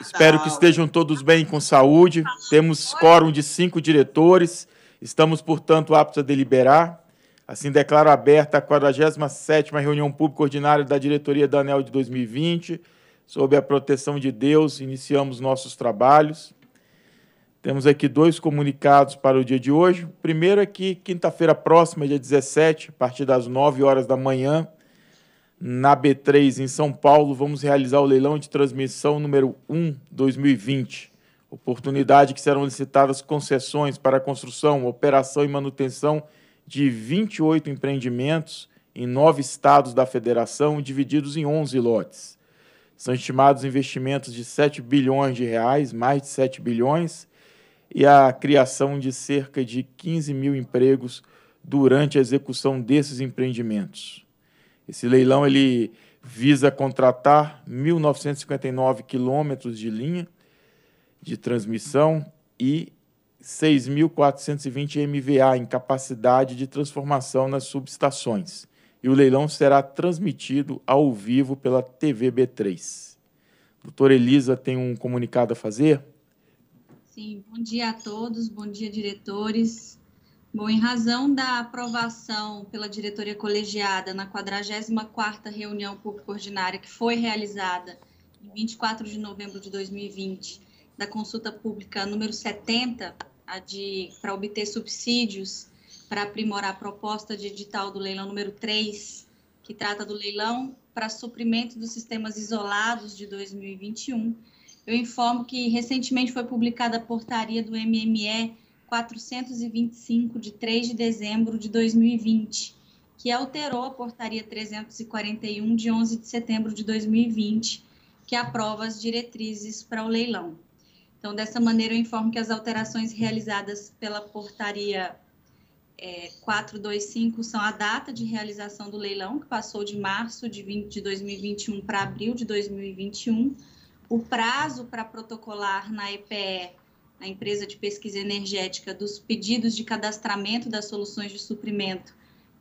Espero que estejam todos bem com saúde. Temos quórum de cinco diretores. Estamos, portanto, aptos a deliberar. Assim, declaro aberta a 47ª reunião pública ordinária da diretoria da ANEL de 2020. Sob a proteção de Deus, iniciamos nossos trabalhos. Temos aqui dois comunicados para o dia de hoje. O primeiro é que quinta-feira próxima, dia 17, a partir das 9 horas da manhã, na B3 em São Paulo, vamos realizar o leilão de transmissão número 1 2020. Oportunidade que serão licitadas concessões para construção, operação e manutenção de 28 empreendimentos em nove estados da federação, divididos em 11 lotes. São estimados investimentos de 7 bilhões de reais, mais de 7 bilhões, e a criação de cerca de 15 mil empregos durante a execução desses empreendimentos. Esse leilão ele visa contratar 1.959 quilômetros de linha de transmissão e 6.420 MVA em capacidade de transformação nas subestações. E o leilão será transmitido ao vivo pela TVB3. Doutora Elisa tem um comunicado a fazer? Sim, bom dia a todos, bom dia, diretores. Bom, em razão da aprovação pela diretoria colegiada na 44ª reunião pública ordinária que foi realizada em 24 de novembro de 2020, da consulta pública número 70, a de para obter subsídios para aprimorar a proposta de edital do leilão número 3, que trata do leilão para suprimento dos sistemas isolados de 2021. Eu informo que recentemente foi publicada a portaria do MME 425, de 3 de dezembro de 2020, que alterou a Portaria 341, de 11 de setembro de 2020, que aprova as diretrizes para o leilão. Então, dessa maneira, eu informo que as alterações realizadas pela Portaria é, 425 são a data de realização do leilão, que passou de março de, 20, de 2021 para abril de 2021, o prazo para protocolar na EPE a empresa de pesquisa energética, dos pedidos de cadastramento das soluções de suprimento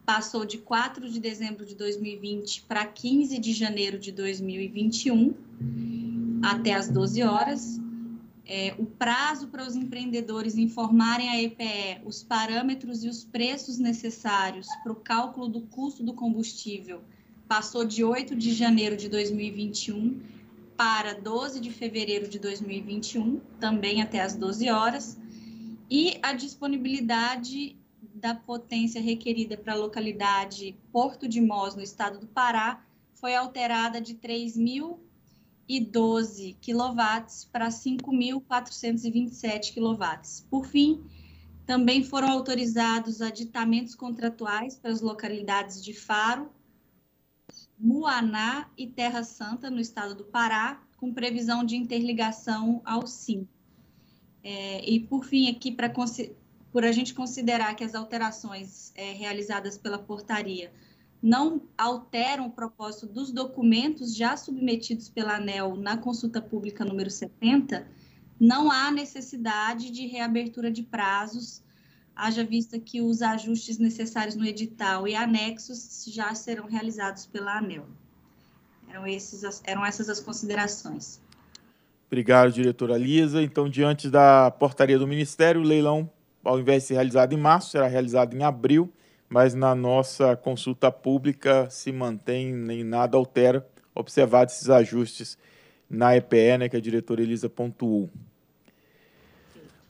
passou de 4 de dezembro de 2020 para 15 de janeiro de 2021, até às 12 horas. É, o prazo para os empreendedores informarem à EPE os parâmetros e os preços necessários para o cálculo do custo do combustível passou de 8 de janeiro de 2021 para 12 de fevereiro de 2021, também até às 12 horas, e a disponibilidade da potência requerida para a localidade Porto de Mós, no estado do Pará, foi alterada de 3.012 kW para 5.427 kW. Por fim, também foram autorizados aditamentos contratuais para as localidades de Faro, Muaná e Terra Santa, no estado do Pará, com previsão de interligação ao SIM. É, e, por fim, aqui, pra, por a gente considerar que as alterações é, realizadas pela portaria não alteram o propósito dos documentos já submetidos pela ANEL na consulta pública número 70, não há necessidade de reabertura de prazos haja vista que os ajustes necessários no edital e anexos já serão realizados pela ANEL. Eram, esses, eram essas as considerações. Obrigado, diretora Lisa. Então, diante da portaria do Ministério, o leilão, ao invés de ser realizado em março, será realizado em abril, mas na nossa consulta pública se mantém, nem nada altera, observados esses ajustes na EPE, né, que a diretora Elisa pontuou.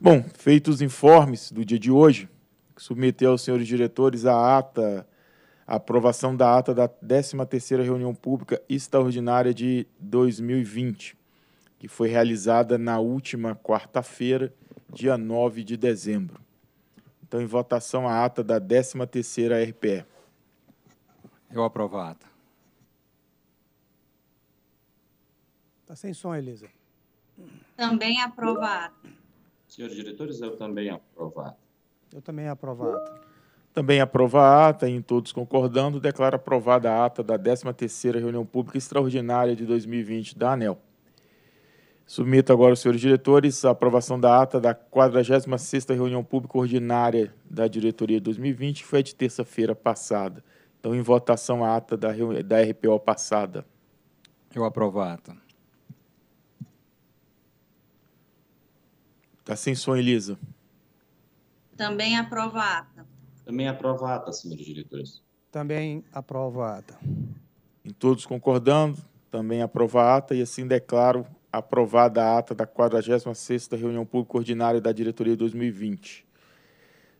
Bom, feitos os informes do dia de hoje, submeteu aos senhores diretores a ata, a aprovação da ata da 13ª reunião pública extraordinária de 2020, que foi realizada na última quarta-feira, dia 9 de dezembro. Então, em votação, a ata da 13ª RPE. Eu aprovo a ata. Está sem som, Elisa. Também aprovo a ata. Senhores diretores, eu também aprovo a ata. Eu também aprovo a ata. Também aprova a ata, em todos concordando, declara aprovada a ata da 13ª reunião pública extraordinária de 2020 da ANEL. Submeto agora aos senhores diretores a aprovação da ata da 46ª reunião pública ordinária da diretoria de 2020, que foi de terça-feira passada. Então, em votação a ata da, da RPO passada. Eu aprovo a ata. Está sem som, Elisa. Também aprova a ata. Também aprova a ata, senhores diretores. Também aprovo a ata. Em todos concordando, também aprova a ata e assim declaro aprovada a ata da 46ª reunião pública ordinária da diretoria 2020.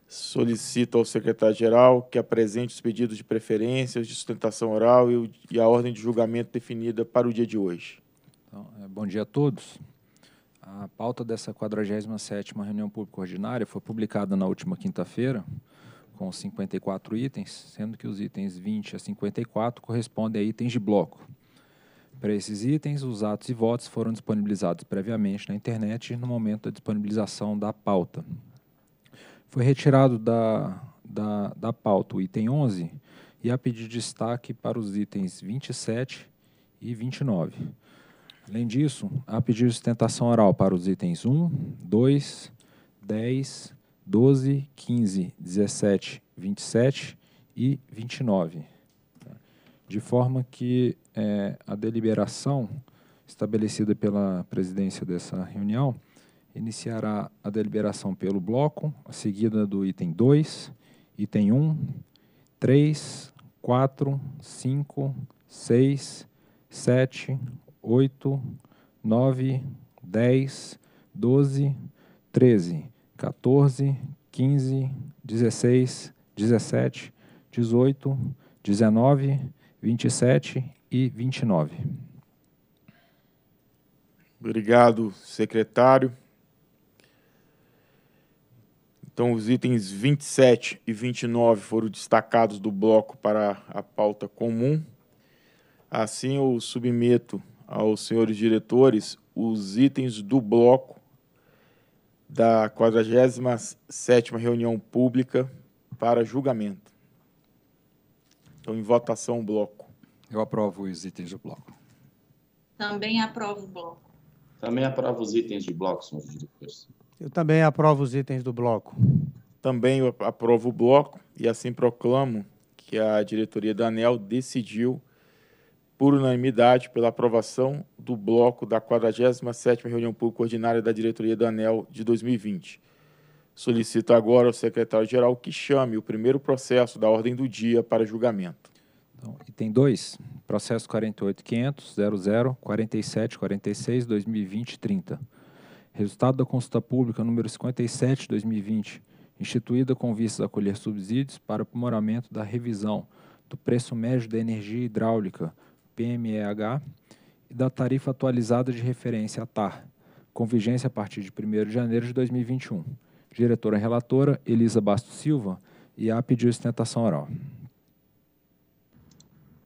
Solicito ao secretário-geral que apresente os pedidos de preferências, de sustentação oral e, e a ordem de julgamento definida para o dia de hoje. Então, é, bom dia a todos. A pauta dessa 47ª reunião pública ordinária foi publicada na última quinta-feira, com 54 itens, sendo que os itens 20 a 54 correspondem a itens de bloco. Para esses itens, os atos e votos foram disponibilizados previamente na internet no momento da disponibilização da pauta. Foi retirado da, da, da pauta o item 11 e há pedido de destaque para os itens 27 e 29. Além disso, há pedido de sustentação oral para os itens 1, 2, 10, 12, 15, 17, 27 e 29. tá? De forma que eh, a deliberação estabelecida pela presidência dessa reunião iniciará a deliberação pelo bloco, a seguida do item 2, item 1, 3, 4, 5, 6, 7, 8, 9, 10, 12, 13, 14, 15, 16, 17, 18, 19, 27 e 29. Obrigado, secretário. Então, os itens 27 e 29 foram destacados do bloco para a pauta comum. Assim, eu submeto aos senhores diretores os itens do bloco da 47ª reunião pública para julgamento. Então, em votação, o bloco. Eu aprovo os itens do bloco. Também aprovo o bloco. Também aprova os itens de bloco, senhores diretores. Eu também aprovo os itens do bloco. Também aprovo o bloco e assim proclamo que a diretoria da ANEL decidiu, por unanimidade, pela aprovação do bloco da 47ª reunião pública ordinária da diretoria da ANEL de 2020. Solicito agora ao secretário-geral que chame o primeiro processo da ordem do dia para julgamento. Então, item 2, processo 48500 00 47 46 2020 30. Resultado da consulta pública número 57 2020, instituída com vistas a colher subsídios para aprimoramento da revisão do preço médio da energia hidráulica, PMEH, e da tarifa atualizada de referência, a TAR, com vigência a partir de 1º de janeiro de 2021. Diretora relatora, Elisa Bastos Silva, e pedido de sustentação oral.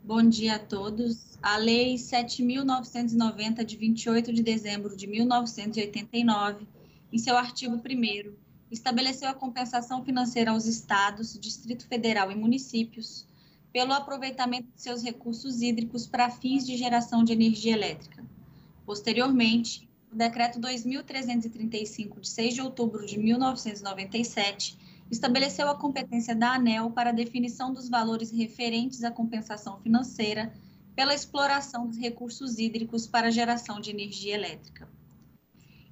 Bom dia a todos. A Lei 7.990, de 28 de dezembro de 1989, em seu artigo 1, estabeleceu a compensação financeira aos estados, Distrito Federal e municípios pelo aproveitamento de seus recursos hídricos para fins de geração de energia elétrica. Posteriormente, o Decreto 2.335, de 6 de outubro de 1997, estabeleceu a competência da ANEL para a definição dos valores referentes à compensação financeira pela exploração dos recursos hídricos para geração de energia elétrica.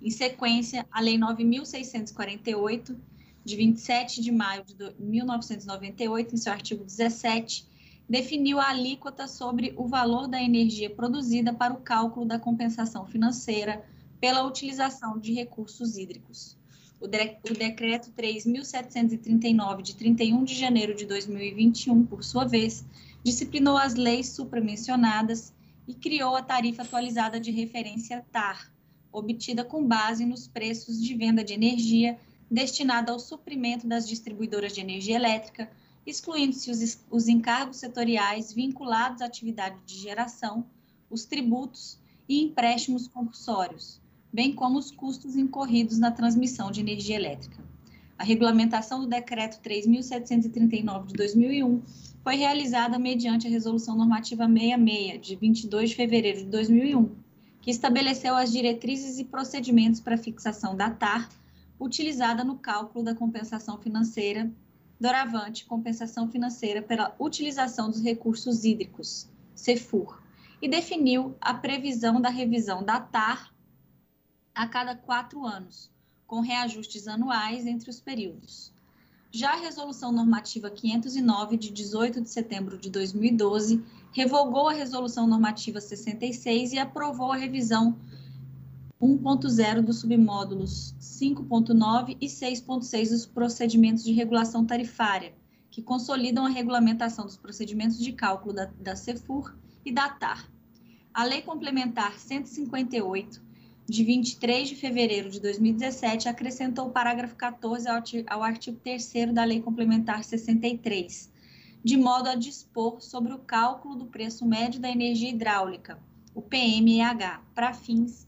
Em sequência, a Lei 9.648, de 27 de maio de 1998, em seu artigo 17, definiu a alíquota sobre o valor da energia produzida para o cálculo da compensação financeira pela utilização de recursos hídricos. O, de, o decreto 3.739, de 31 de janeiro de 2021, por sua vez, disciplinou as leis supramencionadas e criou a tarifa atualizada de referência TAR, obtida com base nos preços de venda de energia destinada ao suprimento das distribuidoras de energia elétrica, excluindo-se os, os encargos setoriais vinculados à atividade de geração, os tributos e empréstimos compulsórios, bem como os custos incorridos na transmissão de energia elétrica. A regulamentação do Decreto 3.739 de 2001 foi realizada mediante a Resolução Normativa 66, de 22 de fevereiro de 2001, que estabeleceu as diretrizes e procedimentos para fixação da TAR, utilizada no cálculo da compensação financeira, doravante compensação financeira pela utilização dos recursos hídricos, CEFUR, e definiu a previsão da revisão da TAR a cada quatro anos, com reajustes anuais entre os períodos. Já a Resolução Normativa 509, de 18 de setembro de 2012, revogou a Resolução Normativa 66 e aprovou a revisão 1.0 dos submódulos 5.9 e 6.6 dos procedimentos de regulação tarifária, que consolidam a regulamentação dos procedimentos de cálculo da, da CEFUR e da TAR. A Lei Complementar 158 de 23 de fevereiro de 2017, acrescentou o parágrafo 14 ao artigo 3 da Lei Complementar 63, de modo a dispor sobre o cálculo do preço médio da energia hidráulica, o PMEH, para fins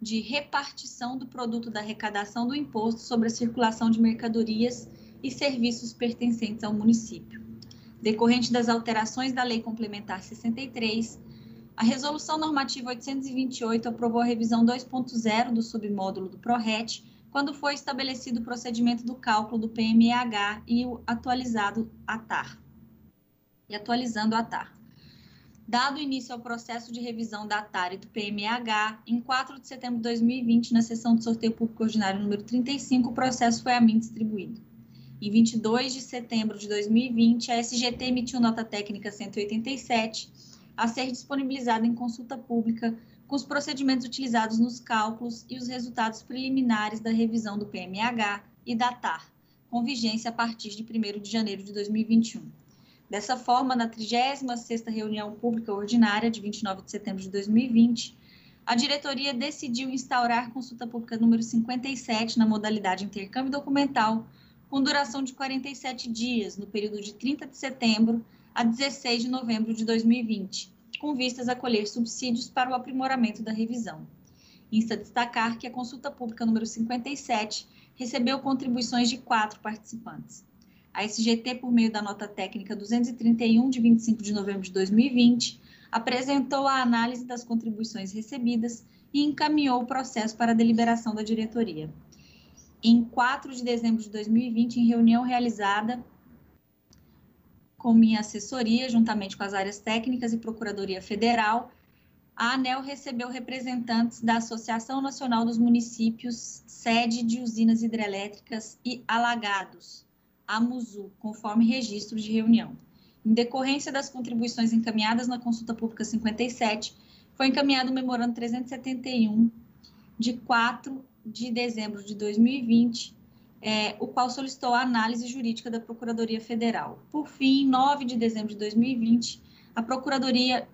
de repartição do produto da arrecadação do imposto sobre a circulação de mercadorias e serviços pertencentes ao município. Decorrente das alterações da Lei Complementar 63, a Resolução Normativa 828 aprovou a revisão 2.0 do submódulo do PRORET, quando foi estabelecido o procedimento do cálculo do PMEH e o atualizado ATAR. E atualizando o ATAR. Dado início ao processo de revisão da ATAR e do PMEH, em 4 de setembro de 2020, na sessão de sorteio público ordinário número 35, o processo foi a mim distribuído. Em 22 de setembro de 2020, a SGT emitiu nota técnica 187 a ser disponibilizada em consulta pública com os procedimentos utilizados nos cálculos e os resultados preliminares da revisão do PMH e da TAR, com vigência a partir de 1 de janeiro de 2021. Dessa forma, na 36ª reunião pública ordinária de 29 de setembro de 2020, a diretoria decidiu instaurar consulta pública número 57 na modalidade intercâmbio documental, com duração de 47 dias, no período de 30 de setembro a 16 de novembro de 2020, com vistas a colher subsídios para o aprimoramento da revisão. Insta destacar que a consulta pública número 57 recebeu contribuições de quatro participantes. A SGT, por meio da nota técnica 231, de 25 de novembro de 2020, apresentou a análise das contribuições recebidas e encaminhou o processo para a deliberação da diretoria. Em 4 de dezembro de 2020, em reunião realizada com minha assessoria, juntamente com as áreas técnicas e Procuradoria Federal, a ANEL recebeu representantes da Associação Nacional dos Municípios, sede de usinas hidrelétricas e alagados, AMUSU, conforme registro de reunião. Em decorrência das contribuições encaminhadas na consulta pública 57, foi encaminhado o memorando 371 de 4 de dezembro de 2020, é, o qual solicitou a análise jurídica da Procuradoria Federal. Por fim, em 9 de dezembro de 2020, a Procuradoria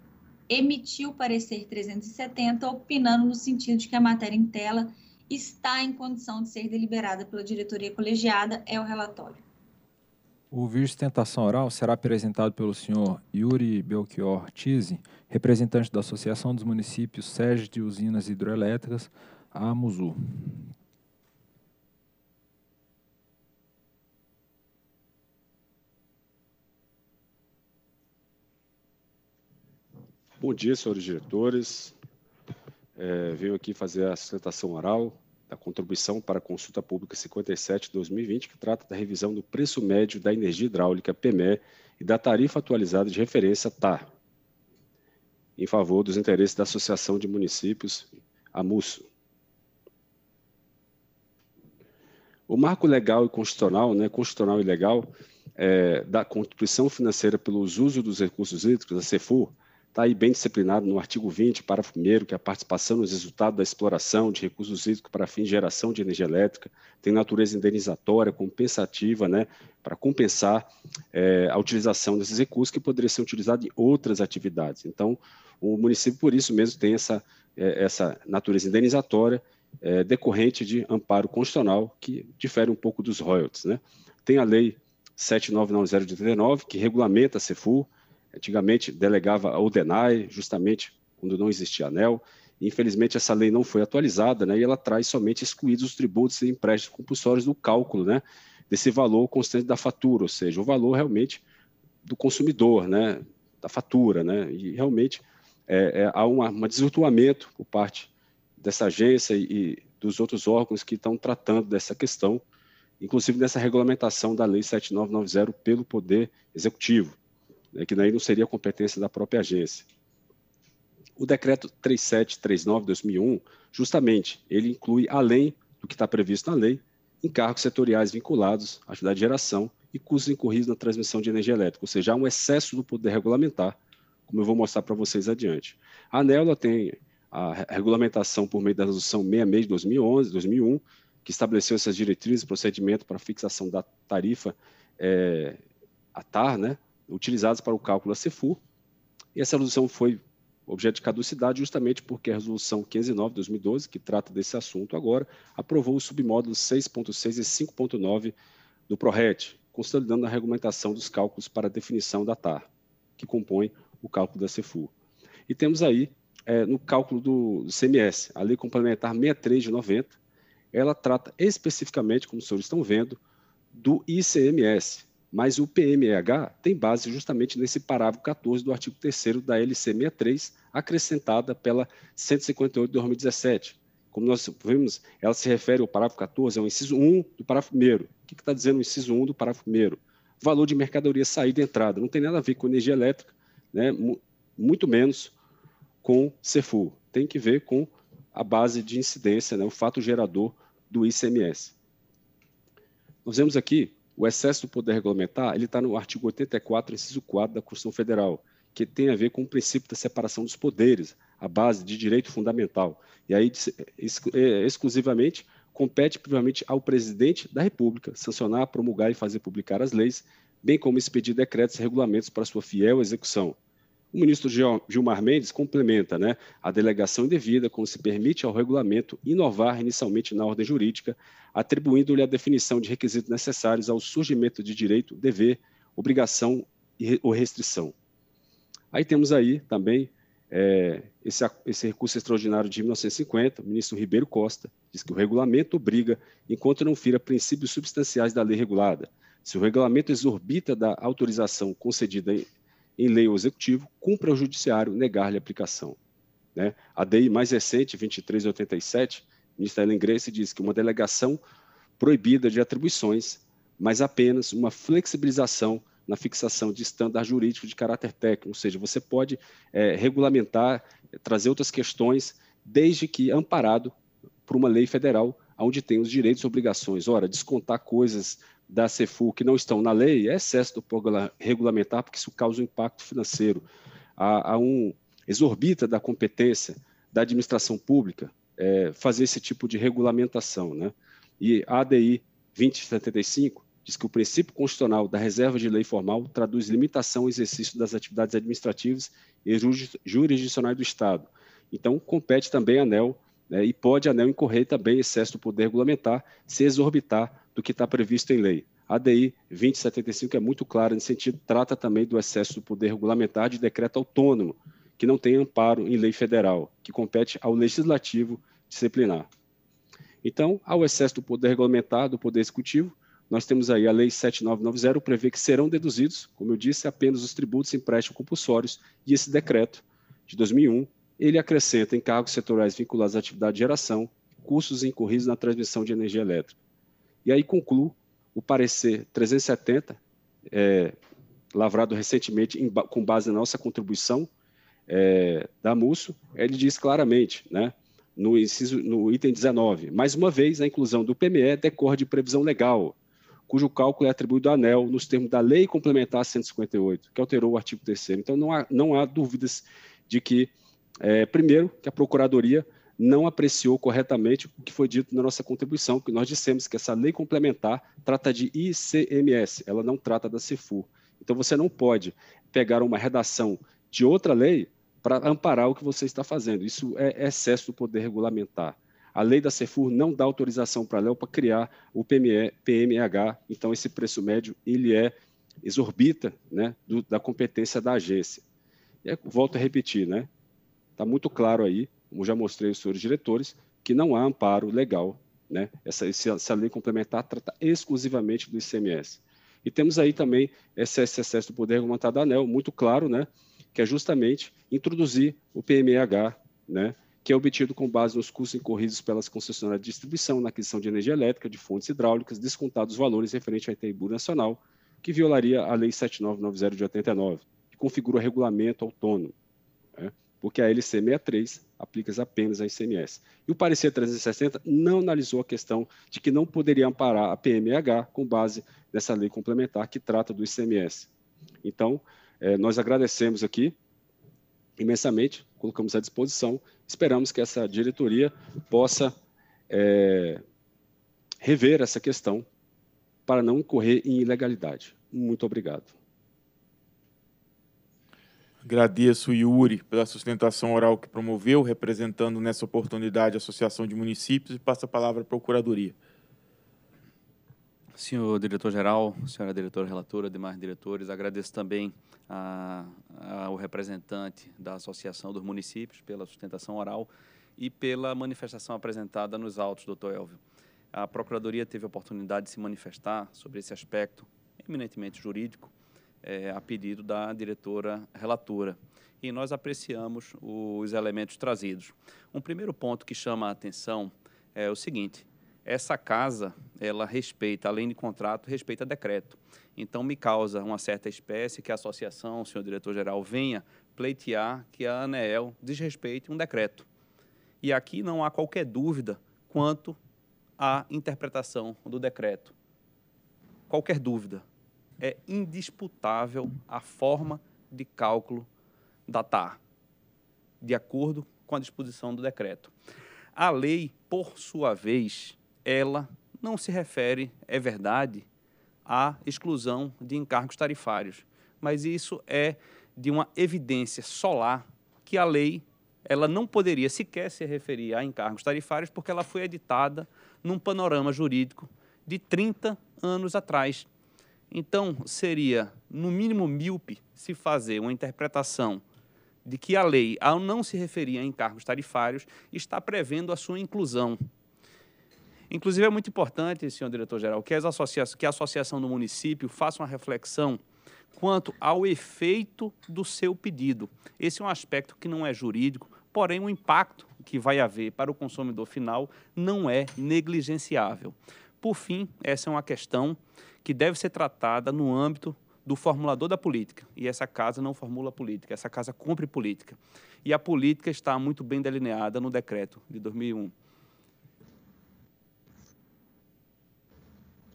emitiu o parecer 370, opinando no sentido de que a matéria em tela está em condição de ser deliberada pela diretoria colegiada, é o relatório. O vídeo de sustentação oral será apresentado pelo senhor Yuri Belchior Tise, representante da Associação dos Municípios Sérgio de Usinas Hidroelétricas, a AMUSU. Bom dia, senhores diretores. É, venho aqui fazer a sustentação oral da contribuição para a consulta pública 57-2020, que trata da revisão do preço médio da energia hidráulica PME e da tarifa atualizada de referência TAR, em favor dos interesses da Associação de Municípios, AMUSO. O marco legal e constitucional, né, constitucional e legal, é, da contribuição financeira pelos usos dos recursos hídricos, a CEFUR, está aí bem disciplinado no artigo 20, parágrafo 1 que é a participação nos resultados da exploração de recursos hídricos para fim de geração de energia elétrica, tem natureza indenizatória, compensativa, né, para compensar é, a utilização desses recursos que poderiam ser utilizados em outras atividades. Então, o município, por isso mesmo, tem essa, é, essa natureza indenizatória é, decorrente de amparo constitucional, que difere um pouco dos royalties. Né? Tem a lei 7990 de 89, que regulamenta a CEFUR, Antigamente delegava ao DENAI, justamente quando não existia ANEL. Infelizmente, essa lei não foi atualizada, né, e ela traz somente excluídos os tributos e empréstimos compulsórios do cálculo né, desse valor constante da fatura, ou seja, o valor realmente do consumidor, né, da fatura. Né, e realmente é, é, há uma, um desvirtuamento por parte dessa agência e, e dos outros órgãos que estão tratando dessa questão, inclusive dessa regulamentação da Lei 7990 pelo Poder Executivo né, que daí não seria competência da própria agência. O decreto 3739-2001, justamente, ele inclui, além do que está previsto na lei, encargos setoriais vinculados à atividade de geração e custos incorridos na transmissão de energia elétrica, ou seja, há um excesso do poder regulamentar, como eu vou mostrar para vocês adiante. A ANEL tem a regulamentação por meio da resolução 66 de 2011, 2001, que estabeleceu essas diretrizes e procedimento para fixação da tarifa é, a TAR, né, utilizadas para o cálculo da CEFUR, e essa resolução foi objeto de caducidade justamente porque a resolução 509 de 2012, que trata desse assunto agora, aprovou os submódulos 6.6 e 5.9 do PRORET, consolidando a regulamentação dos cálculos para definição da TAR, que compõe o cálculo da CEFUR. E temos aí, é, no cálculo do CMS, a Lei Complementar 63 de 90, ela trata especificamente, como os senhores estão vendo, do ICMS, mas o PMEH tem base justamente nesse parágrafo 14 do artigo 3 da LC 63, acrescentada pela 158 de 2017. Como nós vimos, ela se refere ao parágrafo 14, ao inciso 1 do parágrafo 1. O que está dizendo o inciso 1 do parágrafo 1? Valor de mercadoria saída e entrada. Não tem nada a ver com energia elétrica, né? muito menos com CEFU. Tem que ver com a base de incidência, né? o fato gerador do ICMS. Nós vemos aqui o excesso do poder regulamentar, ele está no artigo 84, inciso 4 da Constituição Federal, que tem a ver com o princípio da separação dos poderes, a base de direito fundamental. E aí, é, exclusivamente, compete primeiramente ao presidente da República sancionar, promulgar e fazer publicar as leis, bem como expedir decretos e regulamentos para sua fiel execução. O ministro Gilmar Mendes complementa né, a delegação indevida, quando se permite ao regulamento inovar inicialmente na ordem jurídica, atribuindo-lhe a definição de requisitos necessários ao surgimento de direito, dever, obrigação e, ou restrição. Aí temos aí também é, esse, esse, recurso extraordinário de 1950, o ministro Ribeiro Costa diz que o regulamento obriga, enquanto não fira princípios substanciais da lei regulada. Se o regulamento exorbita da autorização concedida em lei ou executivo, cumpre ao judiciário negar-lhe aplicação. Né? A DI mais recente, 2387, a ministra Ellen Grace diz que uma delegação proibida de atribuições, mas apenas uma flexibilização na fixação de estándares jurídicos de caráter técnico, ou seja, você pode é, regulamentar, trazer outras questões, desde que amparado por uma lei federal, onde tem os direitos e obrigações. Ora, descontar coisas da CEFU que não estão na lei é excesso do programa regulamentar, porque isso causa um impacto financeiro. Há, há um exorbita da competência da administração pública é, fazer esse tipo de regulamentação. Né? E a ADI 2075 diz que o princípio constitucional da reserva de lei formal traduz limitação ao exercício das atividades administrativas e jurisdicionais do Estado. Então, compete também a ANEL, né, e pode a ANEL incorrer também excesso do poder regulamentar se exorbitar do que está previsto em lei. A ADI 2075 é muito clara nesse sentido, trata também do excesso do poder regulamentar de decreto autônomo, que não tem amparo em lei federal, que compete ao legislativo disciplinar. Então, ao excesso do poder regulamentar do poder executivo, nós temos aí a lei 7990 prevê que serão deduzidos, como eu disse, apenas os tributos e empréstimos compulsórios e esse decreto de 2001, ele acrescenta encargos setoriais vinculados à atividade de geração, custos incorridos na transmissão de energia elétrica. E aí concluo o parecer 370, é, lavrado recentemente em, com base na nossa contribuição é, da MUSO, ele diz claramente, né, no, inciso, no item 19, mais uma vez, a inclusão do PME decorre de previsão legal, cujo cálculo é atribuído à ANEL nos termos da Lei Complementar 158, que alterou o artigo 3 Então, não há, não há dúvidas de que, é, primeiro, que a Procuradoria não apreciou corretamente o que foi dito na nossa contribuição, que nós dissemos que essa lei complementar trata de ICMS, ela não trata da CIFU. Então, você não pode pegar uma redação de outra lei para amparar o que você está fazendo. Isso é excesso do poder regulamentar. A lei da CEFUR não dá autorização para a LEO para criar o PME, PMEH, então esse preço médio ele é exorbita né, do, da competência da agência. E volto a repetir, né? Está muito claro aí como já mostrei aos senhores diretores, que não há amparo legal. Né? Essa, essa lei complementar trata exclusivamente do ICMS. E temos aí também esse, excesso do poder regulamentar da ANEL, muito claro, né? que é justamente introduzir o PMEH, né? que é obtido com base nos custos incorridos pelas concessionárias de distribuição na aquisição de energia elétrica de fontes hidráulicas, descontados os valores referentes à ITIBU nacional, que violaria a Lei 7990 de 89, que configura regulamento autônomo. Né? porque a LC 63 aplica apenas a ICMS. E o parecer 360 não analisou a questão de que não poderia amparar a PMH com base nessa lei complementar que trata do ICMS. Então, é, nós agradecemos aqui imensamente, colocamos à disposição, esperamos que essa diretoria possa é, rever essa questão para não incorrer em ilegalidade. Muito obrigado. Agradeço o Yuri pela sustentação oral que promoveu, representando nessa oportunidade a Associação de Municípios, e passo a palavra à Procuradoria. Senhor diretor-geral, senhora diretora relatora, demais diretores, agradeço também a, a, ao representante da Associação dos Municípios pela sustentação oral e pela manifestação apresentada nos autos, doutor Elvio. A Procuradoria teve a oportunidade de se manifestar sobre esse aspecto eminentemente jurídico, é, a pedido da diretora relatora. E nós apreciamos os elementos trazidos. Um primeiro ponto que chama a atenção é o seguinte: essa casa, ela respeita, além de contrato, respeita decreto. Então, me causa uma certa espécie que a associação, o senhor diretor-geral, venha pleitear que a ANEEL desrespeite um decreto. E aqui não há qualquer dúvida quanto à interpretação do decreto. Qualquer dúvida é indisputável a forma de cálculo da TAR, de acordo com a disposição do decreto. A lei, por sua vez, ela não se refere, é verdade, à exclusão de encargos tarifários, mas isso é de uma evidência solar que a lei ela não poderia sequer se referir a encargos tarifários porque ela foi editada num panorama jurídico de 30 anos atrás. Então, seria, no mínimo, míope se fazer uma interpretação de que a lei, ao não se referir a encargos tarifários, está prevendo a sua inclusão. Inclusive, é muito importante, senhor diretor-geral, que, que a associação do município faça uma reflexão quanto ao efeito do seu pedido. Esse é um aspecto que não é jurídico, porém o impacto que vai haver para o consumidor final não é negligenciável. Por fim, essa é uma questão que deve ser tratada no âmbito do formulador da política. E essa casa não formula política, essa casa cumpre política. E a política está muito bem delineada no decreto de 2001.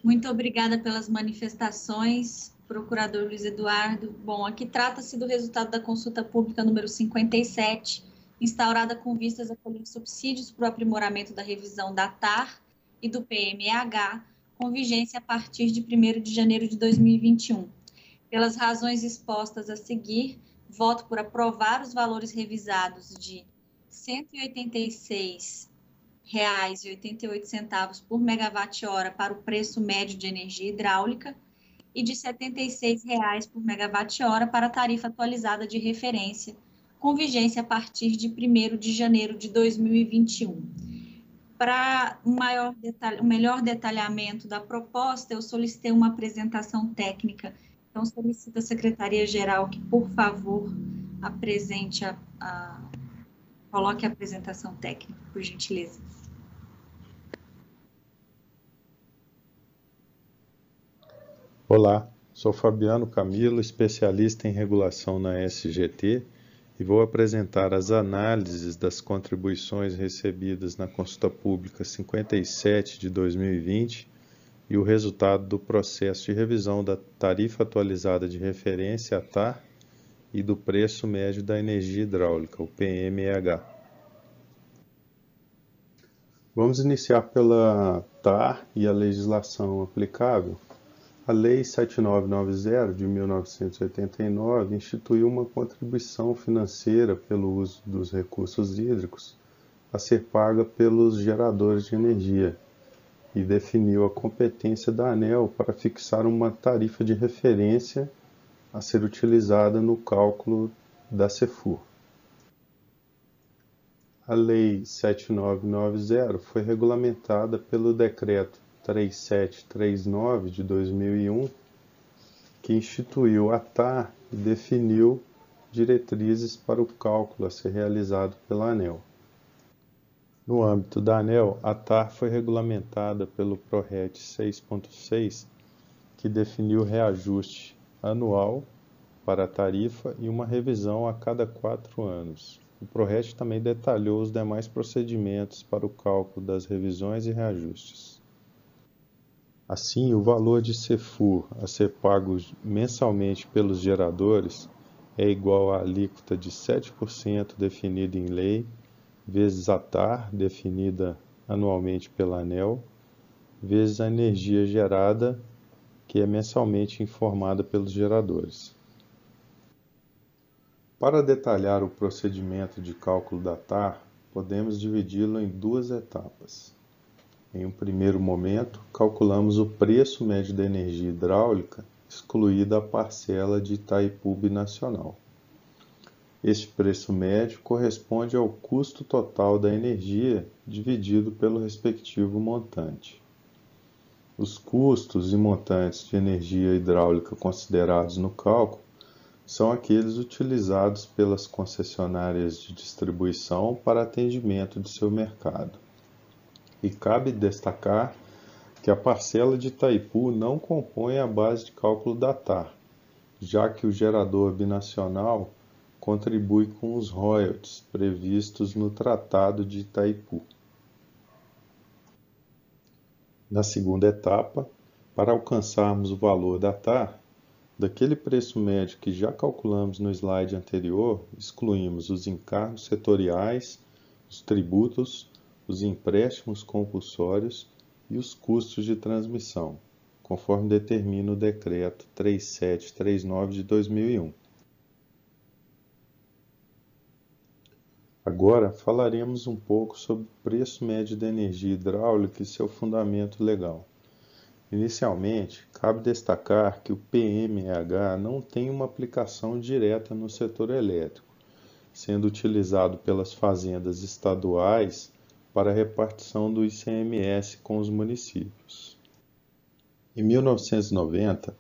Muito obrigada pelas manifestações, procurador Luiz Eduardo. Bom, aqui trata-se do resultado da consulta pública número 57, instaurada com vistas a colher subsídios para o aprimoramento da revisão da TAR e do PMEH, com vigência a partir de 1 de janeiro de 2021. Pelas razões expostas a seguir, voto por aprovar os valores revisados de R$ 186,88 por megawatt-hora para o preço médio de energia hidráulica e de R$ 76,00 por megawatt-hora para a tarifa atualizada de referência, com vigência a partir de 1 de janeiro de 2021 para um, maior detalhe, um melhor detalhamento da proposta, eu solicitei uma apresentação técnica. Então, solicito à Secretaria-Geral que, por favor, apresente a, a, coloque a apresentação técnica, por gentileza. Olá, sou Fabiano Camilo, especialista em regulação na SGT e vou apresentar as análises das contribuições recebidas na consulta pública 57 de 2020 e o resultado do processo de revisão da tarifa atualizada de referência a TAR e do preço médio da energia hidráulica, o PMEH. Vamos iniciar pela TAR e a legislação aplicável. A Lei 7990 de 1989 instituiu uma contribuição financeira pelo uso dos recursos hídricos a ser paga pelos geradores de energia e definiu a competência da ANEL para fixar uma tarifa de referência a ser utilizada no cálculo da CEFUR. A Lei 7990 foi regulamentada pelo Decreto 3739 de 2001, que instituiu a TAR e definiu diretrizes para o cálculo a ser realizado pela ANEL. No âmbito da ANEL, a TAR foi regulamentada pelo PRORET 6.6, que definiu reajuste anual para a tarifa e uma revisão a cada quatro anos. o PRORET também detalhou os demais procedimentos para o cálculo das revisões e reajustes. Assim, o valor de CEFUR a ser pago mensalmente pelos geradores é igual à alíquota de 7% definida em lei, vezes a TAR, definida anualmente pela ANEL, vezes a energia gerada, que é mensalmente informada pelos geradores. Para detalhar o procedimento de cálculo da TAR, podemos dividi-lo em duas etapas. Em um primeiro momento, calculamos o preço médio da energia hidráulica excluída a parcela de Itaipu Nacional. Este preço médio corresponde ao custo total da energia dividido pelo respectivo montante. Os custos e montantes de energia hidráulica considerados no cálculo são aqueles utilizados pelas concessionárias de distribuição para atendimento de seu mercado. E cabe destacar que a parcela de Itaipu não compõe a base de cálculo da TAR, já que o gerador binacional contribui com os royalties previstos no Tratado de Itaipu. Na segunda etapa, para alcançarmos o valor da TAR, daquele preço médio que já calculamos no slide anterior, excluímos os encargos setoriais, os tributos, os empréstimos compulsórios e os custos de transmissão, conforme determina o Decreto 3739 de 2001. Agora falaremos um pouco sobre o preço médio da energia hidráulica e seu fundamento legal. Inicialmente, cabe destacar que o PMEH não tem uma aplicação direta no setor elétrico, sendo utilizado pelas fazendas estaduais para a repartição do ICMS com os municípios. Em 1990,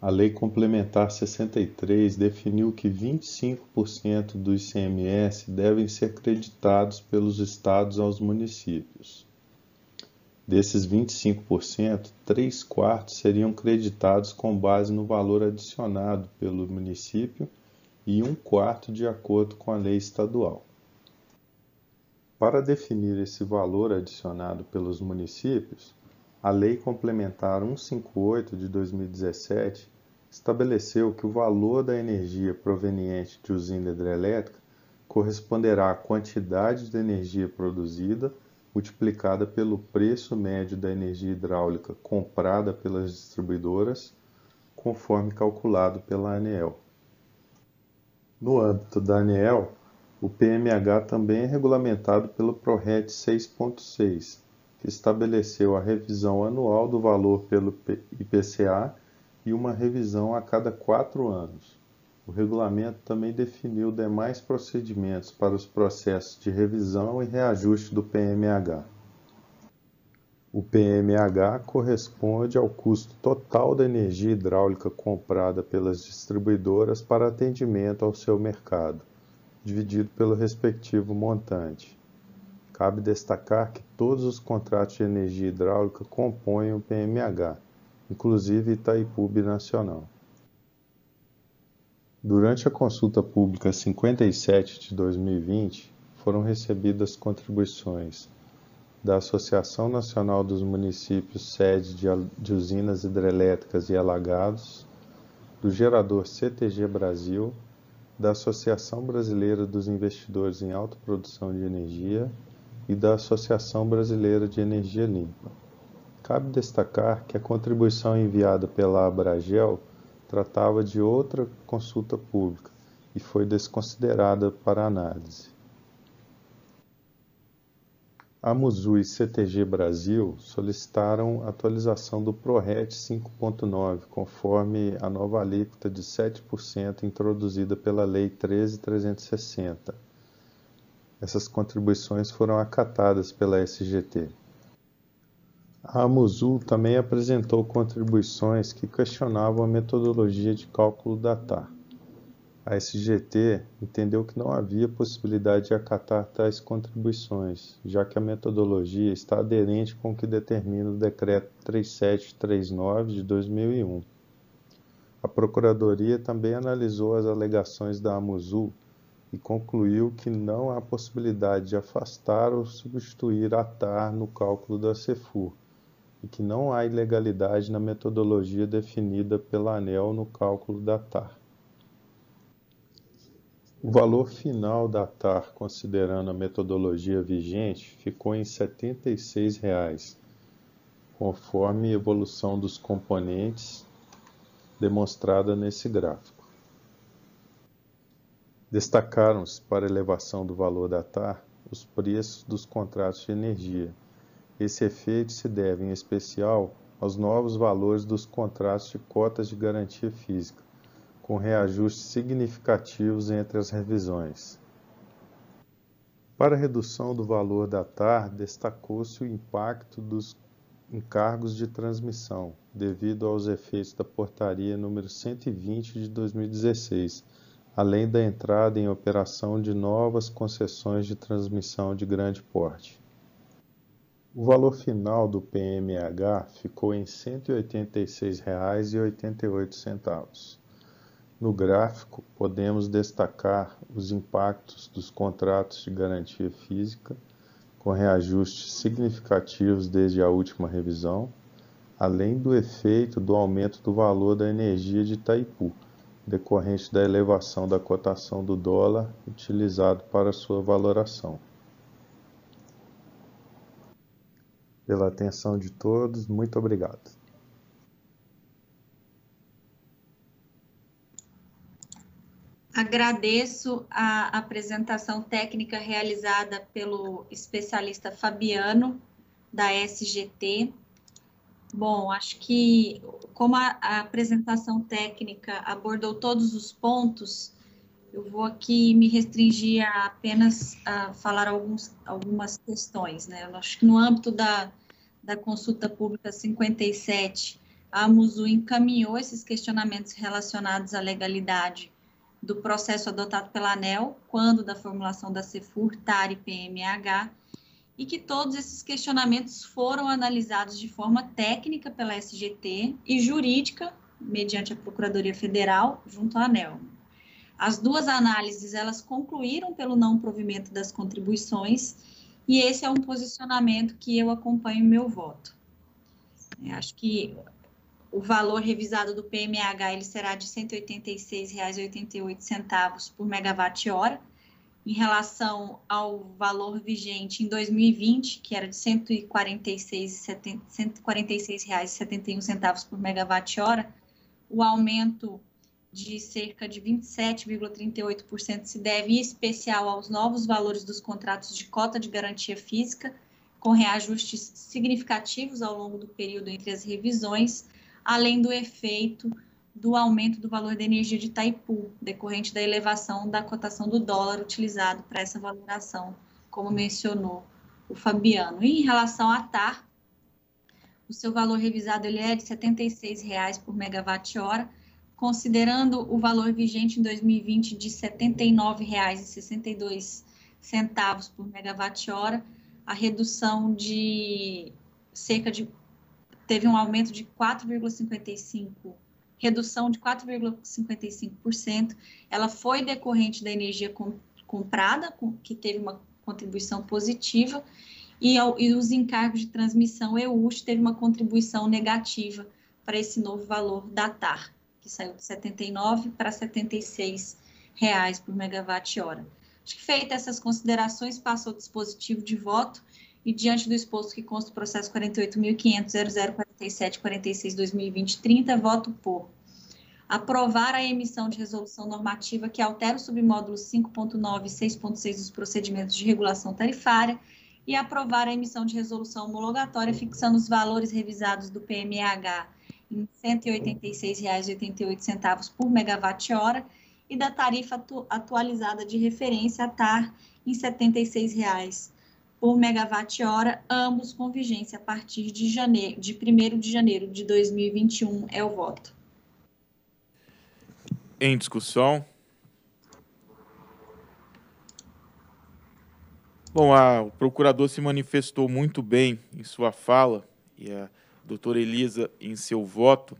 a Lei Complementar 63 definiu que 25% do ICMS devem ser creditados pelos estados aos municípios. Desses 25%, 3 quartos seriam creditados com base no valor adicionado pelo município e um quarto de acordo com a lei estadual. Para definir esse valor adicionado pelos municípios, a Lei Complementar 158 de 2017 estabeleceu que o valor da energia proveniente de usina hidrelétrica corresponderá à quantidade de energia produzida multiplicada pelo preço médio da energia hidráulica comprada pelas distribuidoras, conforme calculado pela ANEEL. No âmbito da ANEEL, o PMH também é regulamentado pelo PRORET 6.6, que estabeleceu a revisão anual do valor pelo IPCA e uma revisão a cada quatro anos. O regulamento também definiu demais procedimentos para os processos de revisão e reajuste do PMH. O PMH corresponde ao custo total da energia hidráulica comprada pelas distribuidoras para atendimento ao seu mercado dividido pelo respectivo montante. Cabe destacar que todos os contratos de energia hidráulica compõem o PMH, inclusive Itaipu Nacional. Durante a consulta pública 57 de 2020, foram recebidas contribuições da Associação Nacional dos Municípios Sede de Usinas Hidrelétricas e Alagados, do gerador CTG Brasil da Associação Brasileira dos Investidores em Autoprodução de Energia e da Associação Brasileira de Energia Limpa. Cabe destacar que a contribuição enviada pela Abragel tratava de outra consulta pública e foi desconsiderada para análise. A Musu e CTG Brasil solicitaram atualização do PRORET 5.9, conforme a nova alíquota de 7% introduzida pela Lei 13.360. Essas contribuições foram acatadas pela SGT. A Amusul também apresentou contribuições que questionavam a metodologia de cálculo da TAR a SGT entendeu que não havia possibilidade de acatar tais contribuições, já que a metodologia está aderente com o que determina o Decreto 3739 de 2001. A Procuradoria também analisou as alegações da Amusul e concluiu que não há possibilidade de afastar ou substituir a TAR no cálculo da CEFUR e que não há ilegalidade na metodologia definida pela ANEL no cálculo da TAR. O valor final da TAR, considerando a metodologia vigente, ficou em R$ 76,00, conforme a evolução dos componentes demonstrada nesse gráfico. Destacaram-se para a elevação do valor da TAR os preços dos contratos de energia. Esse efeito se deve, em especial, aos novos valores dos contratos de cotas de garantia física, com reajustes significativos entre as revisões. Para a redução do valor da TAR, destacou-se o impacto dos encargos de transmissão, devido aos efeitos da Portaria número 120 de 2016, além da entrada em operação de novas concessões de transmissão de grande porte. O valor final do PMH ficou em R$ 186,88. No gráfico, podemos destacar os impactos dos contratos de garantia física, com reajustes significativos desde a última revisão, além do efeito do aumento do valor da energia de Itaipu, decorrente da elevação da cotação do dólar utilizado para sua valoração. Pela atenção de todos, muito obrigado. Agradeço a apresentação técnica realizada pelo especialista Fabiano, da SGT. Bom, acho que, como a, a apresentação técnica abordou todos os pontos, eu vou aqui me restringir a apenas a falar alguns, algumas questões. Né? Eu acho que no âmbito da, da consulta pública 57, a MUSU encaminhou esses questionamentos relacionados à legalidade do processo adotado pela ANEL, quando da formulação da CEFUR, TAR e PMH, e que todos esses questionamentos foram analisados de forma técnica pela SGT e jurídica, mediante a Procuradoria Federal, junto à ANEL. As duas análises, elas concluíram pelo não provimento das contribuições, e esse é um posicionamento que eu acompanho meu voto. Eu acho que o valor revisado do PMH ele será de R$ 186,88 por megawatt-hora, em relação ao valor vigente em 2020, que era de R$ 146,71 por megawatt-hora, o aumento de cerca de 27,38% se deve em especial aos novos valores dos contratos de cota de garantia física, com reajustes significativos ao longo do período entre as revisões, além do efeito do aumento do valor da energia de Itaipu, decorrente da elevação da cotação do dólar utilizado para essa valoração, como mencionou o Fabiano. E em relação à TAR, o seu valor revisado ele é de R$ 76,00 por megawatt-hora, considerando o valor vigente em 2020 de R$ 79,62 por megawatt-hora, a redução de cerca de teve um aumento de 4,55%, redução de 4,55%. Ela foi decorrente da energia comprada, que teve uma contribuição positiva, e, e os encargos de transmissão EUS teve uma contribuição negativa para esse novo valor da TAR, que saiu de 79 para 76 reais por megawatt-hora. Acho que feitas essas considerações, passou o dispositivo de voto e diante do exposto que consta o processo 48.500.0047.46.2020.30, voto por. Aprovar a emissão de resolução normativa que altera o submódulo 5.9 e 6.6 dos procedimentos de regulação tarifária e aprovar a emissão de resolução homologatória fixando os valores revisados do PMH em R$ 186,88 por megawatt-hora e da tarifa atu atualizada de referência, a TAR, em R$ 76,00 por megawatt-hora, ambos com vigência a partir de janeiro, de 1 de janeiro de 2021 é o voto. Em discussão. Bom, a, o procurador se manifestou muito bem em sua fala e a doutora Elisa em seu voto.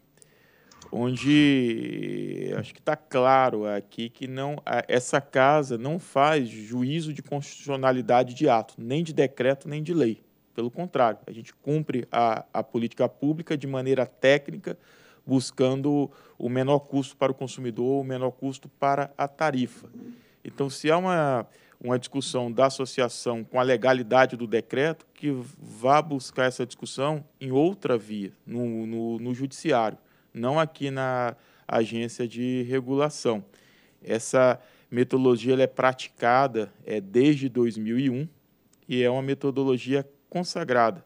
Onde acho que está claro aqui que não essa casa não faz juízo de constitucionalidade de ato, nem de decreto, nem de lei. Pelo contrário, a gente cumpre a, a política pública de maneira técnica, buscando o menor custo para o consumidor, o menor custo para a tarifa. Então, se há uma, uma discussão da associação com a legalidade do decreto, que vá buscar essa discussão em outra via, no, no, no judiciário não aqui na agência de regulação. Essa metodologia é praticada é, desde 2001 e é uma metodologia consagrada.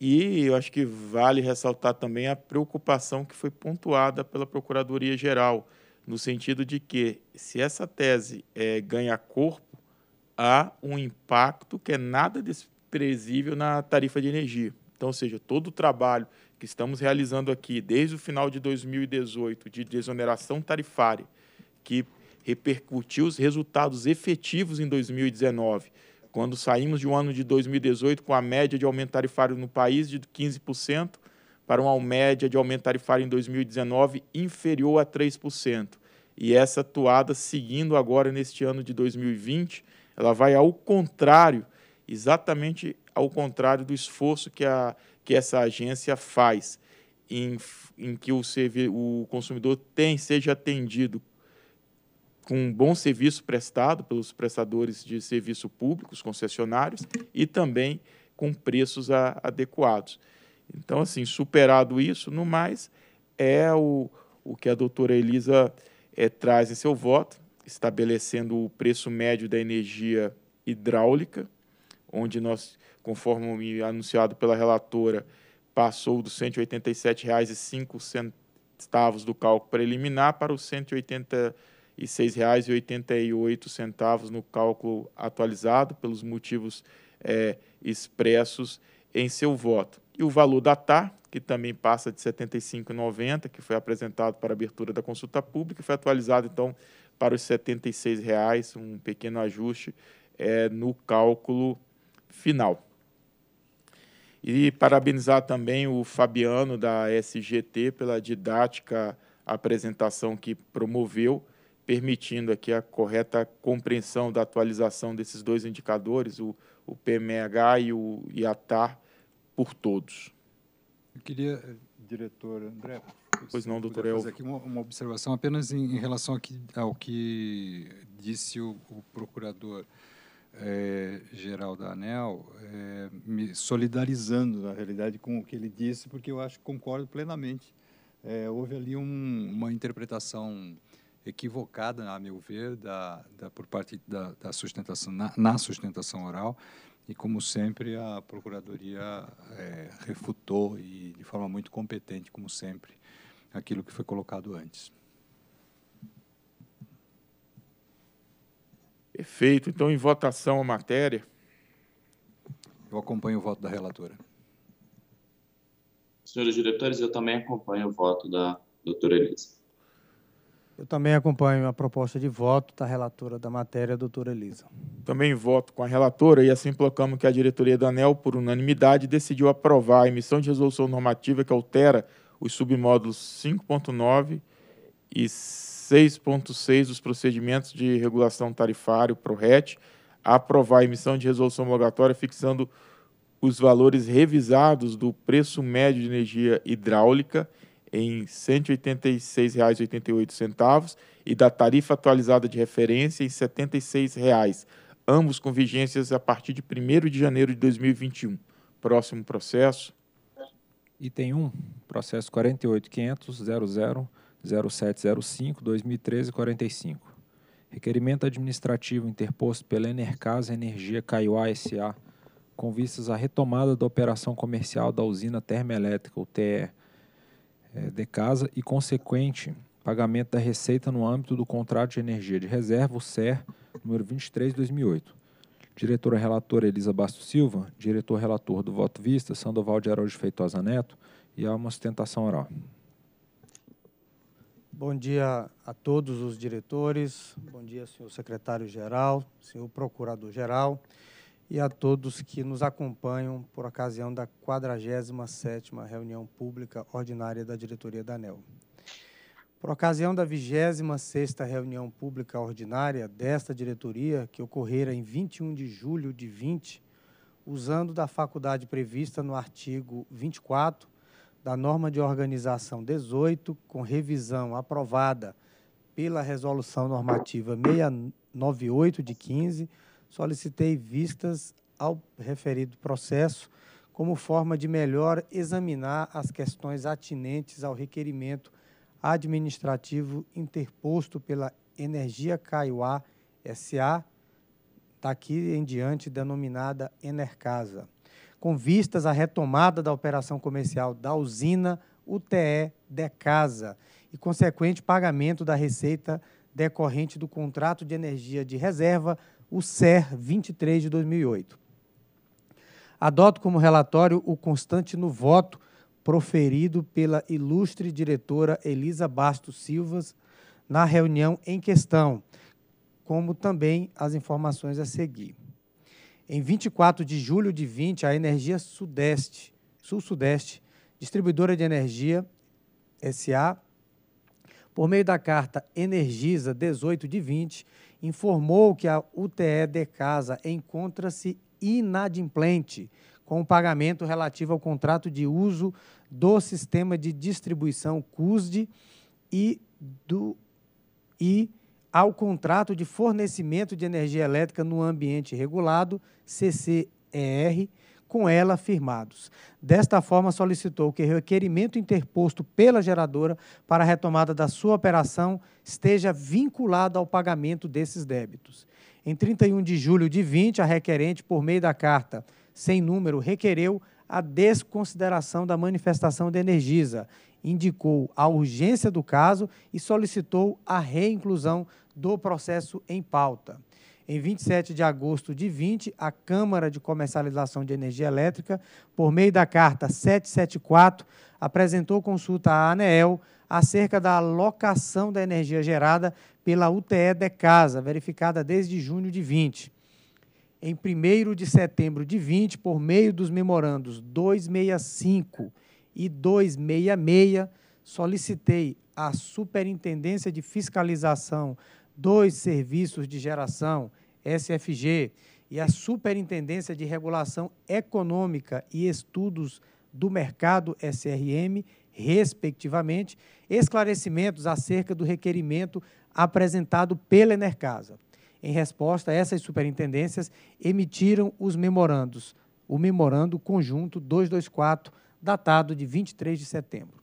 E eu acho que vale ressaltar também a preocupação que foi pontuada pela Procuradoria-Geral, no sentido de que, se essa tese é, ganha corpo, há um impacto que é nada desprezível na tarifa de energia. Então, ou seja, todo o trabalho que estamos realizando aqui desde o final de 2018 de desoneração tarifária, que repercutiu os resultados efetivos em 2019, quando saímos de um ano de 2018 com a média de aumento tarifário no país de 15% para uma média de aumento tarifário em 2019 inferior a 3%. E essa atuada seguindo agora neste ano de 2020, ela vai ao contrário, exatamente ao contrário do esforço que a que essa agência faz em, em que o, o consumidor tem, seja atendido com um bom serviço prestado pelos prestadores de serviço públicos, concessionários, e também com preços a, adequados. Então, assim, superado isso, no mais, é o, o que a doutora Elisa é, traz em seu voto, estabelecendo o preço médio da energia hidráulica, onde nós conforme anunciado pela relatora, passou dos R$ 187,05 do cálculo preliminar para os R$ 186,88 no cálculo atualizado, pelos motivos é, expressos em seu voto. E o valor da TAR, que também passa de R$ 75,90, que foi apresentado para abertura da consulta pública, foi atualizado, então, para os R$ 76,00, um pequeno ajuste é, no cálculo final. E parabenizar também o Fabiano da SGT pela didática apresentação que promoveu, permitindo aqui a correta compreensão da atualização desses dois indicadores, o, o PMH e o IATAR, por todos. Eu queria, diretor André, pois não, doutor fazer aqui uma, uma, observação apenas em, em relação aqui, ao que disse o, o procurador é, geral da ANEL, é, me solidarizando, na realidade, com o que ele disse, porque eu acho que concordo plenamente. É, houve ali um, uma interpretação equivocada, a meu ver, da, da por parte da, da sustentação na, na, sustentação oral e como sempre a procuradoria é, refutou e de forma muito competente, como sempre, aquilo que foi colocado antes. Perfeito. Então, em votação a matéria. Eu acompanho o voto da relatora. Senhores diretores, eu também acompanho o voto da doutora Elisa. Eu também acompanho a proposta de voto da relatora da matéria, doutora Elisa. Também voto com a relatora e assim colocamos que a diretoria da ANEL, por unanimidade, decidiu aprovar a emissão de resolução normativa que altera os submódulos 5.9 e 6.6 dos procedimentos de regulação tarifário ProRet, aprovar a emissão de resolução homologatória fixando os valores revisados do preço médio de energia hidráulica em R$ 186,88 e da tarifa atualizada de referência em R$ 76,00, ambos com vigências a partir de 1 de janeiro de 2021. Próximo processo. Item 1, processo 48.500.00 0705 2013 45. Requerimento administrativo interposto pela Enercasa Energia Caiuá S.A. com vistas à retomada da operação comercial da usina termoelétrica, o TE, é, de casa e consequente pagamento da receita no âmbito do contrato de energia de reserva, o SER, número 23 2008. Diretora relatora Elisa Bastos Silva, diretor relator do voto vista, Sandoval de Araújo Feitosa Neto, e há uma sustentação oral. Bom dia a todos os diretores, bom dia, senhor secretário-geral, senhor procurador-geral e a todos que nos acompanham por ocasião da 47ª reunião pública ordinária da diretoria da ANEL. Por ocasião da 26ª reunião pública ordinária desta diretoria, que ocorrera em 21 de julho de 20, usando da faculdade prevista no artigo 24 da norma de organização 18, com revisão aprovada pela resolução normativa 698 de 15, solicitei vistas ao referido processo como forma de melhor examinar as questões atinentes ao requerimento administrativo interposto pela Energia Caiuá SA, daqui em diante denominada Enercasa, com vistas à retomada da operação comercial da usina UTE Decasa e consequente pagamento da receita decorrente do contrato de energia de reserva, o CER 23 de 2008. Adoto como relatório o constante no voto proferido pela ilustre diretora Elisa Bastos Silvas na reunião em questão, como também as informações a seguir. Em 24 de julho de 20, a Energia Sudeste, Sul-Sudeste, distribuidora de energia SA, por meio da carta Energisa 18 de 20, informou que a UTE de casa encontra-se inadimplente com o pagamento relativo ao contrato de uso do sistema de distribuição CUSD e, do, e ao contrato de fornecimento de energia elétrica no ambiente regulado, CCER, com ela firmados. Desta forma, solicitou que o requerimento interposto pela geradora para a retomada da sua operação esteja vinculado ao pagamento desses débitos. Em 31 de julho de 20, a requerente, por meio da carta sem número, requereu a desconsideração da manifestação de Energisa, indicou a urgência do caso e solicitou a reinclusão do processo em pauta. Em 27 de agosto de 20, a Câmara de Comercialização de Energia Elétrica, por meio da carta 774, apresentou consulta à ANEEL acerca da alocação da energia gerada pela UTE de casa, verificada desde junho de 20. Em 1 de setembro de 20, por meio dos memorandos 265 e 266, solicitei à Superintendência de Fiscalização dos Serviços de Geração, SFG, e a Superintendência de Regulação Econômica e Estudos do Mercado, SRM, respectivamente, esclarecimentos acerca do requerimento apresentado pela Enercasa. Em resposta, essas superintendências emitiram os memorandos, o memorando conjunto 224, datado de 23 de setembro.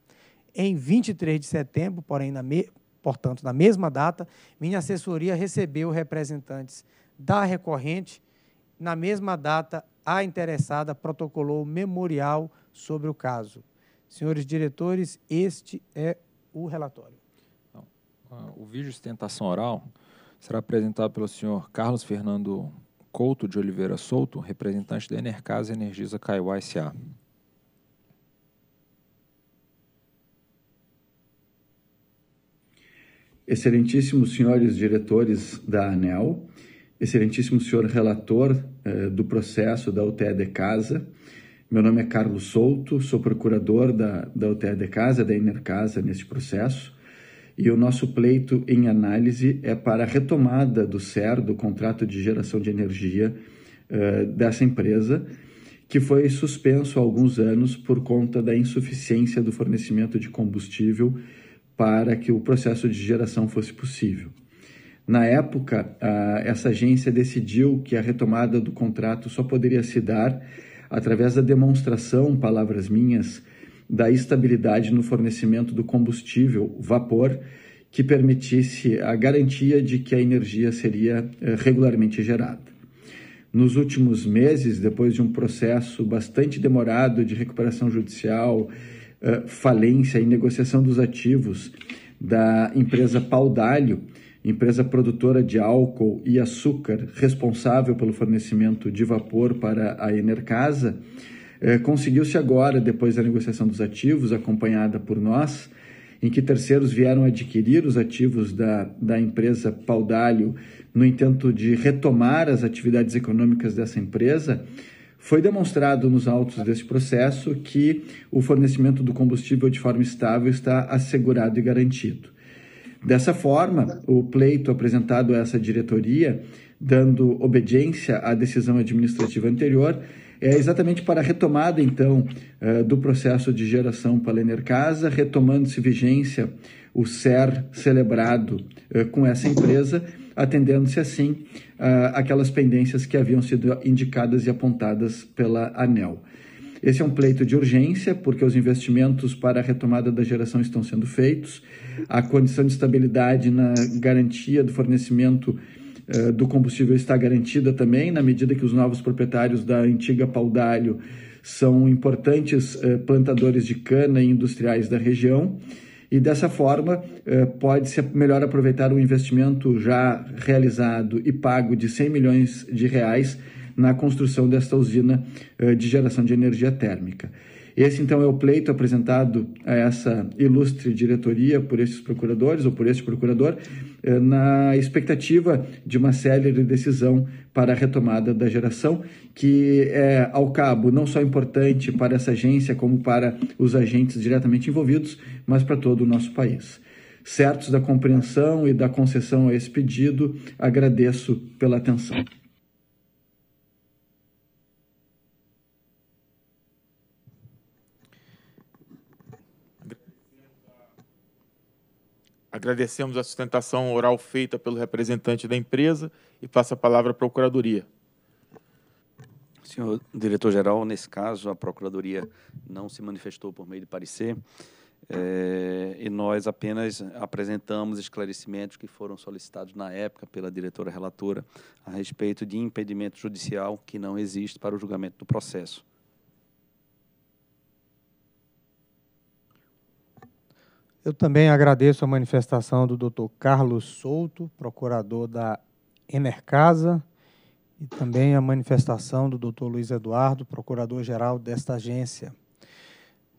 Em 23 de setembro, porém, na me portanto, na mesma data, minha assessoria recebeu representantes da recorrente. Na mesma data, a interessada protocolou memorial sobre o caso. Senhores diretores, este é o relatório. Então, o vídeo de sustentação oral será apresentado pelo senhor Carlos Fernando Couto de Oliveira Souto, representante da Enercasa Energisa Caiuá S.A. Excelentíssimos senhores diretores da ANEL, excelentíssimo senhor relator eh, do processo da UTE de Casa, meu nome é Carlos Souto, sou procurador da, da UTE de Casa, da Enercasa, neste processo, e o nosso pleito em análise é para a retomada do CER, do contrato de geração de energia eh, dessa empresa, que foi suspenso há alguns anos por conta da insuficiência do fornecimento de combustível para que o processo de geração fosse possível. Na época, essa agência decidiu que a retomada do contrato só poderia se dar através da demonstração, palavras minhas, da estabilidade no fornecimento do combustível vapor que permitisse a garantia de que a energia seria eh, regularmente gerada. Nos últimos meses, depois de um processo bastante demorado de recuperação judicial uh, falência e negociação dos ativos da empresa Paudalho, empresa produtora de álcool e açúcar responsável pelo fornecimento de vapor para a Enercasa, uh, conseguiu-se agora, depois da negociação dos ativos, acompanhada por nós, em que terceiros vieram adquirir os ativos da, da empresa Paudalho no intento de retomar as atividades econômicas dessa empresa, foi demonstrado nos autos desse processo que o fornecimento do combustível de forma estável está assegurado e garantido. Dessa forma, o pleito apresentado a essa diretoria, dando obediência à decisão administrativa anterior, é exatamente para a retomada, então, uh, do processo de geração pela Enercasa, retomando-se vigência o SER celebrado uh, com essa empresa, atendendo-se assim uh, aquelas pendências que haviam sido indicadas e apontadas pela ANEL. Esse é um pleito de urgência, porque os investimentos para a retomada da geração estão sendo feitos, a condição de estabilidade na garantia do fornecimento uh, do combustível está garantida também, na medida que os novos proprietários da antiga Paudalho são importantes uh, plantadores de cana e industriais da região e dessa forma eh, pode-se melhor aproveitar o investimento já realizado e pago de 100 milhões de reais na construção desta usina eh, de geração de energia térmica. Esse, então, é o pleito apresentado a essa ilustre diretoria por esses procuradores, ou por este procurador, eh, na expectativa de uma célere decisão para a retomada da geração, que é, ao cabo, não só importante para essa agência, como para os agentes diretamente envolvidos, mas para todo o nosso país. Certos da compreensão e da concessão a esse pedido, agradeço pela atenção. Agradecemos a sustentação oral feita pelo representante da empresa e passa a palavra à Procuradoria. Senhor diretor-geral, nesse caso, a Procuradoria não se manifestou por meio de parecer é, e nós apenas apresentamos esclarecimentos que foram solicitados na época pela diretora relatora a respeito de impedimento judicial que não existe para o julgamento do processo. Eu também agradeço a manifestação do Dr. Carlos Souto, procurador da Enercasa, e também a manifestação do Dr. Luiz Eduardo, procurador-geral desta agência.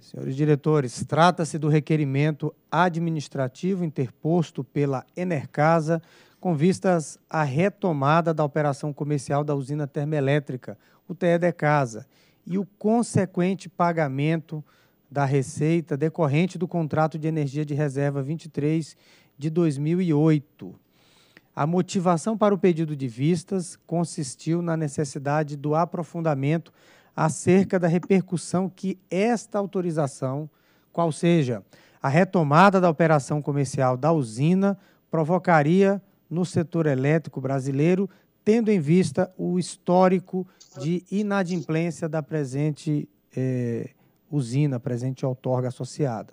Senhores diretores, trata-se do requerimento administrativo interposto pela Enercasa com vistas à retomada da operação comercial da usina termoelétrica, o TE de Casa, e o consequente pagamento da receita decorrente do contrato de energia de reserva 23 de 2008. A motivação para o pedido de vistas consistiu na necessidade do aprofundamento acerca da repercussão que esta autorização, qual seja a retomada da operação comercial da usina, provocaria no setor elétrico brasileiro, tendo em vista o histórico de inadimplência da presente eh, usina presente outorga associada.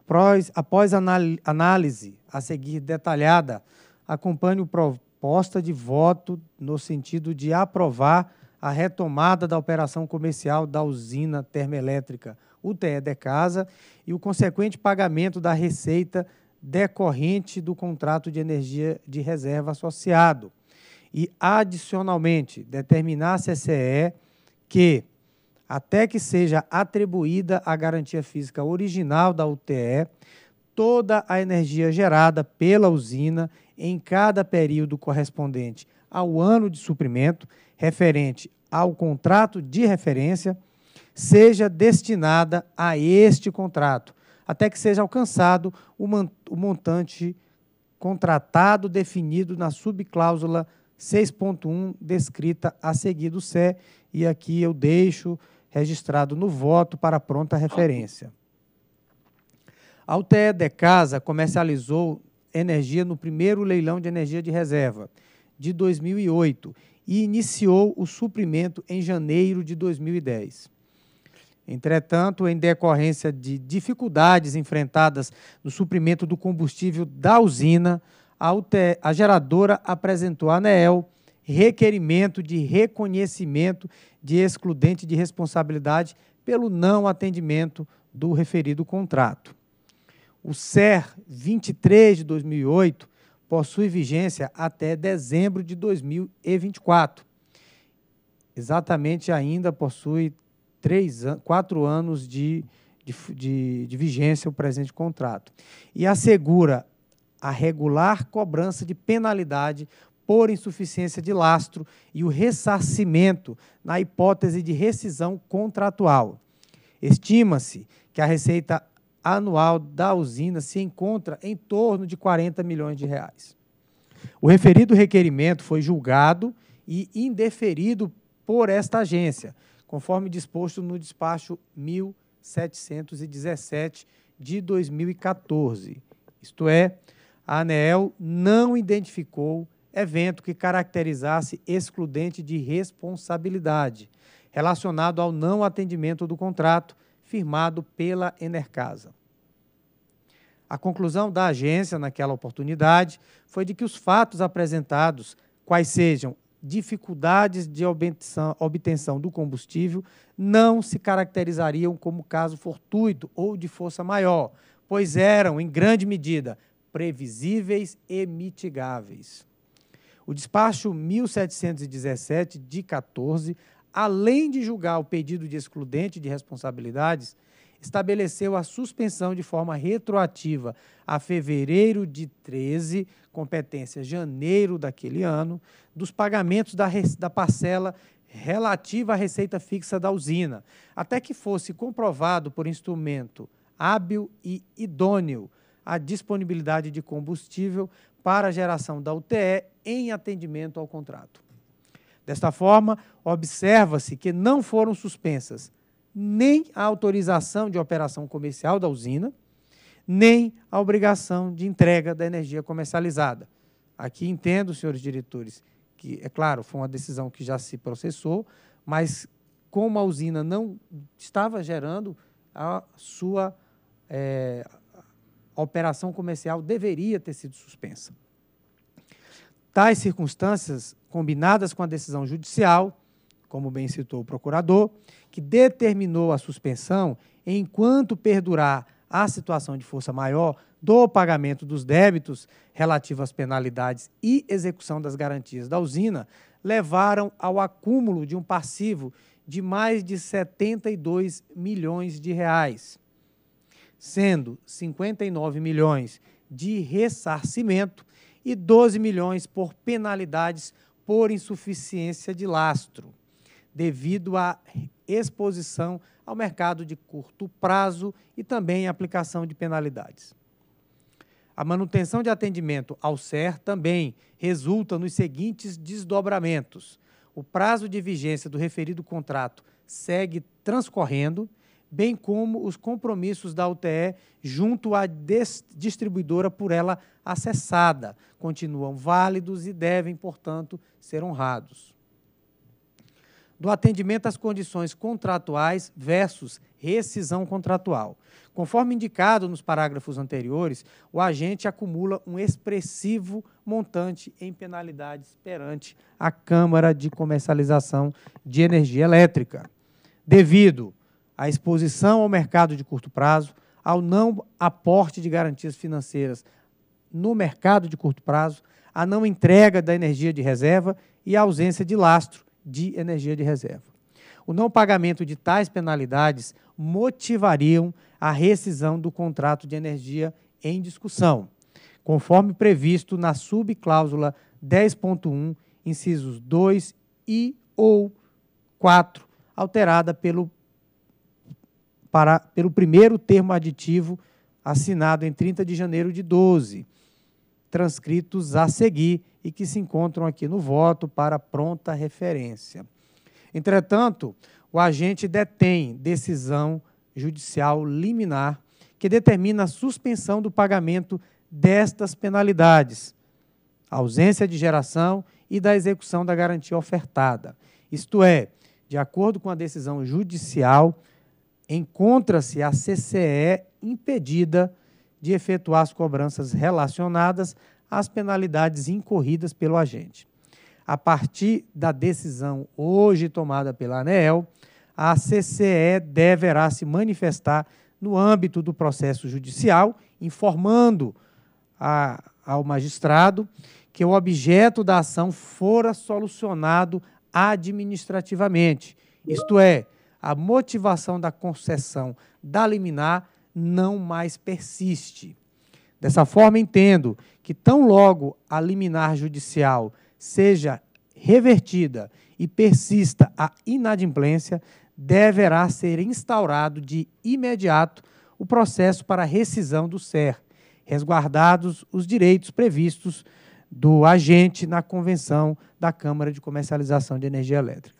Após, após análise a seguir detalhada, acompanho proposta de voto no sentido de aprovar a retomada da operação comercial da usina termoelétrica UTE de Casa e o consequente pagamento da receita decorrente do contrato de energia de reserva associado. E, adicionalmente, determinar a CCE que até que seja atribuída a garantia física original da UTE, toda a energia gerada pela usina em cada período correspondente ao ano de suprimento, referente ao contrato de referência, seja destinada a este contrato, até que seja alcançado o montante contratado definido na subcláusula 6.1 descrita a seguir do CE, e aqui eu deixo registrado no voto para pronta referência. A UTE de Casa comercializou energia no primeiro leilão de energia de reserva de 2008 e iniciou o suprimento em janeiro de 2010. Entretanto, em decorrência de dificuldades enfrentadas no suprimento do combustível da usina, a, UTE, a geradora apresentou à ANEEL requerimento de reconhecimento de excludente de responsabilidade pelo não atendimento do referido contrato. O SER 23 de 2008 possui vigência até dezembro de 2024. Exatamente ainda possui três, quatro anos de, de, de, de vigência o presente contrato. E assegura a regular cobrança de penalidade por insuficiência de lastro e o ressarcimento na hipótese de rescisão contratual. Estima-se que a receita anual da usina se encontra em torno de 40 milhões de reais. O referido requerimento foi julgado e indeferido por esta agência, conforme disposto no despacho 1717 de 2014. Isto é, a ANEEL não identificou evento que caracterizasse excludente de responsabilidade relacionado ao não atendimento do contrato firmado pela Enercasa. A conclusão da agência naquela oportunidade foi de que os fatos apresentados, quais sejam dificuldades de obtenção, obtenção do combustível, não se caracterizariam como caso fortuito ou de força maior, pois eram, em grande medida, previsíveis e mitigáveis. O despacho 1717 de 14, além de julgar o pedido de excludente de responsabilidades, estabeleceu a suspensão de forma retroativa a fevereiro de 13, competência janeiro daquele ano, dos pagamentos da, da parcela relativa à receita fixa da usina, até que fosse comprovado por instrumento hábil e idôneo a disponibilidade de combustível para a geração da UTE em atendimento ao contrato. Desta forma, observa-se que não foram suspensas nem a autorização de operação comercial da usina, nem a obrigação de entrega da energia comercializada. Aqui entendo, senhores diretores, que, é claro, foi uma decisão que já se processou, mas como a usina não estava gerando, a sua é, operação comercial deveria ter sido suspensa. Tais circunstâncias, combinadas com a decisão judicial, como bem citou o procurador, que determinou a suspensão enquanto perdurar a situação de força maior do pagamento dos débitos relativos às penalidades e execução das garantias da usina, levaram ao acúmulo de um passivo de mais de 72 milhões de reais, sendo 59 milhões de ressarcimento e 12 milhões por penalidades por insuficiência de lastro devido à exposição ao mercado de curto prazo e também à aplicação de penalidades. A manutenção de atendimento ao SER também resulta nos seguintes desdobramentos. O prazo de vigência do referido contrato segue transcorrendo, bem como os compromissos da UTE junto à distribuidora por ela acessada. Continuam válidos e devem, portanto, ser honrados. Do atendimento às condições contratuais versus rescisão contratual. Conforme indicado nos parágrafos anteriores, o agente acumula um expressivo montante em penalidades perante a Câmara de Comercialização de Energia Elétrica, devido à exposição ao mercado de curto prazo, ao não aporte de garantias financeiras no mercado de curto prazo, à não entrega da energia de reserva e à ausência de lastro de energia de reserva. O não pagamento de tais penalidades motivariam a rescisão do contrato de energia em discussão, conforme previsto na subcláusula 10.1, incisos 2 e ou 4, alterada pelo, para, pelo primeiro termo aditivo assinado em 30 de janeiro de 12, transcritos a seguir e que se encontram aqui no voto para pronta referência. Entretanto, o agente detém decisão judicial liminar que determina a suspensão do pagamento destas penalidades, ausência de geração e da execução da garantia ofertada. Isto é, de acordo com a decisão judicial, encontra-se a CCE impedida de efetuar as cobranças relacionadas as penalidades incorridas pelo agente. A partir da decisão hoje tomada pela ANEEL, a CCE deverá se manifestar no âmbito do processo judicial, informando a, ao magistrado que o objeto da ação fora solucionado administrativamente, isto é, a motivação da concessão da liminar não mais persiste. Dessa forma, entendo que, tão logo a liminar judicial seja revertida e persista a inadimplência, deverá ser instaurado de imediato o processo para rescisão do SER, resguardados os direitos previstos do agente na convenção da Câmara de Comercialização de Energia Elétrica.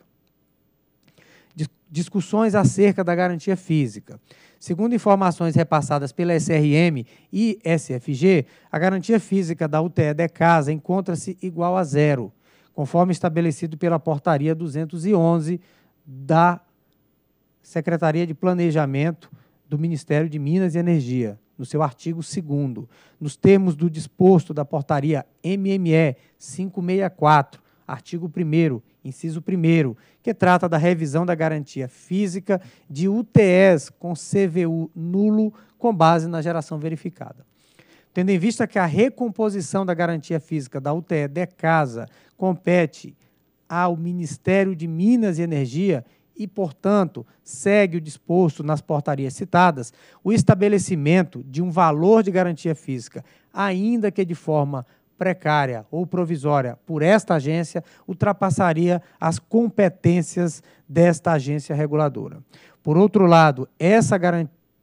Discussões acerca da garantia física. Segundo informações repassadas pela SRM e SFG, a garantia física da UTE de casa encontra-se igual a zero, conforme estabelecido pela portaria 211 da Secretaria de Planejamento do Ministério de Minas e Energia, no seu artigo 2 nos termos do disposto da portaria MME 564, artigo 1 inciso 1 que trata da revisão da garantia física de UTS com CVU nulo com base na geração verificada. Tendo em vista que a recomposição da garantia física da UTE de casa compete ao Ministério de Minas e Energia e, portanto, segue o disposto nas portarias citadas, o estabelecimento de um valor de garantia física, ainda que de forma precária ou provisória por esta agência, ultrapassaria as competências desta agência reguladora. Por outro lado, essa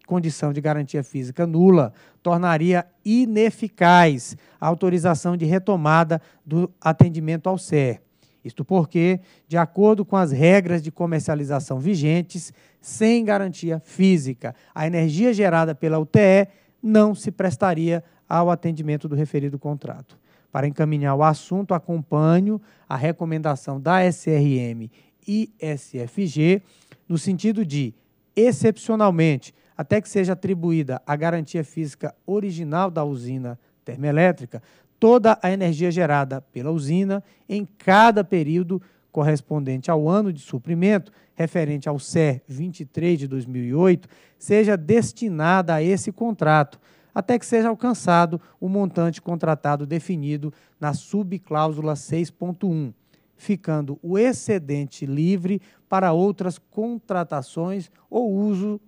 condição de garantia física nula tornaria ineficaz a autorização de retomada do atendimento ao SER isto porque, de acordo com as regras de comercialização vigentes, sem garantia física, a energia gerada pela UTE não se prestaria ao atendimento do referido contrato. Para encaminhar o assunto, acompanho a recomendação da SRM e SFG no sentido de, excepcionalmente, até que seja atribuída a garantia física original da usina termoelétrica, toda a energia gerada pela usina em cada período correspondente ao ano de suprimento, referente ao CER 23 de 2008, seja destinada a esse contrato, até que seja alcançado o montante contratado definido na subcláusula 6.1, ficando o excedente livre para outras contratações ou uso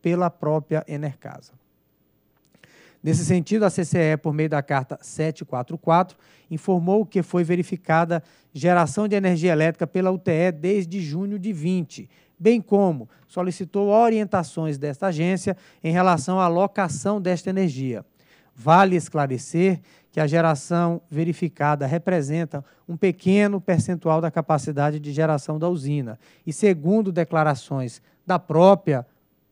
pela própria Enercasa. Nesse sentido, a CCE, por meio da carta 744, informou que foi verificada geração de energia elétrica pela UTE desde junho de 20, bem como solicitou orientações desta agência em relação à alocação desta energia. Vale esclarecer que a geração verificada representa um pequeno percentual da capacidade de geração da usina e, segundo declarações da própria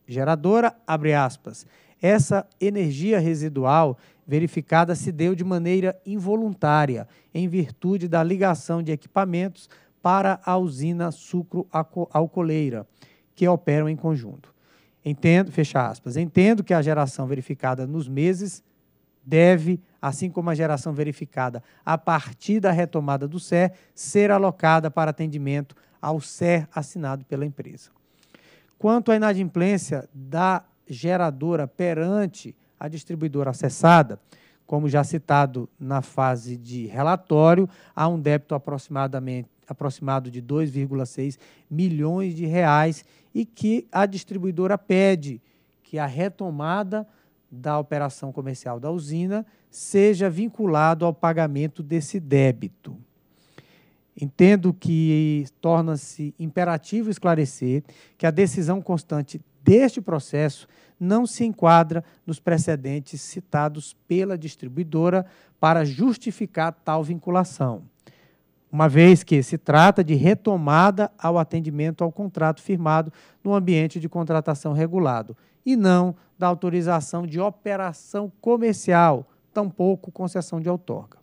geradora, abre aspas, essa energia residual verificada se deu de maneira involuntária, em virtude da ligação de equipamentos para a usina sucro-alcooleira, que operam em conjunto. Entendo, fecha aspas, entendo que a geração verificada nos meses deve, assim como a geração verificada a partir da retomada do SER, ser alocada para atendimento ao SER assinado pela empresa. Quanto à inadimplência da geradora perante a distribuidora acessada, como já citado na fase de relatório, há um débito aproximadamente aproximado de 2,6 milhões de reais e que a distribuidora pede que a retomada da operação comercial da usina seja vinculado ao pagamento desse débito. Entendo que torna-se imperativo esclarecer que a decisão constante deste processo não se enquadra nos precedentes citados pela distribuidora para justificar tal vinculação, uma vez que se trata de retomada ao atendimento ao contrato firmado no ambiente de contratação regulado e não da autorização de operação comercial, tampouco concessão de outorga.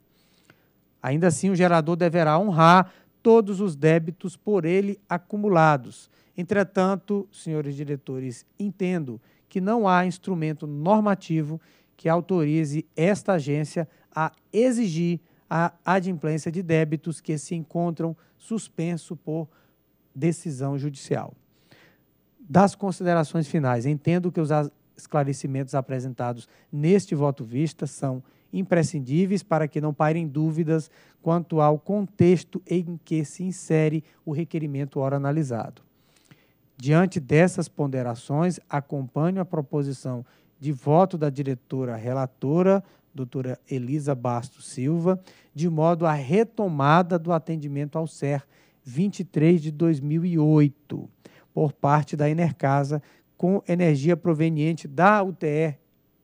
Ainda assim, o gerador deverá honrar todos os débitos por ele acumulados, Entretanto, senhores diretores, entendo que não há instrumento normativo que autorize esta agência a exigir a adimplência de débitos que se encontram suspenso por decisão judicial. Das considerações finais, entendo que os esclarecimentos apresentados neste voto vista são imprescindíveis para que não pairem dúvidas quanto ao contexto em que se insere o requerimento ora analisado. Diante dessas ponderações, acompanho a proposição de voto da diretora relatora, doutora Elisa Bastos Silva, de modo a retomada do atendimento ao SER 23 de 2008, por parte da Enercasa, com energia proveniente da UTE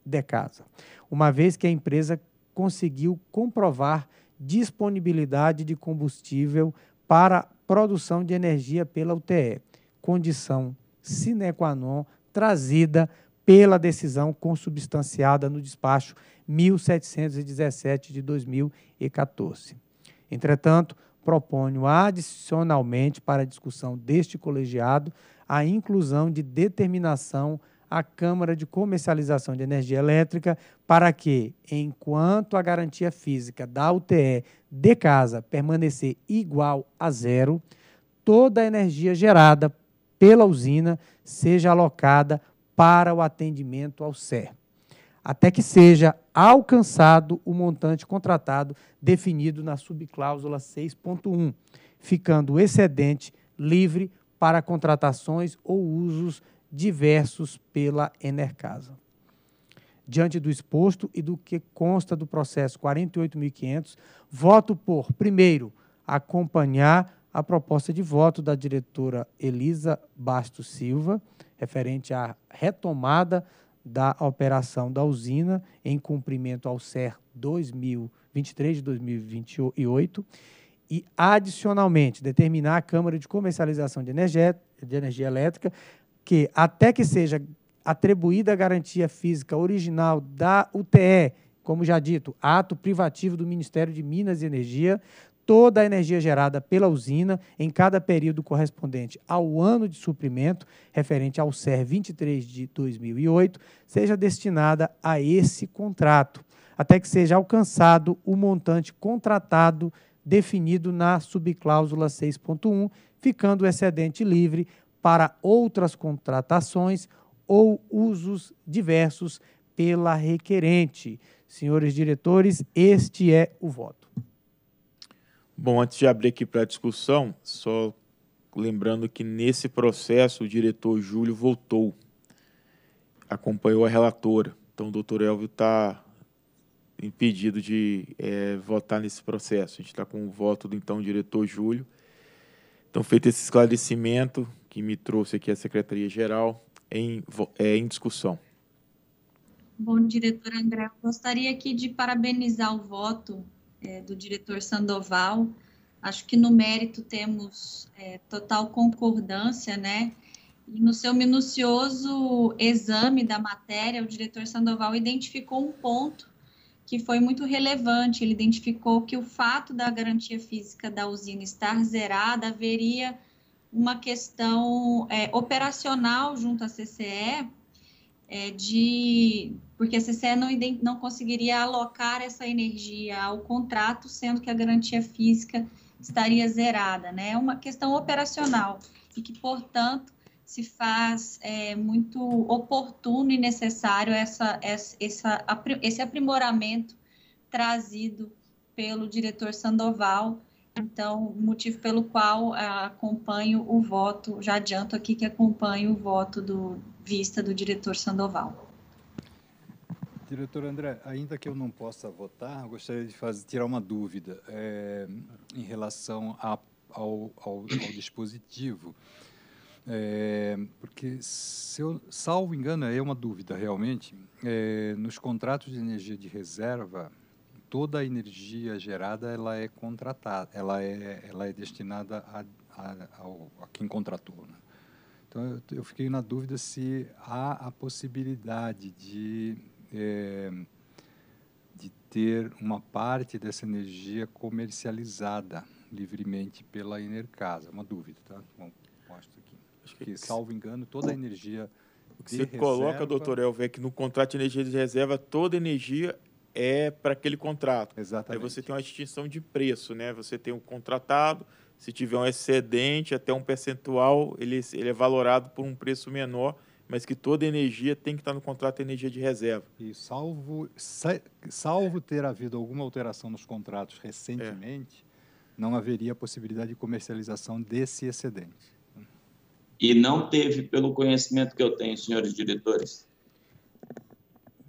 de casa, uma vez que a empresa conseguiu comprovar disponibilidade de combustível para produção de energia pela UTE, condição sine qua non trazida pela decisão consubstanciada no despacho 1717 de 2014. Entretanto, proponho adicionalmente para a discussão deste colegiado a inclusão de determinação à Câmara de Comercialização de Energia Elétrica para que, enquanto a garantia física da UTE de casa permanecer igual a zero, toda a energia gerada pela usina seja alocada para o atendimento ao SER, até que seja alcançado o montante contratado definido na subcláusula 6.1, ficando o excedente livre para contratações ou usos diversos pela Enercasa. Diante do exposto e do que consta do processo 48.500, voto por, primeiro, acompanhar a proposta de voto da diretora Elisa Bastos Silva, referente à retomada da operação da usina em cumprimento ao CER 2023 de 2028 e, adicionalmente, determinar a Câmara de Comercialização de Energia, de Energia Elétrica que, até que seja atribuída a garantia física original da UTE, como já dito, ato privativo do Ministério de Minas e Energia, toda a energia gerada pela usina em cada período correspondente ao ano de suprimento, referente ao CER 23 de 2008, seja destinada a esse contrato, até que seja alcançado o montante contratado definido na subcláusula 6.1, ficando o excedente livre para outras contratações ou usos diversos pela requerente. Senhores diretores, este é o voto. Bom, antes de abrir aqui para a discussão, só lembrando que nesse processo o diretor Júlio voltou, acompanhou a relatora. Então o doutor Elvio está impedido de é, votar nesse processo. A gente está com o voto do então diretor Júlio. Então, feito esse esclarecimento, que me trouxe aqui a Secretaria-Geral em, é, em discussão. Bom, diretor André, gostaria aqui de parabenizar o voto é, do diretor Sandoval. Acho que no mérito temos é, total concordância, né? E no seu minucioso exame da matéria, o diretor Sandoval identificou um ponto que foi muito relevante. Ele identificou que o fato da garantia física da usina estar zerada haveria uma questão é, operacional junto à CCE, é, de porque a CCE não, não conseguiria alocar essa energia ao contrato, sendo que a garantia física estaria zerada, né? É uma questão operacional e que, portanto, se faz é, muito oportuno e necessário essa, essa, esse aprimoramento trazido pelo diretor Sandoval então, motivo pelo qual uh, acompanho o voto, já adianto aqui que acompanho o voto do vista do diretor Sandoval. Diretor André, ainda que eu não possa votar, gostaria de fazer, tirar uma dúvida é, em relação a, ao, ao, ao, dispositivo. É, porque, se eu, salvo engano, é uma dúvida realmente, é, nos contratos de energia de reserva, toda a energia gerada ela é contratada, ela é, ela é destinada a, a, a quem contratou. Né? Então, eu, fiquei na dúvida se há a possibilidade de, é, de ter uma parte dessa energia comercializada livremente pela Enercasa. Uma dúvida, tá? Bom, mostro aqui. Acho que, salvo engano, toda a energia o que você reserva... coloca, doutor Elver, é que no contrato de energia de reserva, toda energia é para aquele contrato. Exatamente. Aí você tem uma distinção de preço, né? Você tem um contratado, se tiver um excedente, até um percentual, ele, ele é valorado por um preço menor, mas que toda energia tem que estar no contrato de energia de reserva. E salvo, salvo ter havido alguma alteração nos contratos recentemente, é. não haveria possibilidade de comercialização desse excedente. E não teve, pelo conhecimento que eu tenho, senhores diretores.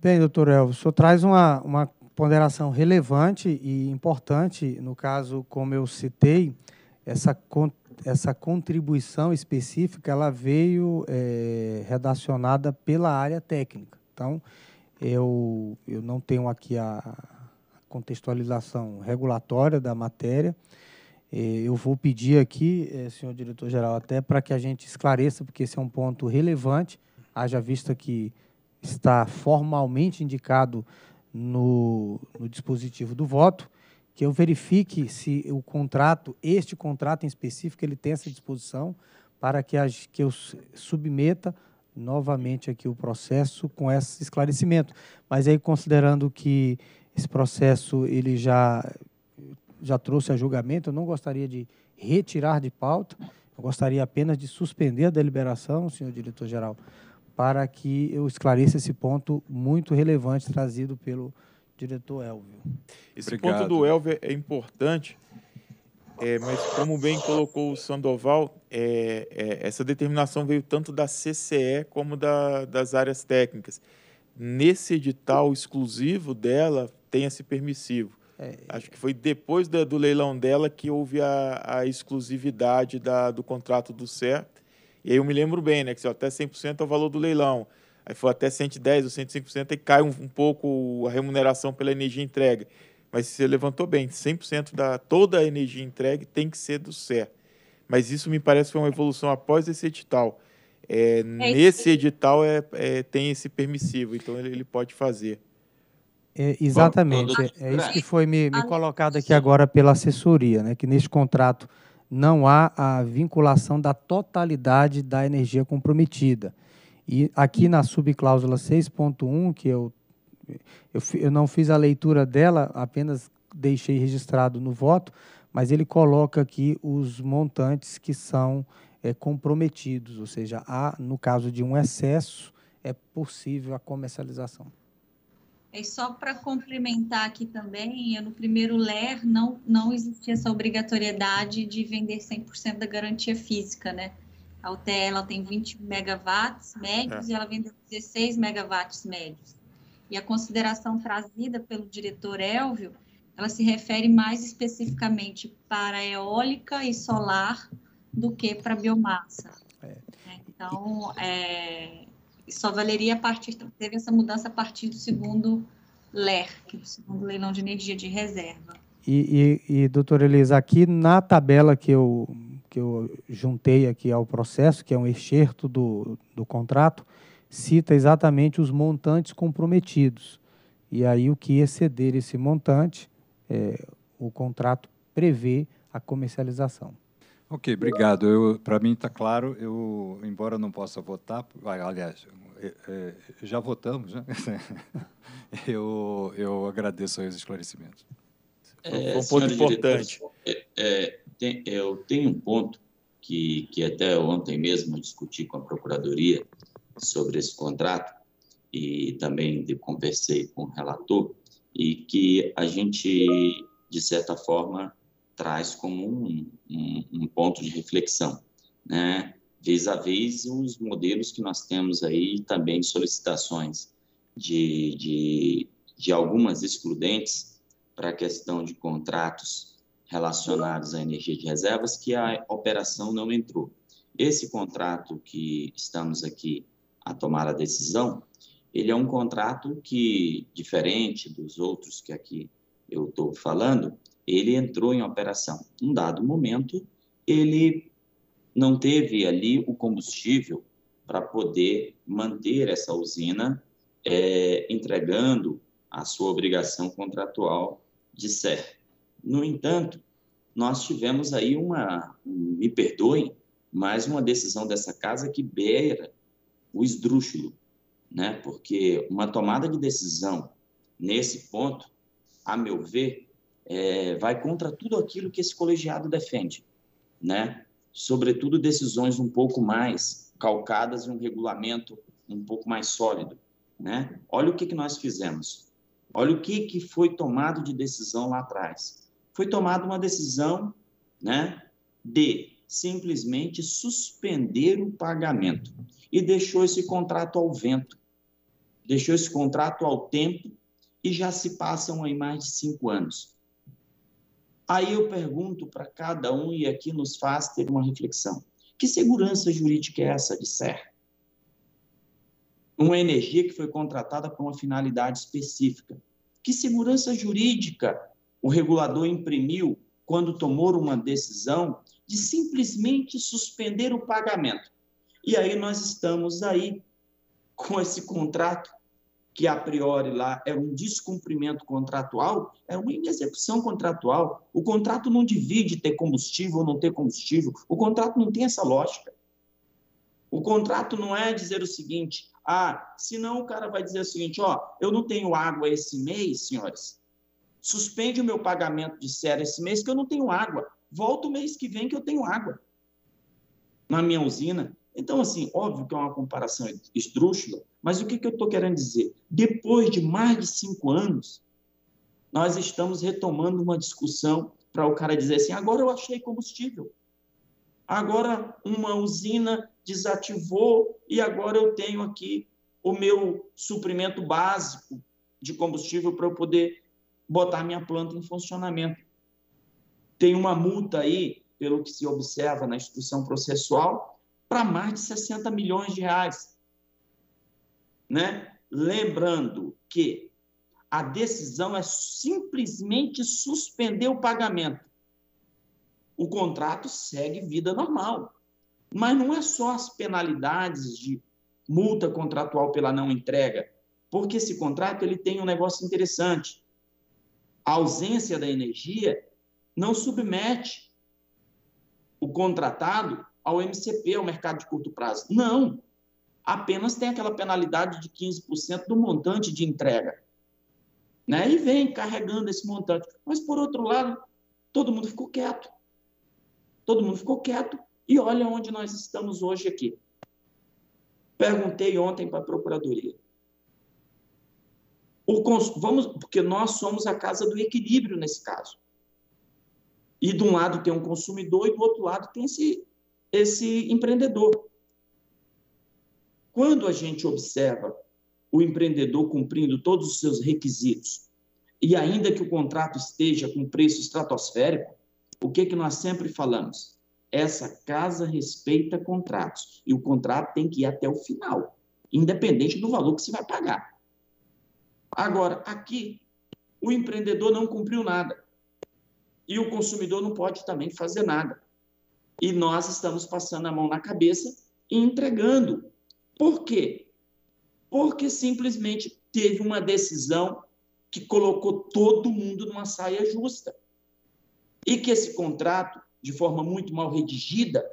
Bem, doutor Elvio, o senhor traz uma, uma ponderação relevante e importante, no caso, como eu citei, essa essa contribuição específica ela veio é, redacionada pela área técnica. Então, eu, eu não tenho aqui a contextualização regulatória da matéria. É, eu vou pedir aqui, é, senhor diretor-geral, até para que a gente esclareça, porque esse é um ponto relevante, haja vista que está formalmente indicado no, no dispositivo do voto, que eu verifique se o contrato, este contrato em específico, ele tem essa disposição para que, a, que eu submeta novamente aqui o processo com esse esclarecimento. Mas aí, considerando que esse processo ele já, já trouxe a julgamento, eu não gostaria de retirar de pauta, eu gostaria apenas de suspender a deliberação, senhor diretor-geral, para que eu esclareça esse ponto muito relevante trazido pelo diretor Elvio. Esse Obrigado. ponto do Elvio é importante, é, mas como bem colocou o Sandoval, é, é, essa determinação veio tanto da CCE como da, das áreas técnicas. Nesse edital exclusivo dela, tem esse permissivo. É, Acho que foi depois da, do leilão dela que houve a, a exclusividade da, do contrato do CERT. E aí eu me lembro bem, né, que até 100% é o valor do leilão aí for até 110 ou 105% e cai um, um, pouco a remuneração pela energia entregue. Mas você levantou bem, 100% da toda a energia entregue tem que ser do CER. Mas isso me parece que foi uma evolução após esse edital. É, é nesse edital é, é, tem esse permissivo, então ele, ele pode fazer. É, exatamente, é, isso que foi me, me colocado aqui agora pela assessoria, né, que neste contrato não há a vinculação da totalidade da energia comprometida. E aqui na subcláusula 6.1, que eu, eu, eu não fiz a leitura dela, apenas deixei registrado no voto, mas ele coloca aqui os montantes que são é, comprometidos, ou seja, há, no caso de um excesso, é possível a comercialização. E só para complementar aqui também, no primeiro LER não, não existia essa obrigatoriedade de vender 100% da garantia física, né? A UTE ela tem 20 megawatts médios é. e ela vendeu 16 megawatts médios. E a consideração trazida pelo diretor Elvio, ela se refere mais especificamente para eólica e solar do que para biomassa. É. Então, é, só valeria a partir, teve essa mudança a partir do segundo LER, que é o segundo leilão de energia de reserva. E, e, e doutora Elisa, aqui na tabela que eu que eu juntei aqui ao processo, que é um excerto do, do contrato, cita exatamente os montantes comprometidos. E aí, o que exceder esse montante, é, o contrato prevê a comercialização. Ok, obrigado. Para mim está claro. Eu, embora não possa votar, aliás, é, é, já votamos, né? eu, eu agradeço os esclarecimentos. É, um ponto importante. É, é, tem, eu tenho um ponto que, que até ontem mesmo eu discuti com a Procuradoria sobre esse contrato e também conversei com o relator e que a gente, de certa forma, traz como um, um, um ponto de reflexão, né? Vez a vez, os modelos que nós temos aí, também solicitações de, de, de algumas excludentes para a questão de contratos relacionados à energia de reservas que a operação não entrou. Esse contrato que estamos aqui a tomar a decisão, ele é um contrato que, diferente dos outros que aqui eu estou falando, ele entrou em operação. Um dado momento, ele não teve ali o combustível para poder manter essa usina é, entregando a sua obrigação contratual de SER. No entanto, nós tivemos aí uma, me perdoem, mais uma decisão dessa casa que beira o esdrúxulo, né? Porque uma tomada de decisão nesse ponto, a meu ver, é, vai contra tudo aquilo que esse colegiado defende, né? Sobretudo decisões um pouco mais calcadas em um regulamento um pouco mais sólido, né? Olha o que, que nós fizemos. Olha o que, que foi tomado de decisão lá atrás foi tomada uma decisão né, de simplesmente suspender o pagamento e deixou esse contrato ao vento, deixou esse contrato ao tempo e já se passam aí mais de cinco anos. Aí eu pergunto para cada um, e aqui nos faz ter uma reflexão: que segurança jurídica é essa de ser? Uma energia que foi contratada com uma finalidade específica. Que segurança jurídica o regulador imprimiu quando tomou uma decisão de simplesmente suspender o pagamento? E aí nós estamos aí com esse contrato que a priori lá era um descumprimento contratual, é uma inexecução contratual. O contrato não divide ter combustível ou não ter combustível. O contrato não tem essa lógica. O contrato não é dizer o seguinte: ah, senão o cara vai dizer o seguinte, ó, eu não tenho água esse mês, senhores. Suspende o meu pagamento de série esse mês que eu não tenho água. Volta o mês que vem que eu tenho água na minha usina. Então, assim, óbvio que é uma comparação esdrúxula, mas o que, que eu estou querendo dizer? Depois de mais de cinco anos, nós estamos retomando uma discussão para o cara dizer assim: agora eu achei combustível. Agora uma usina desativou e agora eu tenho aqui o meu suprimento básico de combustível para eu poder botar minha planta em funcionamento. Tem uma multa aí, pelo que se observa na instituição processual, para mais de 60 milhões de reais. Né? Lembrando que a decisão é simplesmente suspender o pagamento. O contrato segue vida normal. Mas não é só as penalidades de multa contratual pela não entrega, porque esse contrato ele tem um negócio interessante. A ausência da energia não submete o contratado ao MCP, ao mercado de curto prazo. Não. Apenas tem aquela penalidade de 15% do montante de entrega. Né? E vem carregando esse montante. Mas, por outro lado, todo mundo ficou quieto. Todo mundo ficou quieto. E olha onde nós estamos hoje aqui. Perguntei ontem para a Procuradoria. Cons... Vamos, porque nós somos a casa do equilíbrio nesse caso. E de um lado tem um consumidor e do outro lado tem esse esse empreendedor. Quando a gente observa o empreendedor cumprindo todos os seus requisitos, e ainda que o contrato esteja com preço estratosférico, o que, que nós sempre falamos? Essa casa respeita contratos e o contrato tem que ir até o final, independente do valor que se vai pagar. Agora, aqui, o empreendedor não cumpriu nada e o consumidor não pode também fazer nada e nós estamos passando a mão na cabeça e entregando. Por quê? Porque simplesmente teve uma decisão que colocou todo mundo numa saia justa. E que esse contrato, de forma muito mal redigida,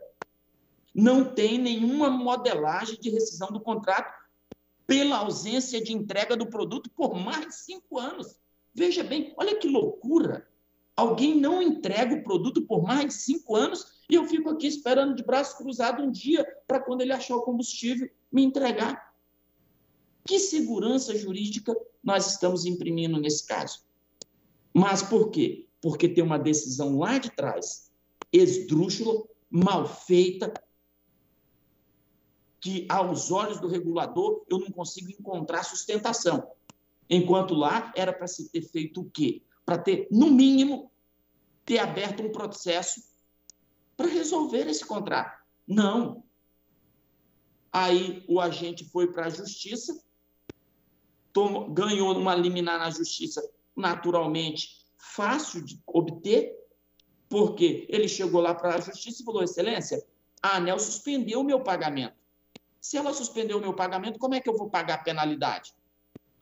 não tem nenhuma modelagem de rescisão do contrato pela ausência de entrega do produto por mais de cinco anos. Veja bem, olha que loucura. Alguém não entrega o produto por mais de cinco anos e eu fico aqui esperando de braço cruzado um dia para quando ele achar o combustível me entregar. Que segurança jurídica nós estamos imprimindo nesse caso? Mas por quê? Porque tem uma decisão lá de trás, esdrúxula, mal feita, que aos olhos do regulador eu não consigo encontrar sustentação. Enquanto lá era para se ter feito o quê? Para ter, no mínimo, ter aberto um processo para resolver esse contrato. Não. Aí o agente foi para a justiça, tomou, ganhou uma liminar na justiça, naturalmente fácil de obter, porque ele chegou lá para a justiça e falou: Excelência, a ANEL suspendeu o meu pagamento. Se ela suspendeu o meu pagamento, como é que eu vou pagar a penalidade?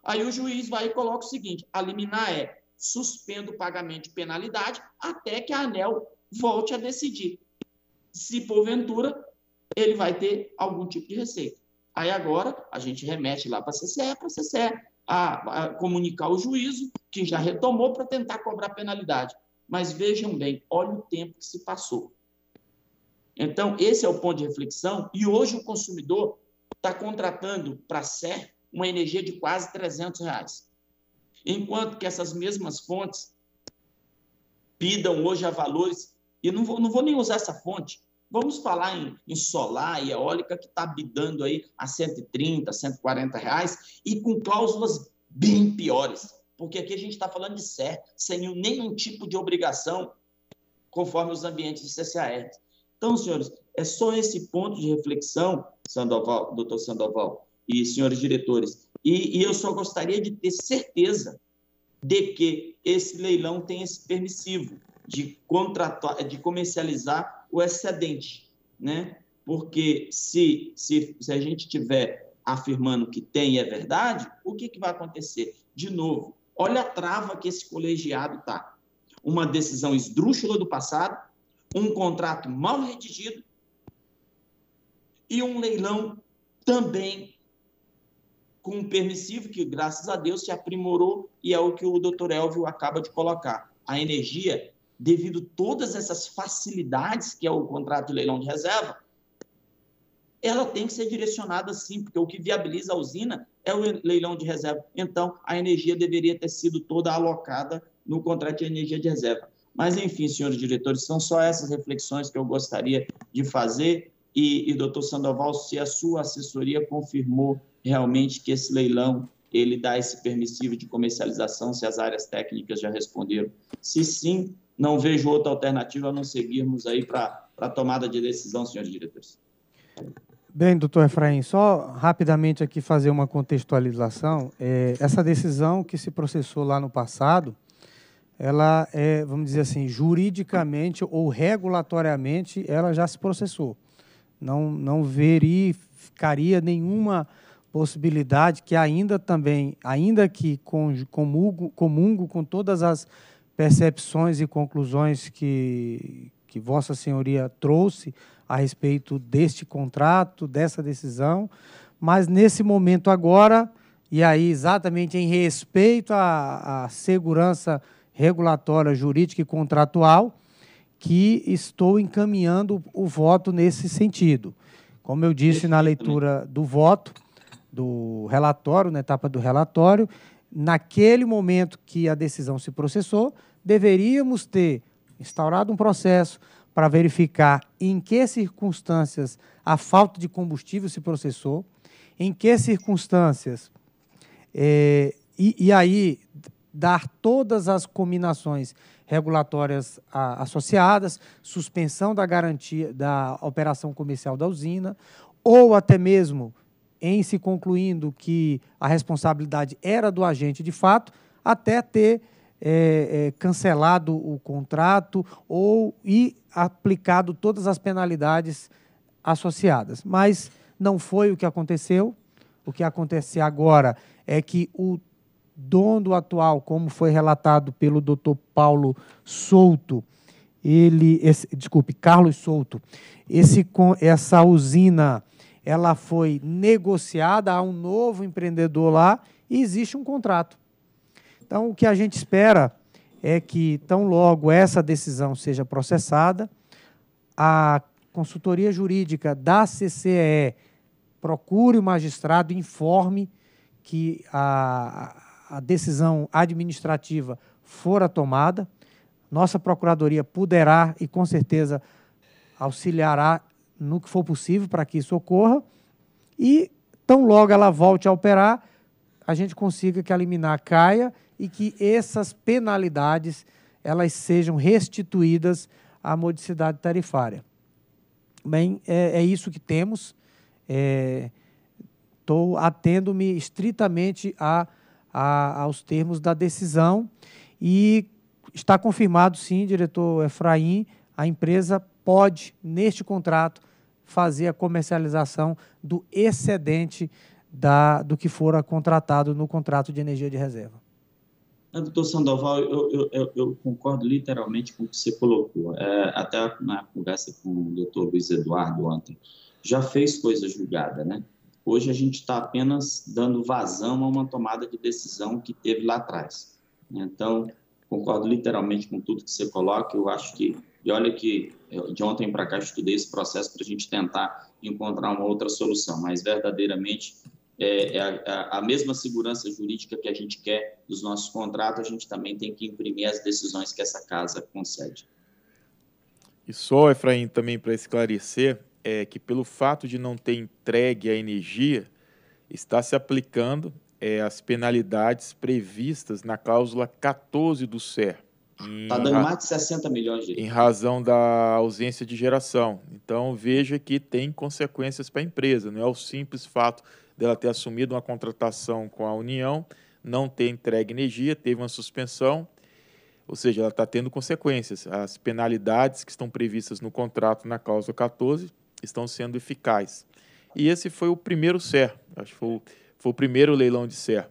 Aí o juiz vai e coloca o seguinte: a liminar é suspendo o pagamento de penalidade até que a ANEL volte a decidir se porventura ele vai ter algum tipo de receita. Aí agora a gente remete lá para a CCE, para a CCE a, comunicar o juízo, que já retomou para tentar cobrar penalidade. Mas vejam bem, olha o tempo que se passou. Então, esse é o ponto de reflexão, e hoje o consumidor está contratando para a SER uma energia de quase 300 reais. Enquanto que essas mesmas fontes pidam hoje a valores e não vou, não vou nem usar essa fonte. Vamos falar em, em solar e eólica que está bidando aí a 130, 140 reais e com cláusulas bem piores. Porque aqui a gente está falando de certo, sem nenhum tipo de obrigação conforme os ambientes de CCAR. Então, senhores, é só esse ponto de reflexão, Sandoval, doutor Sandoval e senhores diretores, e, e eu só gostaria de ter certeza de que esse leilão tem esse permissivo de, contratar, de comercializar o excedente, né? Porque se, se, se a gente tiver afirmando que tem e é verdade, o que, que vai acontecer? De novo, olha a trava que esse colegiado está. Uma decisão esdrúxula do passado, um contrato mal redigido e um leilão também com um permissivo que, graças a Deus, se aprimorou e é o que o doutor Elvio acaba de colocar. A energia, devido a todas essas facilidades que é o contrato de leilão de reserva, ela tem que ser direcionada sim, porque o que viabiliza a usina é o leilão de reserva. Então, a energia deveria ter sido toda alocada no contrato de energia de reserva. Mas, enfim, senhores diretores, são só essas reflexões que eu gostaria de fazer. E, e doutor Sandoval, se a sua assessoria confirmou realmente que esse leilão ele dá esse permissivo de comercialização, se as áreas técnicas já responderam. Se sim, não vejo outra alternativa a não seguirmos aí para a tomada de decisão, senhores diretores. Bem, doutor Efraim, só rapidamente aqui fazer uma contextualização. É, essa decisão que se processou lá no passado, ela é, vamos dizer assim, juridicamente ou regulatoriamente, ela já se processou. Não, não verificaria nenhuma possibilidade que ainda também, ainda que comungo, comungo com todas as percepções e conclusões que, que Vossa Senhoria trouxe a respeito deste contrato, dessa decisão, mas nesse momento agora, e aí exatamente em respeito à, à segurança regulatória, jurídica e contratual, que estou encaminhando o voto nesse sentido. Como eu disse na leitura do voto, do relatório, na etapa do relatório, naquele momento que a decisão se processou, deveríamos ter instaurado um processo, para verificar em que circunstâncias a falta de combustível se processou, em que circunstâncias, é, e, e, aí dar todas as combinações regulatórias a, associadas, suspensão da garantia da operação comercial da usina, ou até mesmo em se concluindo que a responsabilidade era do agente de fato, até ter é, é, cancelado o contrato ou e aplicado todas as penalidades associadas. Mas não foi o que aconteceu. O que acontece agora é que o dono atual, como foi relatado pelo doutor Paulo Souto, ele, esse, desculpe, Carlos Souto, esse, essa usina ela foi negociada a um novo empreendedor lá e existe um contrato. Então, o que a gente espera é que, tão logo essa decisão seja processada, a consultoria jurídica da CCE procure o magistrado, informe que a, a decisão administrativa fora tomada. Nossa procuradoria poderá e com certeza auxiliará no que for possível para que isso ocorra. E tão logo ela volte a operar, a gente consiga que a liminar caia e que essas penalidades elas sejam restituídas à modicidade tarifária. Bem, é, é isso que temos. Estou é, atendo-me estritamente a, a, aos termos da decisão e está confirmado, sim, diretor Efraim, a empresa pode, neste contrato, fazer a comercialização do excedente da, do que fora contratado no contrato de energia de reserva. Doutor Sandoval, eu, eu, eu, concordo literalmente com o que você colocou. É, até na conversa com o doutor Luiz Eduardo ontem, já fez coisa julgada, né? Hoje a gente está apenas dando vazão a uma tomada de decisão que teve lá atrás. Então, concordo literalmente com tudo que você coloca. Eu acho que, e olha que de ontem para cá estudei esse processo para a gente tentar encontrar uma outra solução, mas verdadeiramente é, é a, a, mesma segurança jurídica que a gente quer dos nossos contratos, a gente também tem que imprimir as decisões que essa casa concede. E só, Efraim, também para esclarecer, é que pelo fato de não ter entregue a energia, está se aplicando é, as penalidades previstas na cláusula 14 do CER. Está dando mais de 60 milhões de Em razão da ausência de geração. Então, veja que tem consequências para a empresa. Não é o simples fato dela ter assumido uma contratação com a União, não ter entregue energia, teve uma suspensão, ou seja, ela está tendo consequências. As penalidades que estão previstas no contrato na cláusula 14 estão sendo eficazes. E esse foi o primeiro SER, acho que foi o, foi o primeiro leilão de SER.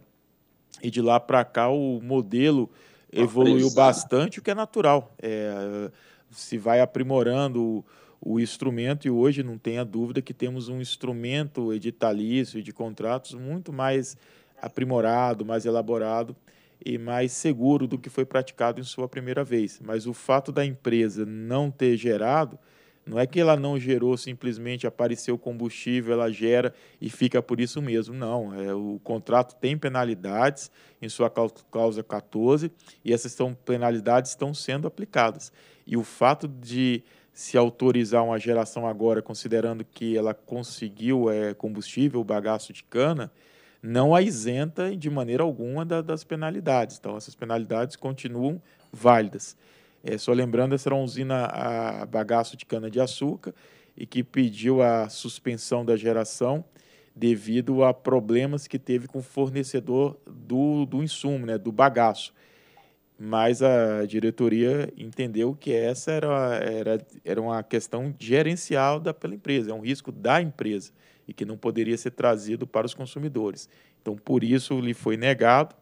E de lá para cá o modelo evoluiu bastante, o que é natural. É, se vai aprimorando o, o, instrumento e hoje não tenha dúvida que temos um instrumento editalício e de contratos muito mais aprimorado, mais elaborado e mais seguro do que foi praticado em sua primeira vez. Mas o fato da empresa não ter gerado não é que ela não gerou, simplesmente apareceu combustível, ela gera e fica por isso mesmo. Não, é, o contrato tem penalidades em sua cláusula 14 e essas são, penalidades estão sendo aplicadas. E o fato de se autorizar uma geração agora, considerando que ela conseguiu é, combustível, bagaço de cana, não a isenta de maneira alguma da, das penalidades. Então, essas penalidades continuam válidas. É, só lembrando, essa era uma usina a bagaço de cana-de-açúcar e que pediu a suspensão da geração devido a problemas que teve com o fornecedor do, do insumo, né, do bagaço. Mas a diretoria entendeu que essa era, era, era uma questão gerencial da, pela empresa, é um risco da empresa e que não poderia ser trazido para os consumidores. Então, por isso, lhe foi negado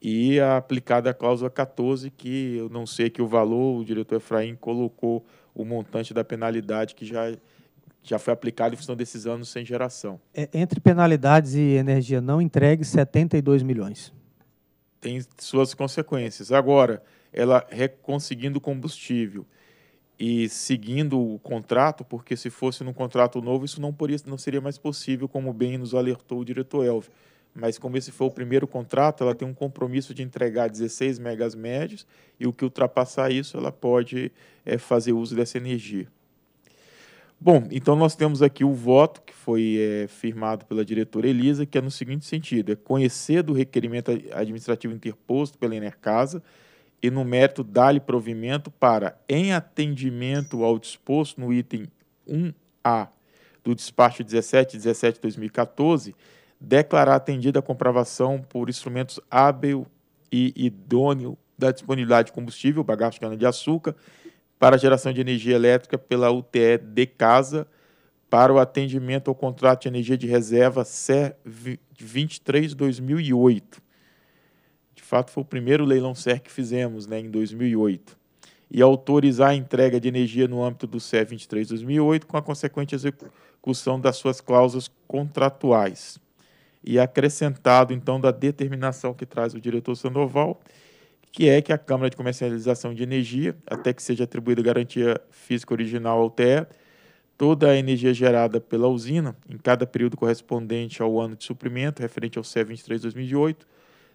e aplicada a cláusula 14, que eu não sei que o valor, o diretor Efraim colocou o montante da penalidade que já, já foi aplicado em função desses anos sem geração. É, entre penalidades e energia não entregue, 72 milhões. Tem suas consequências. Agora, ela conseguindo combustível e seguindo o contrato, porque se fosse num contrato novo, isso não, poderia, não seria mais possível, como bem nos alertou o diretor Elvio mas como esse foi o primeiro contrato, ela tem um compromisso de entregar 16 megas médios e o que ultrapassar isso, ela pode é, fazer uso dessa energia. Bom, então nós temos aqui o voto que foi é, firmado pela diretora Elisa, que é no seguinte sentido: é conhecer do requerimento administrativo interposto pela Enercasa e no mérito dar-lhe provimento para, em atendimento ao disposto no item 1A do despacho 17 17 2014 declarar atendida a comprovação por instrumentos hábil e idôneo da disponibilidade de combustível, bagaço de cana-de-açúcar, para geração de energia elétrica pela UTE de casa, para o atendimento ao contrato de energia de reserva CER 23-2008. De fato, foi o primeiro leilão CER que fizemos né, em 2008. E autorizar a entrega de energia no âmbito do CER 23-2008, com a consequente execução das suas cláusulas contratuais e acrescentado, então, da determinação que traz o diretor Sandoval, que é que a Câmara de Comercialização de Energia, até que seja atribuída garantia física original ao TE, toda a energia gerada pela usina, em cada período correspondente ao ano de suprimento, referente ao CE 23-2008,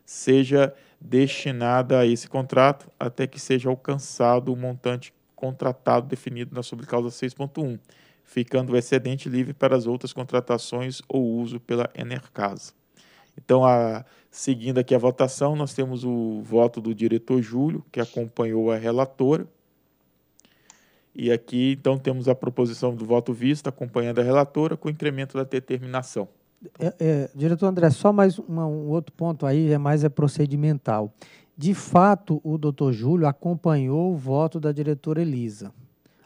seja destinada a esse contrato até que seja alcançado o montante contratado definido na subcausa 6.1 ficando o excedente livre para as outras contratações ou uso pela Enercasa. Então, a, seguindo aqui a votação, nós temos o voto do diretor Júlio, que acompanhou a relatora. E aqui, então, temos a proposição do voto visto, acompanhando a relatora, com incremento da determinação. É, é, diretor André, só mais uma, um outro ponto aí, é mais é procedimental. De fato, o doutor Júlio acompanhou o voto da diretora Elisa.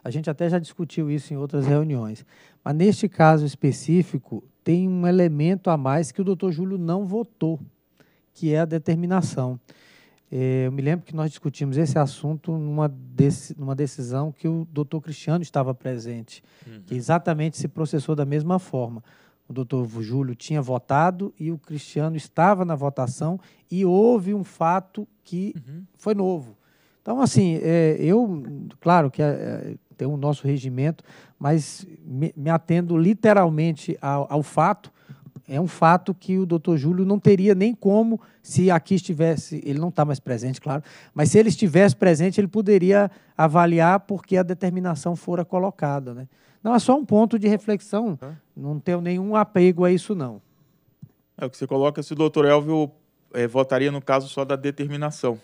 A gente até já discutiu isso em outras reuniões. Mas neste caso específico, tem um elemento a mais que o doutor Júlio não votou, que é a determinação. É, eu me lembro que nós discutimos esse assunto numa, numa decisão que o doutor Cristiano estava presente, uhum. que exatamente se processou da mesma forma. O doutor Júlio tinha votado e o Cristiano estava na votação e houve um fato que uhum. foi novo. Então, assim, é, eu, claro que é, tem o nosso regimento, mas me, me atendo literalmente ao, ao, fato. É um fato que o doutor Júlio não teria nem como, se aqui estivesse, ele não está mais presente, claro, mas se ele estivesse presente, ele poderia avaliar porque a determinação fora colocada. Né? Não, é só um ponto de reflexão, não tenho nenhum apego a isso, não. É o que você coloca se o doutor Elvio é, votaria no caso só da determinação.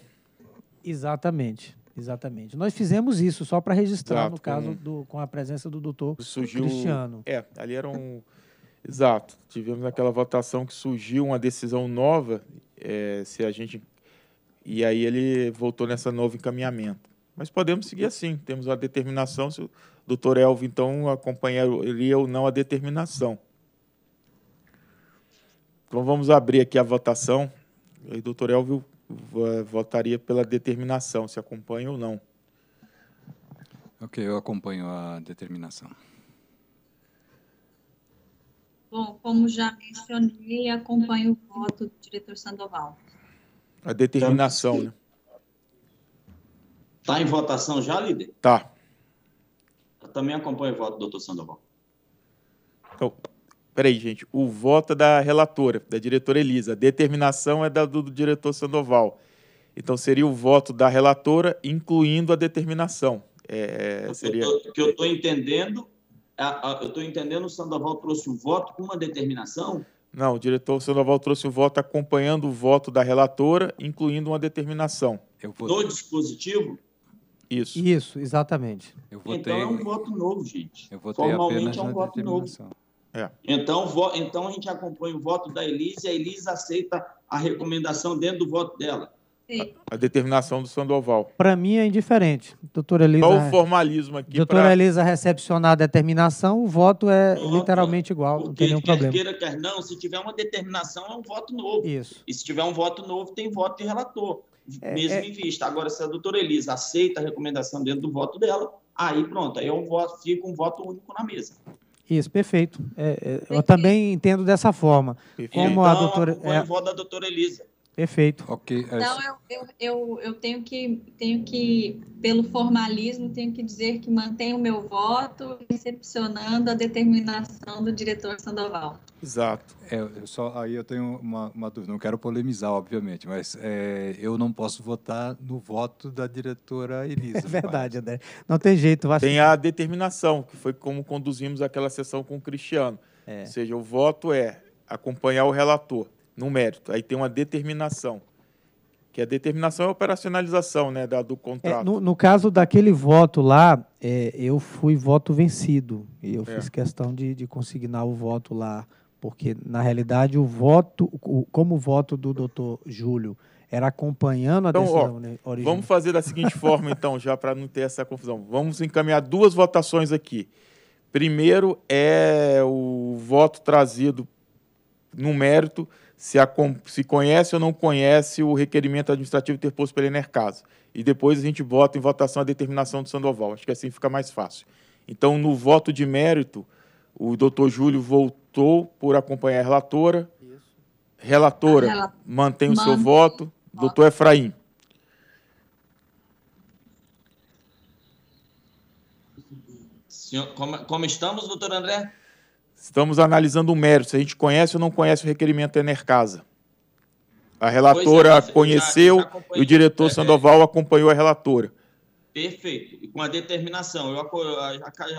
Exatamente. Exatamente. Nós fizemos isso só para registrar, Exato, no caso, com, do, com a presença do doutor surgiu, Cristiano. É, ali era um. Exato. Tivemos aquela votação que surgiu uma decisão nova, é, se a gente. E aí ele voltou nessa novo encaminhamento. Mas podemos seguir assim. Temos a determinação, se o doutor Elvio, então, acompanharia ou não a determinação. Então vamos abrir aqui a votação. E o doutor Elvio votaria pela determinação, se acompanha ou não. Ok, eu acompanho a determinação. Bom, como já mencionei, acompanho o voto do diretor Sandoval. A determinação, né? Está em votação já, líder? Tá. Eu também acompanho o voto do doutor Sandoval. Então, peraí, gente. O voto é da relatora, da diretora Elisa. A determinação é da, do, do diretor Sandoval. Então, seria o voto da relatora, incluindo a determinação. É, seria... O que eu estou entendendo eu estou entendendo, o Sandoval trouxe o voto com uma determinação? Não, o diretor Sandoval trouxe o voto acompanhando o voto da relatora, incluindo uma determinação. Vou... Do dispositivo? Isso. Isso, exatamente. Votei... Então é um voto novo, gente. Formalmente é um voto novo. É. Então, vo... então a gente acompanha o voto da Elisa e a Elisa aceita a recomendação dentro do voto dela. A, determinação do Sandoval. Para mim é indiferente. Doutora Elisa. Qual o formalismo aqui? Doutora pra... Elisa recepcionar a determinação, o voto é voto, literalmente igual, não tem nenhum quer problema. Queira, quer não, se tiver uma determinação, é um voto novo. Isso. E se tiver um voto novo, tem voto de relator, é, mesmo é... em vista. Agora, se a doutora Elisa aceita a recomendação dentro do voto dela, aí pronto, aí é um voto, fica um voto único na mesa. Isso, perfeito. É, é eu também entendo dessa forma. Perfeito. Como então, a doutora. É... o voto da doutora Elisa. Perfeito. Ok. É então, eu, eu, eu, eu, tenho, que, tenho que, pelo formalismo, tenho que dizer que mantenho o meu voto, recepcionando a determinação do diretor Sandoval. Exato. É, eu só, aí eu tenho uma, uma dúvida, não quero polemizar, obviamente, mas é, eu não posso votar no voto da diretora Elisa. É verdade, André. Não tem jeito. Tem a determinação, que foi como conduzimos aquela sessão com o Cristiano. É. Ou seja, o voto é acompanhar o relator no mérito. Aí tem uma determinação, que a determinação é a operacionalização né, da, do contrato. É, no, no, caso daquele voto lá, é, eu fui voto vencido. E eu é. fiz questão de, de consignar o voto lá, porque, na realidade, o voto, o, como o voto do doutor Júlio era acompanhando a então, decisão ó, né, original. Vamos fazer da seguinte forma, então, já para não ter essa confusão. Vamos encaminhar duas votações aqui. Primeiro é o voto trazido no mérito se, a, se conhece ou não conhece o requerimento administrativo interposto pela Enercasa. E depois a gente vota em votação a determinação do Sandoval. Acho que assim fica mais fácil. Então, no voto de mérito, o doutor Júlio voltou por acompanhar a relatora. Isso. Relatora Rel mantém o seu voto. Doutor Efraim. Senhor, como, como estamos, doutor André? Estamos analisando o mérito, se a gente conhece ou não conhece o requerimento da Enercasa. A relatora é, conheceu já, já e o diretor Sandoval acompanhou a relatora. Perfeito. E com a determinação. Eu, eu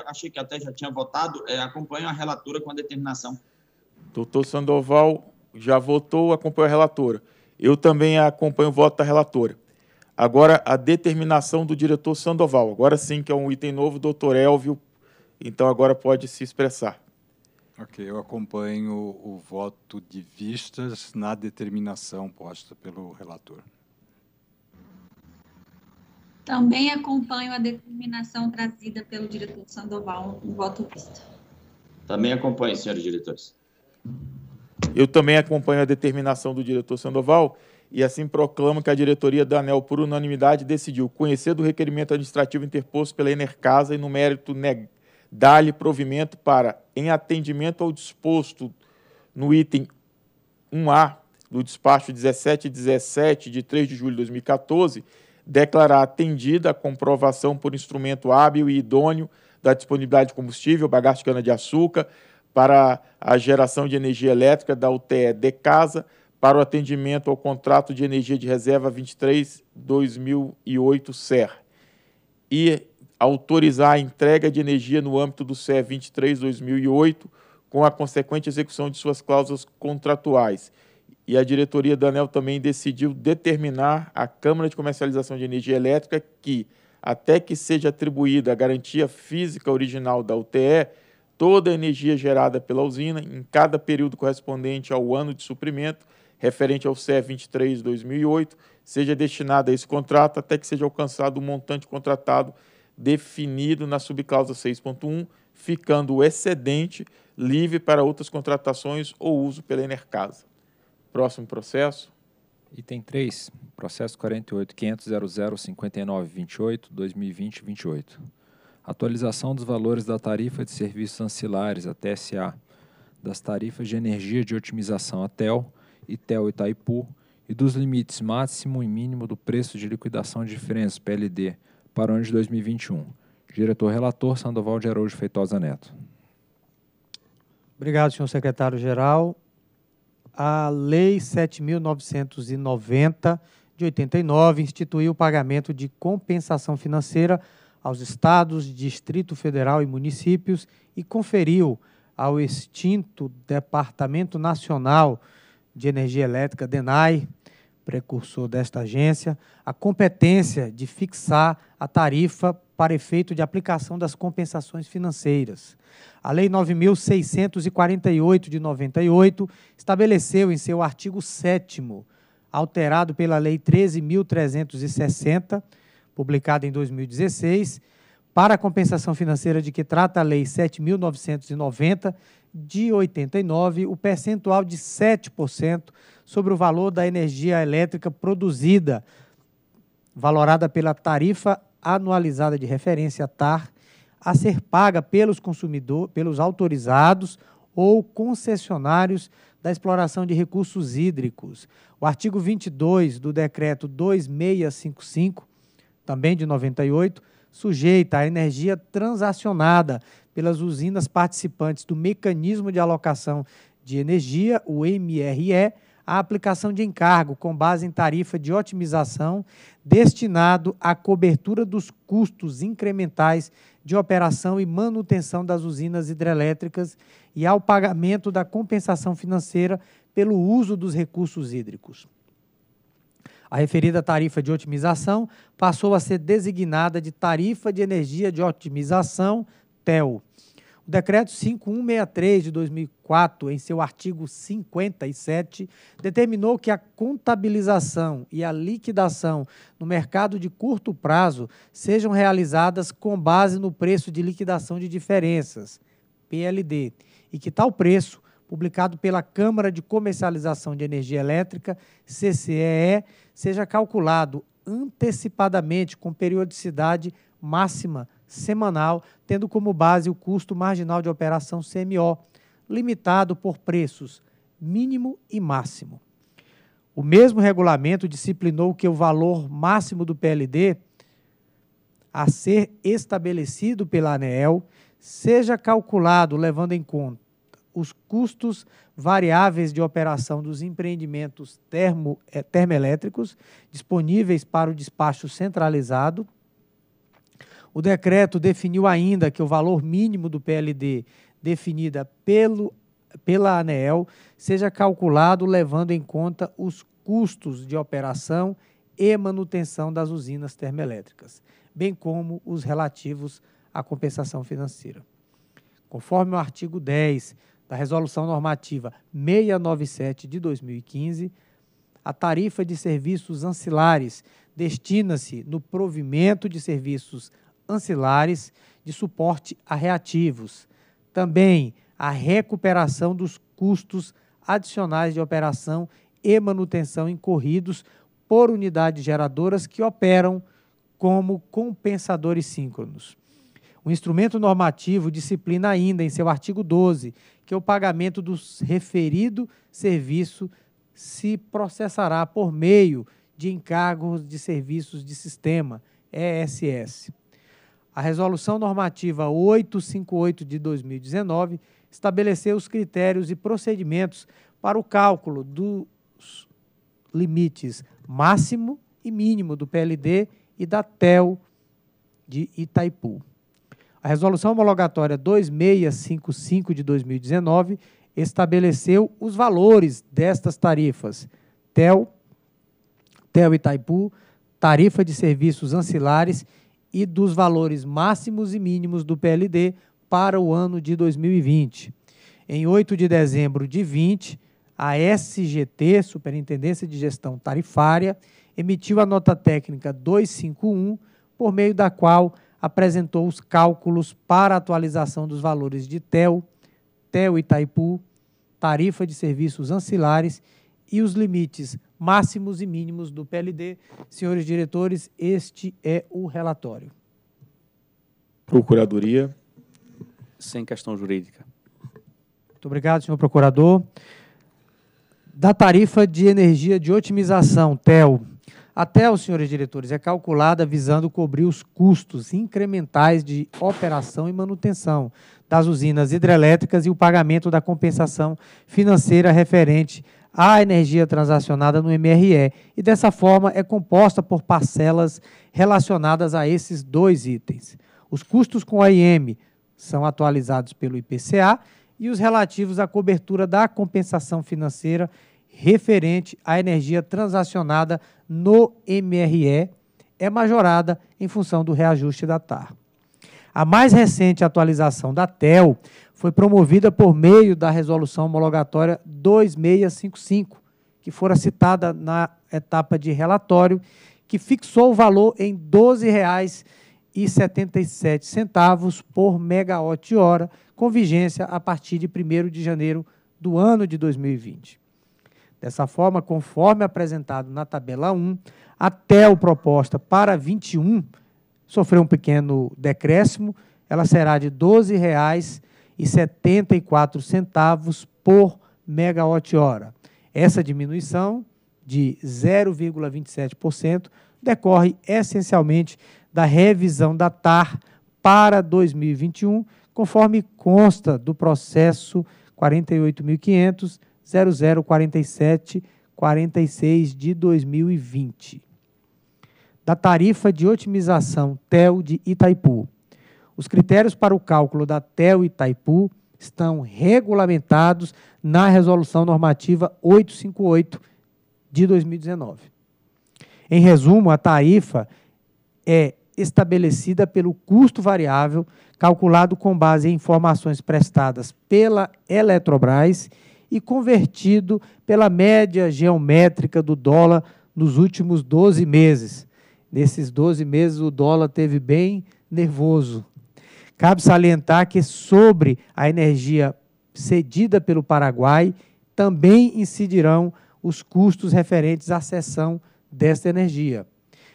achei que até já tinha votado, é, acompanho a relatora com a determinação. Doutor Sandoval já votou, acompanhou a relatora. Eu também acompanho o voto da relatora. Agora, a determinação do diretor Sandoval. Agora sim, que é um item novo, doutor Elvio. Então, agora pode se expressar. Ok, eu acompanho o voto de vistas na determinação posta pelo relator. Também acompanho a determinação trazida pelo diretor Sandoval no voto vista. Também acompanho, senhores diretores. Eu também acompanho a determinação do diretor Sandoval e assim proclamo que a diretoria da ANEL, por unanimidade, decidiu conhecer do requerimento administrativo interposto pela Enercasa e no mérito dar-lhe provimento para, em atendimento ao disposto no item 1A do despacho 1717 de 3 de julho de 2014, declarar atendida a comprovação por instrumento hábil e idôneo da disponibilidade de combustível, bagaço de cana-de-açúcar, para a geração de energia elétrica da UTE de casa, para o atendimento ao contrato de energia de reserva 23-2008 SER. E autorizar a entrega de energia no âmbito do CE 23-2008, com a consequente execução de suas cláusulas contratuais. e a diretoria da ANEL também decidiu determinar à Câmara de Comercialização de Energia Elétrica que, até que seja atribuída a garantia física original da UTE, toda a energia gerada pela usina, em cada período correspondente ao ano de suprimento, referente ao CE 23-2008, seja destinada a esse contrato até que seja alcançado o montante contratado definido na subcláusula 6.1, ficando o excedente livre para outras contratações ou uso pela Enercasa. Próximo processo. Item 3, processo 48.500.005928, 2020-28. Atualização dos valores da tarifa de serviços ancilares, a TSA, das tarifas de energia de otimização, a TEL, e TEL Itaipu, e dos limites máximo e mínimo do preço de liquidação de diferenças, PLD, para o ano de 2021. Diretor relator, Sandoval de Araújo Feitosa Neto. Obrigado, senhor secretário-geral a Lei 7.990 de 89 instituiu o pagamento de compensação financeira aos estados, Distrito Federal e municípios e conferiu ao extinto Departamento Nacional de Energia Elétrica, DENAI, precursor desta agência, a competência de fixar a tarifa para efeito de aplicação das compensações financeiras. A Lei 9.648 de 98 estabeleceu em seu artigo 7 alterado pela Lei 13.360, publicada em 2016, para a compensação financeira de que trata a Lei 7.990 de 89, o percentual de 7% sobre o valor da energia elétrica produzida, valorada pela tarifa anualizada de referência TAR, a ser paga pelos consumidores, pelos autorizados ou concessionários da exploração de recursos hídricos. O artigo 22 do decreto 2655, também de 98, sujeita a energia transacionada pelas usinas participantes do Mecanismo de Alocação de Energia, o MRE, a aplicação de encargo com base em tarifa de otimização destinado à cobertura dos custos incrementais de operação e manutenção das usinas hidrelétricas e ao pagamento da compensação financeira pelo uso dos recursos hídricos. A referida tarifa de otimização passou a ser designada de Tarifa de Energia de Otimização, TEL o decreto 5163 de 2004, em seu artigo 57, determinou que a contabilização e a liquidação no mercado de curto prazo sejam realizadas com base no preço de liquidação de diferenças, PLD, e que tal preço, publicado pela Câmara de Comercialização de Energia Elétrica, CCEE, seja calculado antecipadamente com periodicidade máxima semanal, tendo como base o custo marginal de operação CMO, limitado por preços mínimo e máximo. O mesmo regulamento disciplinou que o valor máximo do PLD a ser estabelecido pela ANEEL seja calculado levando em conta os custos variáveis de operação dos empreendimentos termo, eh, termoelétricos disponíveis para o despacho centralizado, o decreto definiu ainda que o valor mínimo do PLD definida pelo, pela ANEEL seja calculado levando em conta os custos de operação e manutenção das usinas termoelétricas, bem como os relativos à compensação financeira. Conforme o artigo 10 da Resolução Normativa 697 de 2015, a tarifa de serviços ancilares destina-se no provimento de serviços ancilares de suporte a reativos. Também a recuperação dos custos adicionais de operação e manutenção incorridos por unidades geradoras que operam como compensadores síncronos. O instrumento normativo disciplina ainda, em seu artigo 12, que o pagamento do referido serviço se processará por meio de encargos de serviços de sistema, ESS. A Resolução Normativa 858 de 2019 estabeleceu os critérios e procedimentos para o cálculo dos limites máximo e mínimo do PLD e da TEL de Itaipu. A Resolução Homologatória 2655 de 2019 estabeleceu os valores destas tarifas. TEL, TEL Itaipu, tarifa de serviços ancilares e dos valores máximos e mínimos do PLD para o ano de 2020. Em 8 de dezembro de 20, a SGT, Superintendência de Gestão Tarifária, emitiu a nota técnica 251, por meio da qual apresentou os cálculos para atualização dos valores de TEL, TEL Itaipu, tarifa de serviços ancilares e os limites máximos e mínimos do PLD. Senhores diretores, este é o relatório. Procuradoria. Sem questão jurídica. Muito obrigado, senhor procurador. Da tarifa de energia de otimização, TEL. A TEL, senhores diretores, é calculada visando cobrir os custos incrementais de operação e manutenção das usinas hidrelétricas e o pagamento da compensação financeira referente à energia transacionada no MRE, e dessa forma é composta por parcelas relacionadas a esses dois itens. Os custos com a IM são atualizados pelo IPCA e os relativos à cobertura da compensação financeira referente à energia transacionada no MRE é majorada em função do reajuste da TAR. A mais recente atualização da TEL foi promovida por meio da resolução homologatória 2655, que fora citada na etapa de relatório, que fixou o valor em R$ 12,77 por megawatt-hora, com vigência a partir de 1 de janeiro do ano de 2020. Dessa forma, conforme apresentado na tabela 1, a TEL proposta para 21 sofreu um pequeno decréscimo, ela será de R$ 12,74 por megawatt-hora. Essa diminuição de 0,27% decorre essencialmente da revisão da TAR para 2021, conforme consta do processo 48.500 0047 de 2020 da tarifa de otimização TEL de Itaipu. Os critérios para o cálculo da TEL Itaipu estão regulamentados na Resolução Normativa 858 de 2019. Em resumo, a tarifa é estabelecida pelo custo variável, calculado com base em informações prestadas pela Eletrobras e convertido pela média geométrica do dólar nos últimos 12 meses, Nesses 12 meses, o dólar teve bem nervoso. Cabe salientar que sobre a energia cedida pelo Paraguai também incidirão os custos referentes à cessão desta energia.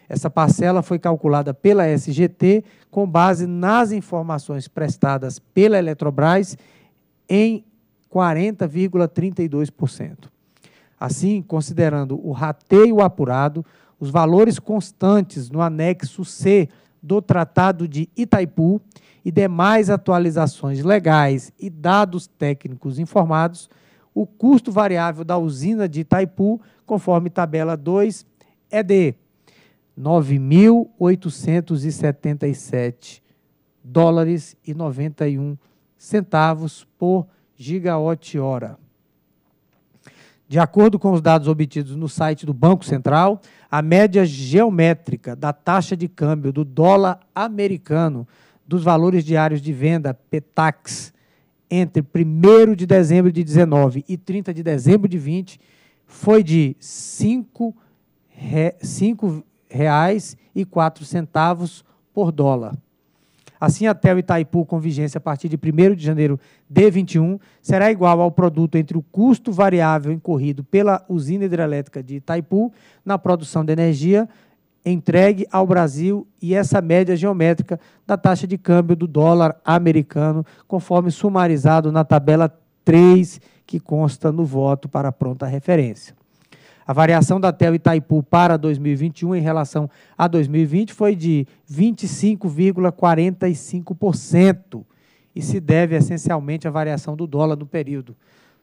Essa parcela foi calculada pela SGT com base nas informações prestadas pela Eletrobras em 40,32%. Assim, considerando o rateio apurado, os valores constantes no anexo C do Tratado de Itaipu e demais atualizações legais e dados técnicos informados, o custo variável da usina de Itaipu, conforme tabela 2, é de 9.877 dólares e 91 centavos por gigawatt-hora. De acordo com os dados obtidos no site do Banco Central, a média geométrica da taxa de câmbio do dólar americano dos valores diários de venda PETAX entre 1 de dezembro de 19 e 30 de dezembro de 20 foi de R$ 5,04 por dólar. Assim, a TEL Itaipu, com vigência a partir de 1 de janeiro de 21, será igual ao produto entre o custo variável incorrido pela usina hidrelétrica de Itaipu na produção de energia entregue ao Brasil e essa média geométrica da taxa de câmbio do dólar americano, conforme sumarizado na tabela 3, que consta no voto para pronta referência. A variação da TEL Itaipu para 2021 em relação a 2020 foi de 25,45% e se deve essencialmente à variação do dólar no período. Ou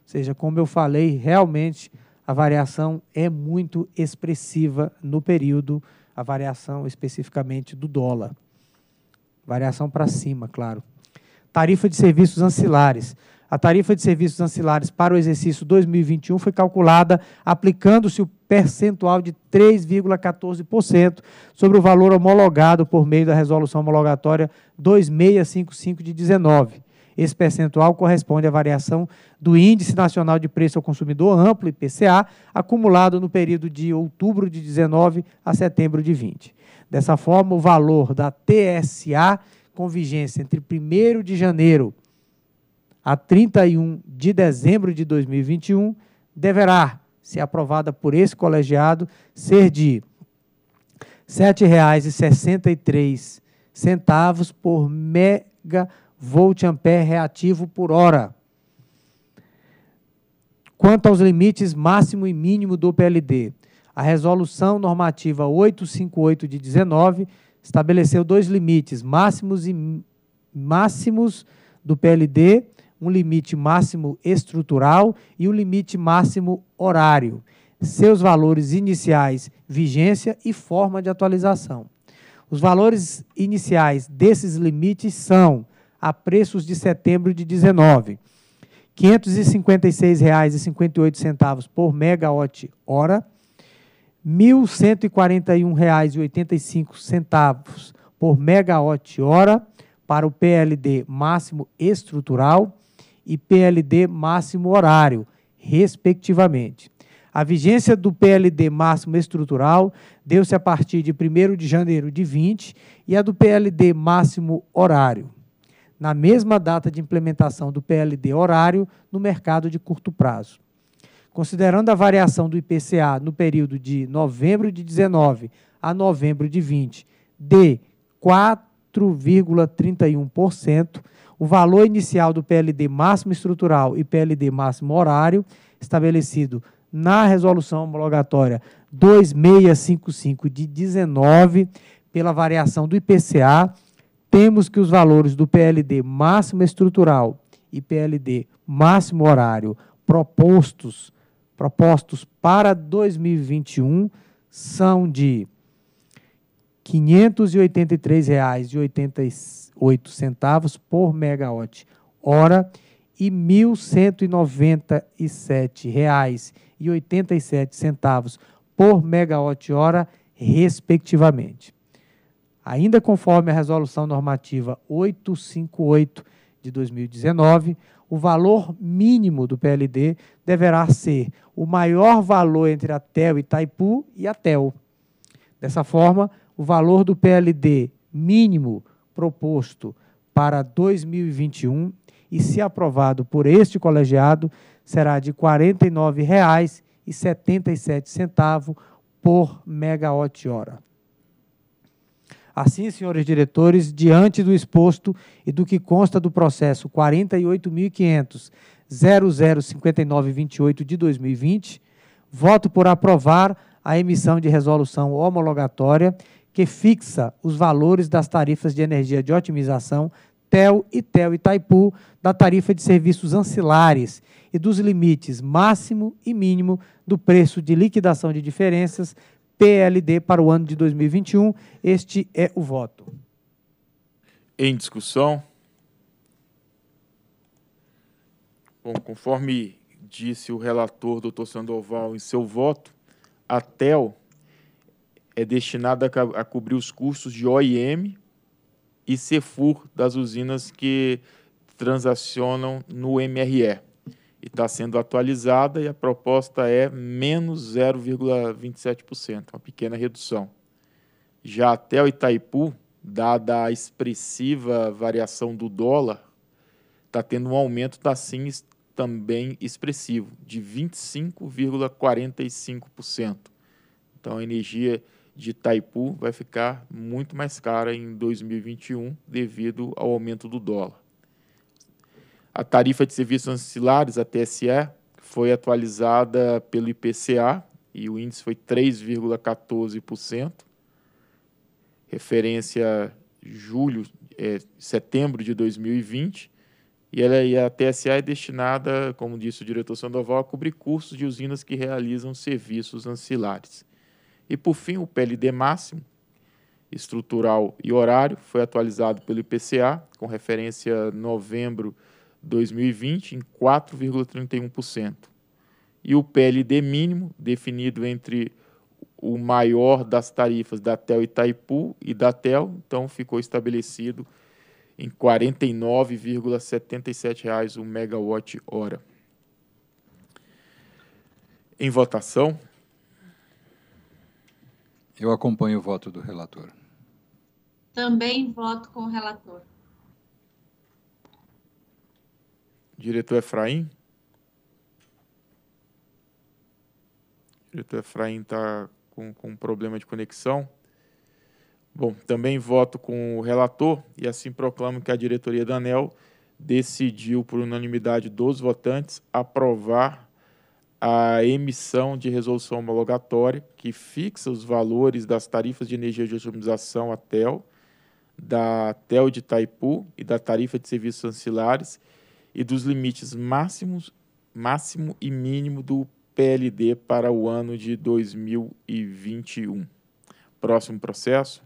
seja, como eu falei, realmente a variação é muito expressiva no período, a variação especificamente do dólar. Variação para cima, claro. Tarifa de serviços ancilares. A tarifa de serviços ancilares para o exercício 2021 foi calculada aplicando-se o percentual de 3,14% sobre o valor homologado por meio da resolução homologatória 2655 de 19. Esse percentual corresponde à variação do Índice Nacional de Preço ao Consumidor Amplo, IPCA, acumulado no período de outubro de 19 a setembro de 20. Dessa forma, o valor da TSA com vigência entre 1 de janeiro a 31 de dezembro de 2021 deverá, se aprovada por esse colegiado, ser de R$ 7,63 por megavolt ampere reativo por hora. Quanto aos limites máximo e mínimo do PLD, a resolução normativa 858 de 19 estabeleceu dois limites máximos e máximos do PLD um limite máximo estrutural e um limite máximo horário, seus valores iniciais, vigência e forma de atualização. Os valores iniciais desses limites são, a preços de setembro de 19, R$ 556,58 por megawatt-hora, R$ 1.141,85 por megawatt-hora para o PLD máximo estrutural e PLD máximo horário, respectivamente. A vigência do PLD máximo estrutural deu-se a partir de 1 de janeiro de 20 e a do PLD máximo horário, na mesma data de implementação do PLD horário no mercado de curto prazo. Considerando a variação do IPCA no período de novembro de 19 a novembro de 20 de 4,31%, o valor inicial do PLD máximo estrutural e PLD máximo horário, estabelecido na resolução homologatória 2655 de 19, pela variação do IPCA, temos que os valores do PLD máximo estrutural e PLD máximo horário propostos, propostos para 2021 são de R$ 583,86 oito centavos por megawatt hora e R$ 1.197,87 por megawatt hora, respectivamente. Ainda conforme a resolução normativa 858 de 2019, o valor mínimo do PLD deverá ser o maior valor entre a TEL Itaipu e a TEL. Dessa forma, o valor do PLD mínimo proposto para 2021 e, se aprovado por este colegiado, será de R$ 49,77 por megawatt-hora. Assim, senhores diretores, diante do exposto e do que consta do processo 48.500.005928 de 2020, voto por aprovar a emissão de resolução homologatória que fixa os valores das tarifas de energia de otimização TEL e TEL Itaipu, da tarifa de serviços ancilares e dos limites máximo e mínimo do preço de liquidação de diferenças PLD para o ano de 2021. Este é o voto. Em discussão. Bom, conforme disse o relator, doutor Sandoval, em seu voto, a TEL é destinada a, cobrir os custos de OIM e CEFUR das usinas que transacionam no MRE. E está sendo atualizada e a proposta é menos 0,27%, uma pequena redução. Já até o Itaipu, dada a expressiva variação do dólar, está tendo um aumento da SIM também expressivo, de 25,45%. Então, a energia de Itaipu vai ficar muito mais cara em 2021 devido ao aumento do dólar. A tarifa de serviços ancilares, a TSE, foi atualizada pelo IPCA e o índice foi 3,14%, referência julho, é, setembro de 2020, e, ela, e a TSA é destinada, como disse o diretor Sandoval, a cobrir custos de usinas que realizam serviços ancilares. E, por fim, o PLD máximo, estrutural e horário, foi atualizado pelo IPCA, com referência novembro 2020 em 4,31%. E o PLD mínimo, definido entre o maior das tarifas da TEL Itaipu e da TEL, então ficou estabelecido em R$ 49,77 o megawatt hora. Em votação. Eu acompanho o voto do relator. Também voto com o relator. Diretor Efraim? Diretor Efraim está com, com problema de conexão. Bom, também voto com o relator e assim proclamo que a diretoria da ANEL decidiu, por unanimidade dos votantes, aprovar a emissão de resolução homologatória que fixa os valores das tarifas de energia de otimização, a TEL, da TEL de Itaipu e da tarifa de serviços ancilares e dos limites máximos, máximo e mínimo do PLD para o ano de 2021. Próximo processo.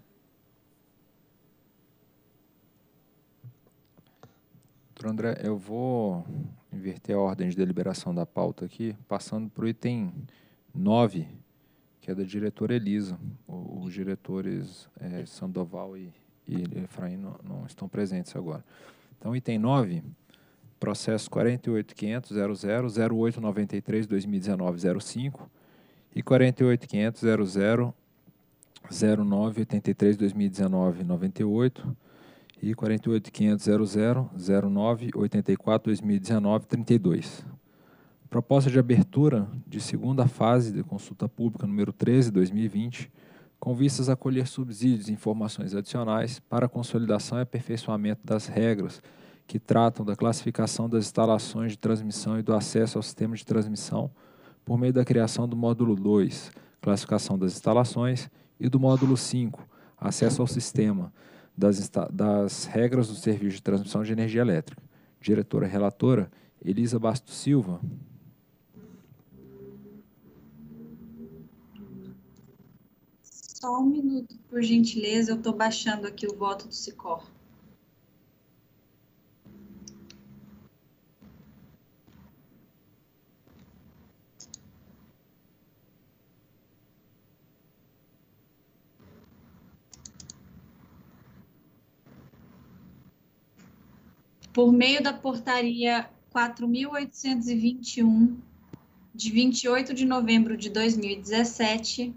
Doutor André, eu vou inverter a ordem de deliberação da pauta aqui, passando para o item 9, que é da diretora Elisa. Os diretores é, Sandoval e, e Efraim não, não estão presentes agora. Então, item 9 processo 48.500.00.0893.2019.05 e 48.500.00.0983.2019.98 e 48.500.00.0984.2019.32. Proposta de abertura de segunda fase de consulta pública número 13, 2020, com vistas a colher subsídios e informações adicionais para a consolidação e aperfeiçoamento das regras que tratam da classificação das instalações de transmissão e do acesso ao sistema de transmissão por meio da criação do módulo 2, classificação das instalações, e do módulo 5, acesso ao sistema, das, das regras do serviço de transmissão de energia elétrica. Diretora relatora, Elisa Bastos Silva. Só um minuto, por gentileza, eu estou baixando aqui o voto do SICOR. Por meio da portaria 4.821, de 28 de novembro de 2017,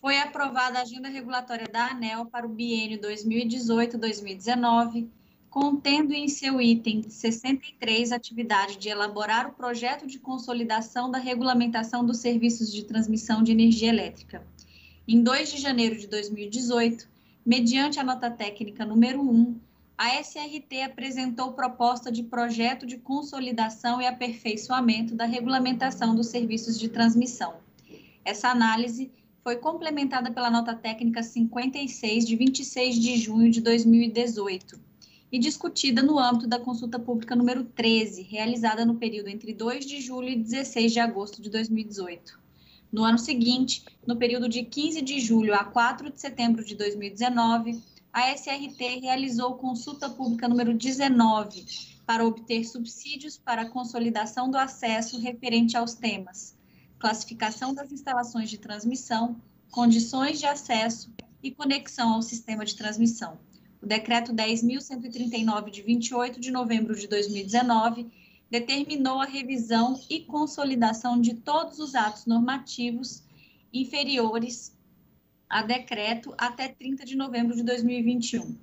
foi aprovada a agenda regulatória da ANEL para o biênio 2018-2019, contendo em seu item 63 a atividade de elaborar o projeto de consolidação da regulamentação dos serviços de transmissão de energia elétrica. Em 2 de janeiro de 2018, mediante a nota técnica número 1, a SRT apresentou proposta de projeto de consolidação e aperfeiçoamento da regulamentação dos serviços de transmissão. Essa análise foi complementada pela nota técnica 56 de 26 de junho de 2018 e discutida no âmbito da consulta pública número 13, realizada no período entre 2 de julho e 16 de agosto de 2018. No ano seguinte, no período de 15 de julho a 4 de setembro de 2019, a SRT realizou consulta pública número 19 para obter subsídios para a consolidação do acesso referente aos temas classificação das instalações de transmissão, condições de acesso e conexão ao sistema de transmissão. O decreto 10.139 de 28 de novembro de 2019 determinou a revisão e consolidação de todos os atos normativos inferiores a decreto até 30 de novembro de 2021.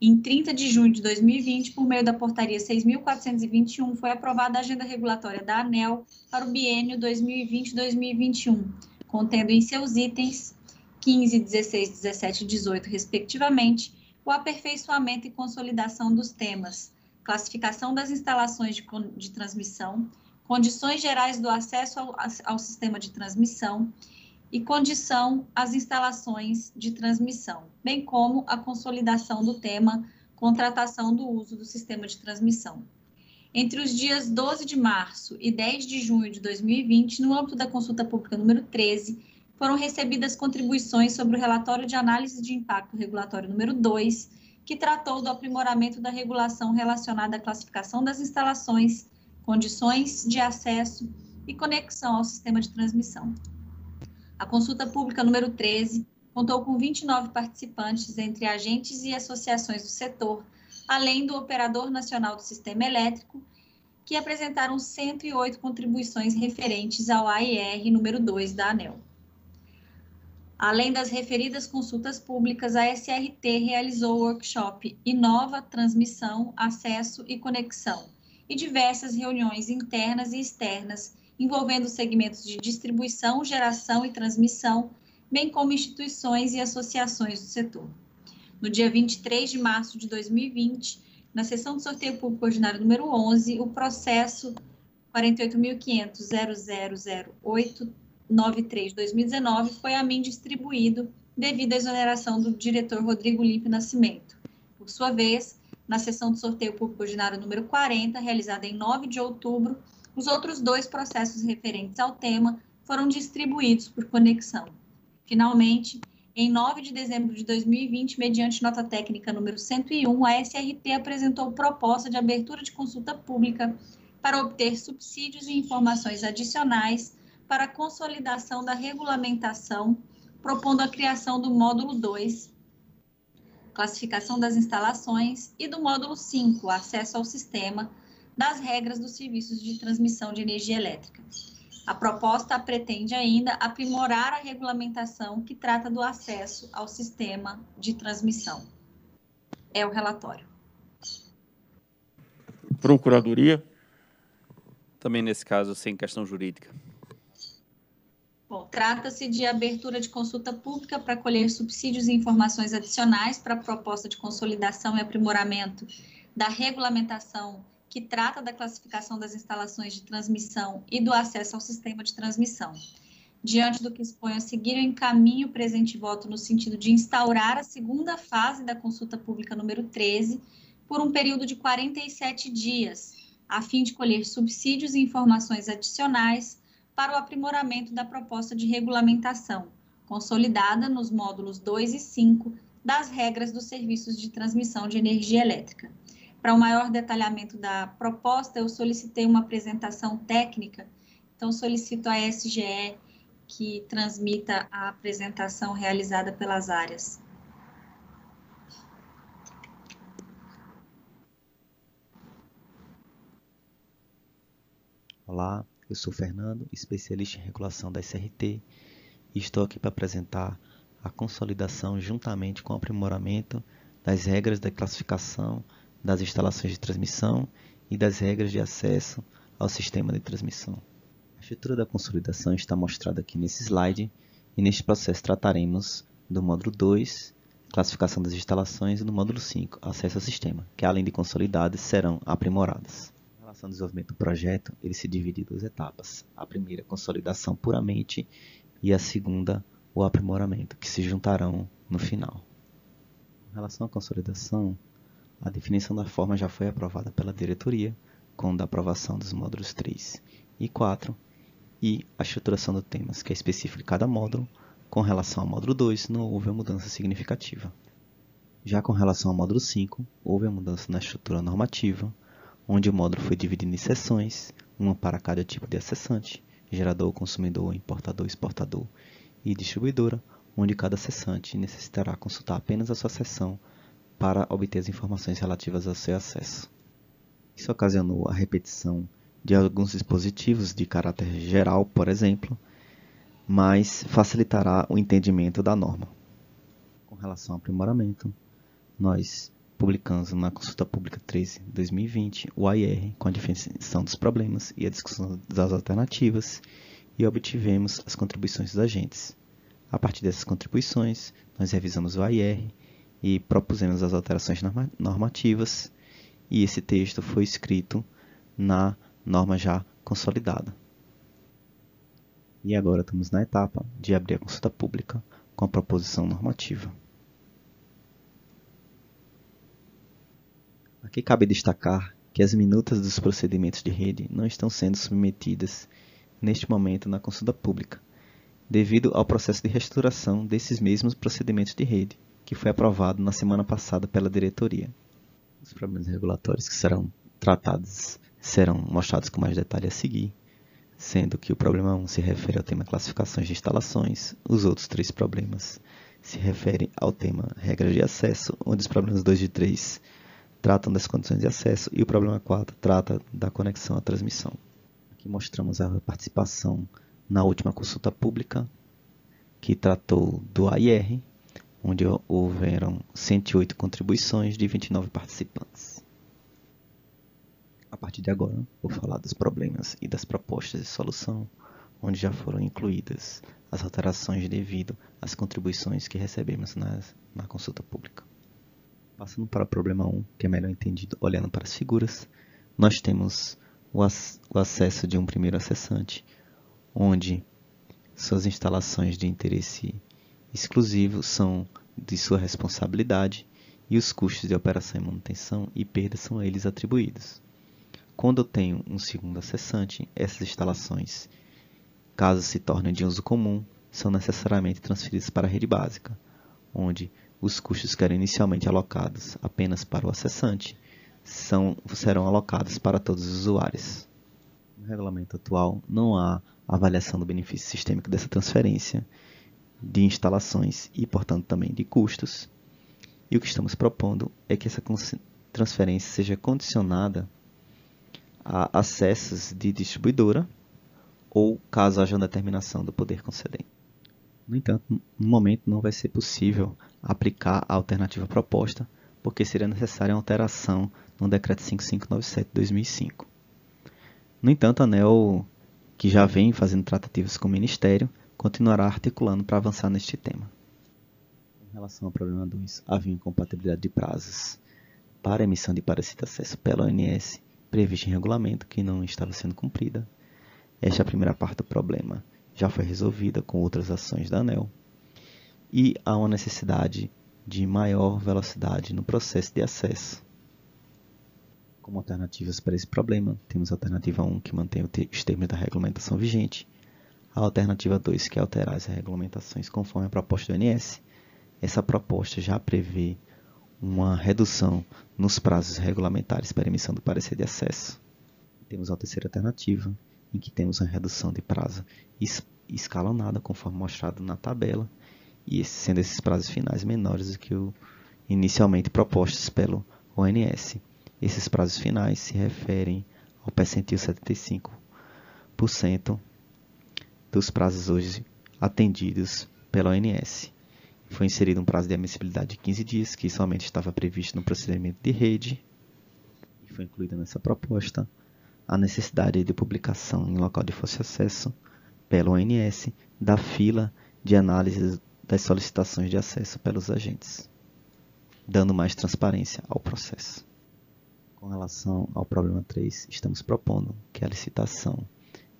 Em 30 de junho de 2020, por meio da portaria 6.421, foi aprovada a agenda regulatória da ANEL para o biênio 2020-2021, contendo em seus itens 15, 16, 17 e 18, respectivamente, o aperfeiçoamento e consolidação dos temas classificação das instalações de, de transmissão, condições gerais do acesso ao, ao sistema de transmissão e condição às instalações de transmissão, bem como a consolidação do tema contratação do uso do sistema de transmissão. Entre os dias 12 de março e 10 de junho de 2020, no âmbito da consulta pública número 13, foram recebidas contribuições sobre o relatório de análise de impacto regulatório número 2 que tratou do aprimoramento da regulação relacionada à classificação das instalações, condições de acesso e conexão ao sistema de transmissão. A consulta pública número 13 contou com 29 participantes, entre agentes e associações do setor, além do Operador Nacional do Sistema Elétrico, que apresentaram 108 contribuições referentes ao AIR número 2 da ANEL. Além das referidas consultas públicas, a SRT realizou o workshop Inova Transmissão, Acesso e Conexão e diversas reuniões internas e externas envolvendo segmentos de distribuição, geração e transmissão, bem como instituições e associações do setor. No dia 23 de março de 2020, na sessão de sorteio público ordinário número 11, o processo 48.500.000.893-2019 foi a mim distribuído devido à exoneração do diretor Rodrigo Lipe Nascimento. Por sua vez, na sessão de sorteio público ordinário número 40, realizada em 9 de outubro, os outros dois processos referentes ao tema foram distribuídos por conexão. Finalmente, em 9 de dezembro de 2020, mediante nota técnica número 101, a SRT apresentou proposta de abertura de consulta pública para obter subsídios e informações adicionais para a consolidação da regulamentação, propondo a criação do módulo 2, classificação das instalações, e do módulo 5, acesso ao sistema, das regras dos serviços de transmissão de energia elétrica. A proposta pretende ainda aprimorar a regulamentação que trata do acesso ao sistema de transmissão. É o relatório. Procuradoria. Também nesse caso, sem questão jurídica. Trata-se de abertura de consulta pública para colher subsídios e informações adicionais para a proposta de consolidação e aprimoramento da regulamentação que trata da classificação das instalações de transmissão e do acesso ao sistema de transmissão. Diante do que exponho a seguir, eu encaminho o presente voto no sentido de instaurar a segunda fase da consulta pública número 13 por um período de 47 dias, a fim de colher subsídios e informações adicionais para o aprimoramento da proposta de regulamentação, consolidada nos módulos 2 e 5 das regras dos serviços de transmissão de energia elétrica. Para um maior detalhamento da proposta, eu solicitei uma apresentação técnica, então solicito a SGE que transmita a apresentação realizada pelas áreas. Olá, eu sou Fernando, especialista em regulação da SRT, e estou aqui para apresentar a consolidação juntamente com o aprimoramento das regras da classificação das instalações de transmissão e das regras de acesso ao sistema de transmissão. A estrutura da consolidação está mostrada aqui nesse slide e neste processo trataremos do módulo 2, classificação das instalações, e do módulo 5, acesso ao sistema, que além de consolidadas, serão aprimoradas. Relação ao desenvolvimento do projeto, ele se divide em duas etapas. A primeira, consolidação puramente, e a segunda, o aprimoramento, que se juntarão no final. Em relação à consolidação, a definição da forma já foi aprovada pela diretoria, com a aprovação dos módulos 3 e 4, e a estruturação dos temas, que é específica de cada módulo, com relação ao módulo 2 não houve uma mudança significativa. Já com relação ao módulo 5, houve a mudança na estrutura normativa, onde o módulo foi dividido em seções, uma para cada tipo de acessante, gerador, consumidor, importador, exportador e distribuidora, onde cada acessante necessitará consultar apenas a sua seção para obter as informações relativas ao seu acesso. Isso ocasionou a repetição de alguns dispositivos de caráter geral, por exemplo, mas facilitará o entendimento da norma. Com relação ao aprimoramento, nós publicamos na Consulta Pública 13 de 2020 o AIR com a definição dos problemas e a discussão das alternativas e obtivemos as contribuições dos agentes. A partir dessas contribuições, nós revisamos o AIR e propusemos as alterações normativas e esse texto foi escrito na norma já consolidada. E agora estamos na etapa de abrir a consulta pública com a proposição normativa. Aqui cabe destacar que as minutas dos procedimentos de rede não estão sendo submetidas neste momento na consulta pública, devido ao processo de restauração desses mesmos procedimentos de rede que foi aprovado na semana passada pela diretoria. Os problemas regulatórios que serão tratados serão mostrados com mais detalhe a seguir, sendo que o problema 1 se refere ao tema classificações de instalações, os outros três problemas se referem ao tema regras de acesso, onde os problemas 2 e 3 tratam das condições de acesso e o problema 4 trata da conexão à transmissão. Aqui mostramos a participação na última consulta pública, que tratou do AIR, onde houveram 108 contribuições de 29 participantes. A partir de agora, vou falar dos problemas e das propostas de solução, onde já foram incluídas as alterações devido às contribuições que recebemos nas, na consulta pública. Passando para o problema 1, que é melhor entendido olhando para as figuras, nós temos o, ac o acesso de um primeiro acessante, onde suas instalações de interesse exclusivo são de sua responsabilidade e os custos de operação e manutenção e perdas são a eles atribuídos. Quando eu tenho um segundo acessante, essas instalações, caso se tornem de uso comum, são necessariamente transferidas para a rede básica, onde os custos que eram inicialmente alocados apenas para o acessante são, serão alocados para todos os usuários. No regulamento atual, não há avaliação do benefício sistêmico dessa transferência de instalações e, portanto, também de custos. E o que estamos propondo é que essa transferência seja condicionada a acessos de distribuidora ou caso haja uma determinação do poder concedente. No entanto, no momento não vai ser possível aplicar a alternativa proposta, porque seria necessária uma alteração no Decreto 5597 de 2005. No entanto, a ANEL, que já vem fazendo tratativas com o Ministério, continuará articulando para avançar neste tema. Em relação ao problema 2, havia incompatibilidade de prazos para emissão de parecer de acesso pela ONS prevista em regulamento que não estava sendo cumprida. Esta é a primeira parte do problema já foi resolvida com outras ações da ANEL. E há uma necessidade de maior velocidade no processo de acesso. Como alternativas para esse problema, temos a alternativa 1, que mantém os termos da regulamentação vigente, a alternativa 2, que é alterar as regulamentações conforme a proposta do INS. Essa proposta já prevê uma redução nos prazos regulamentares para emissão do parecer de acesso. Temos a terceira alternativa, em que temos uma redução de prazo escalonada, conforme mostrado na tabela, e sendo esses prazos finais menores do que o inicialmente propostos pelo ONS. Esses prazos finais se referem ao percentil 75% dos prazos hoje atendidos pela ONS. Foi inserido um prazo de admissibilidade de 15 dias, que somente estava previsto no procedimento de rede, e foi incluída nessa proposta a necessidade de publicação em local de fácil acesso pela ONS da fila de análise das solicitações de acesso pelos agentes, dando mais transparência ao processo. Com relação ao problema 3, estamos propondo que a licitação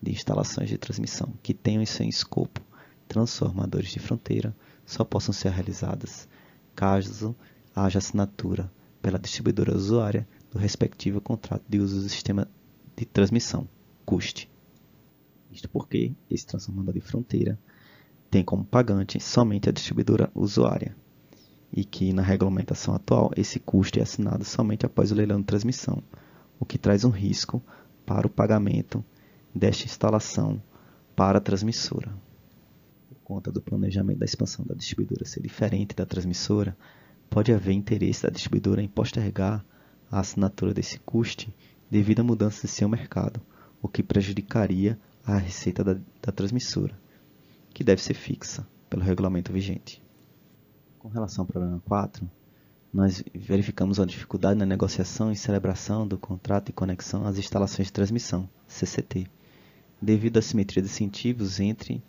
de instalações de transmissão que tenham em seu escopo transformadores de fronteira só possam ser realizadas caso haja assinatura pela distribuidora usuária do respectivo contrato de uso do sistema de transmissão, custe. Isto porque esse transformador de fronteira tem como pagante somente a distribuidora usuária e que na regulamentação atual esse custo é assinado somente após o leilão de transmissão, o que traz um risco para o pagamento desta instalação para a transmissora. Por conta do planejamento da expansão da distribuidora ser diferente da transmissora, pode haver interesse da distribuidora em postergar a assinatura desse custe devido à mudança de seu mercado, o que prejudicaria a receita da, da transmissora, que deve ser fixa pelo regulamento vigente. Com relação ao problema 4, nós verificamos a dificuldade na negociação e celebração do contrato de conexão às instalações de transmissão, CCT, devido à simetria de incentivos entre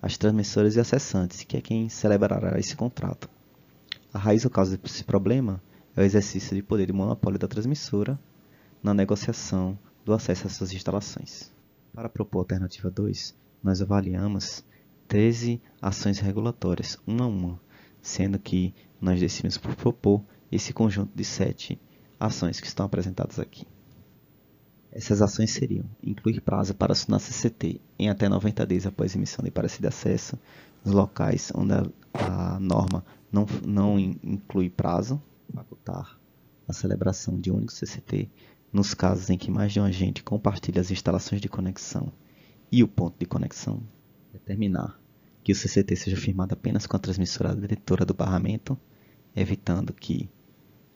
as transmissoras e acessantes, que é quem celebrará esse contrato. A raiz ou causa desse problema é o exercício de poder de monopólio da transmissora na negociação do acesso às suas instalações. Para propor a alternativa 2, nós avaliamos 13 ações regulatórias, uma a uma, sendo que nós decidimos por propor esse conjunto de 7 ações que estão apresentadas aqui. Essas ações seriam incluir prazo para assinar CCT em até 90 dias após emissão de parecer de acesso nos locais onde a, a norma não, não inclui prazo, facultar a celebração de um único CCT nos casos em que mais de um agente compartilha as instalações de conexão e o ponto de conexão, determinar que o CCT seja firmado apenas com a transmissora detetora do barramento, evitando que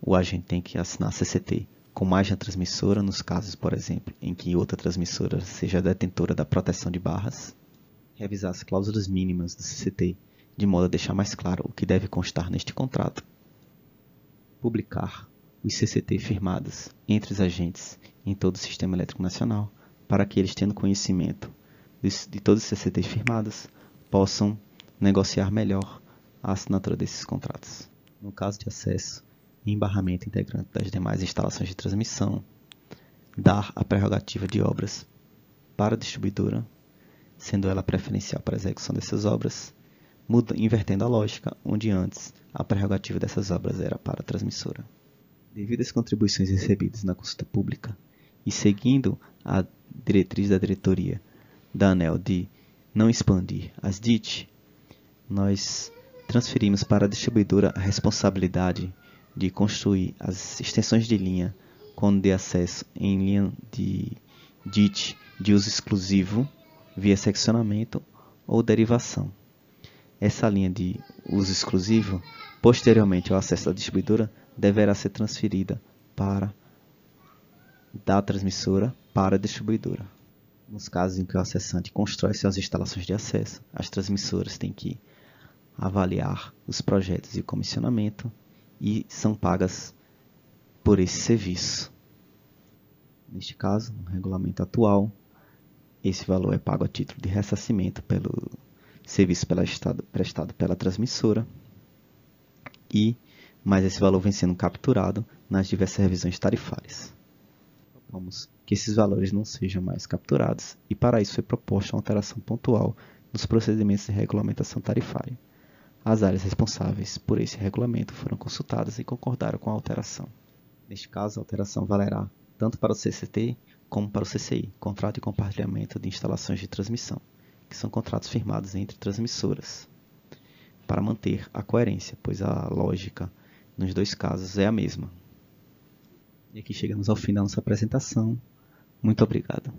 o agente tenha que assinar CCT com mais de uma transmissora, nos casos, por exemplo, em que outra transmissora seja detentora da proteção de barras, revisar as cláusulas mínimas do CCT, de modo a deixar mais claro o que deve constar neste contrato, publicar os CCT firmados entre os agentes em todo o Sistema Elétrico Nacional, para que eles, tendo conhecimento de todos os CCTs firmados, possam negociar melhor a assinatura desses contratos. No caso de acesso e embarramento integrante das demais instalações de transmissão, dar a prerrogativa de obras para a distribuidora, sendo ela preferencial para a execução dessas obras, muda, invertendo a lógica, onde antes a prerrogativa dessas obras era para a transmissora. Devido às contribuições recebidas na consulta pública e seguindo a diretriz da diretoria da ANEL de não expandir as DIT, nós transferimos para a distribuidora a responsabilidade de construir as extensões de linha quando de acesso em linha de DIT de uso exclusivo via seccionamento ou derivação. Essa linha de uso exclusivo, posteriormente ao acesso da distribuidora, deverá ser transferida para da transmissora para a distribuidora. Nos casos em que o acessante constrói suas instalações de acesso, as transmissoras têm que avaliar os projetos e o comissionamento e são pagas por esse serviço. Neste caso, no regulamento atual, esse valor é pago a título de ressarcimento pelo serviço pela estado, prestado pela transmissora e mas esse valor vem sendo capturado nas diversas revisões tarifárias. Vamos que esses valores não sejam mais capturados e para isso foi proposta uma alteração pontual nos procedimentos de regulamentação tarifária. As áreas responsáveis por esse regulamento foram consultadas e concordaram com a alteração. Neste caso, a alteração valerá tanto para o CCT como para o CCI, Contrato de Compartilhamento de Instalações de Transmissão, que são contratos firmados entre transmissoras, para manter a coerência, pois a lógica nos dois casos é a mesma. E aqui chegamos ao fim da nossa apresentação. Muito obrigado.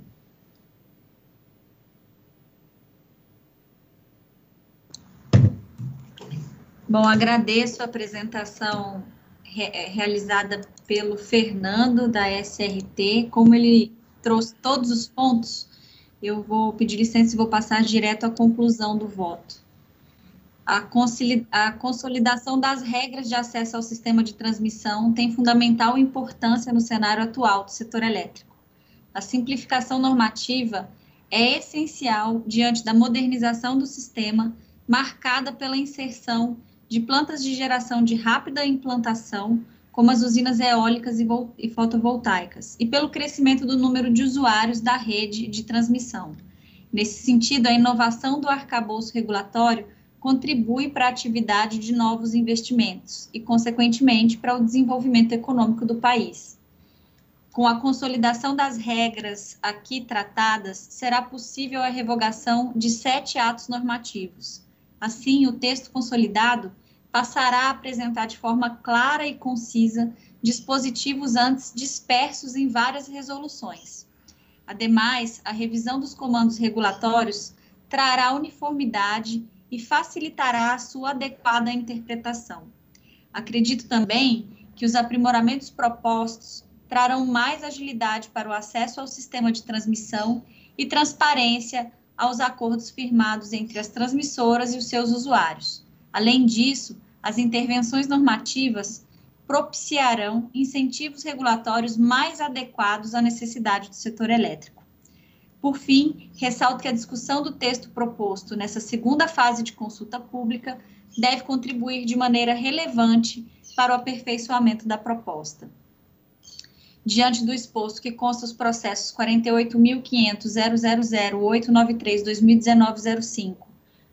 Bom, agradeço a apresentação re é, realizada pelo Fernando da SRT. Como ele trouxe todos os pontos, eu vou pedir licença e vou passar direto à conclusão do voto a, consolidação das regras de acesso ao sistema de transmissão tem fundamental importância no cenário atual do setor elétrico. A simplificação normativa é essencial diante da modernização do sistema, marcada pela inserção de plantas de geração de rápida implantação, como as usinas eólicas e fotovoltaicas, e pelo crescimento do número de usuários da rede de transmissão. Nesse sentido, a inovação do arcabouço regulatório contribui para a atividade de novos investimentos e, consequentemente, para o desenvolvimento econômico do país. Com a consolidação das regras aqui tratadas, será possível a revogação de sete atos normativos. Assim, o texto consolidado passará a apresentar de forma clara e concisa dispositivos antes dispersos em várias resoluções. Ademais, a revisão dos comandos regulatórios trará uniformidade e facilitará a sua adequada interpretação. Acredito também que os aprimoramentos propostos trarão mais agilidade para o acesso ao sistema de transmissão e transparência aos acordos firmados entre as transmissoras e os seus usuários. Além disso, as intervenções normativas propiciarão incentivos regulatórios mais adequados à necessidade do setor elétrico. Por fim, ressalto que a discussão do texto proposto nessa segunda fase de consulta pública deve contribuir de maneira relevante para o aperfeiçoamento da proposta. Diante do exposto que consta os processos 48.500.000.893.2019.05,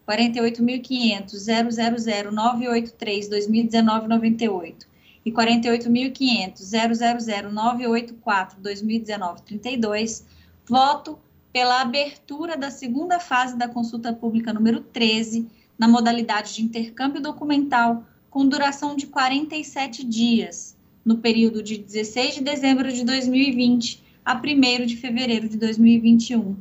48.500.000.983.2019.98 e 48.500.000.984.2019.32, voto pela abertura da segunda fase da consulta pública número 13, na modalidade de intercâmbio documental, com duração de 47 dias, no período de 16 de dezembro de 2020 a 1 de fevereiro de 2021,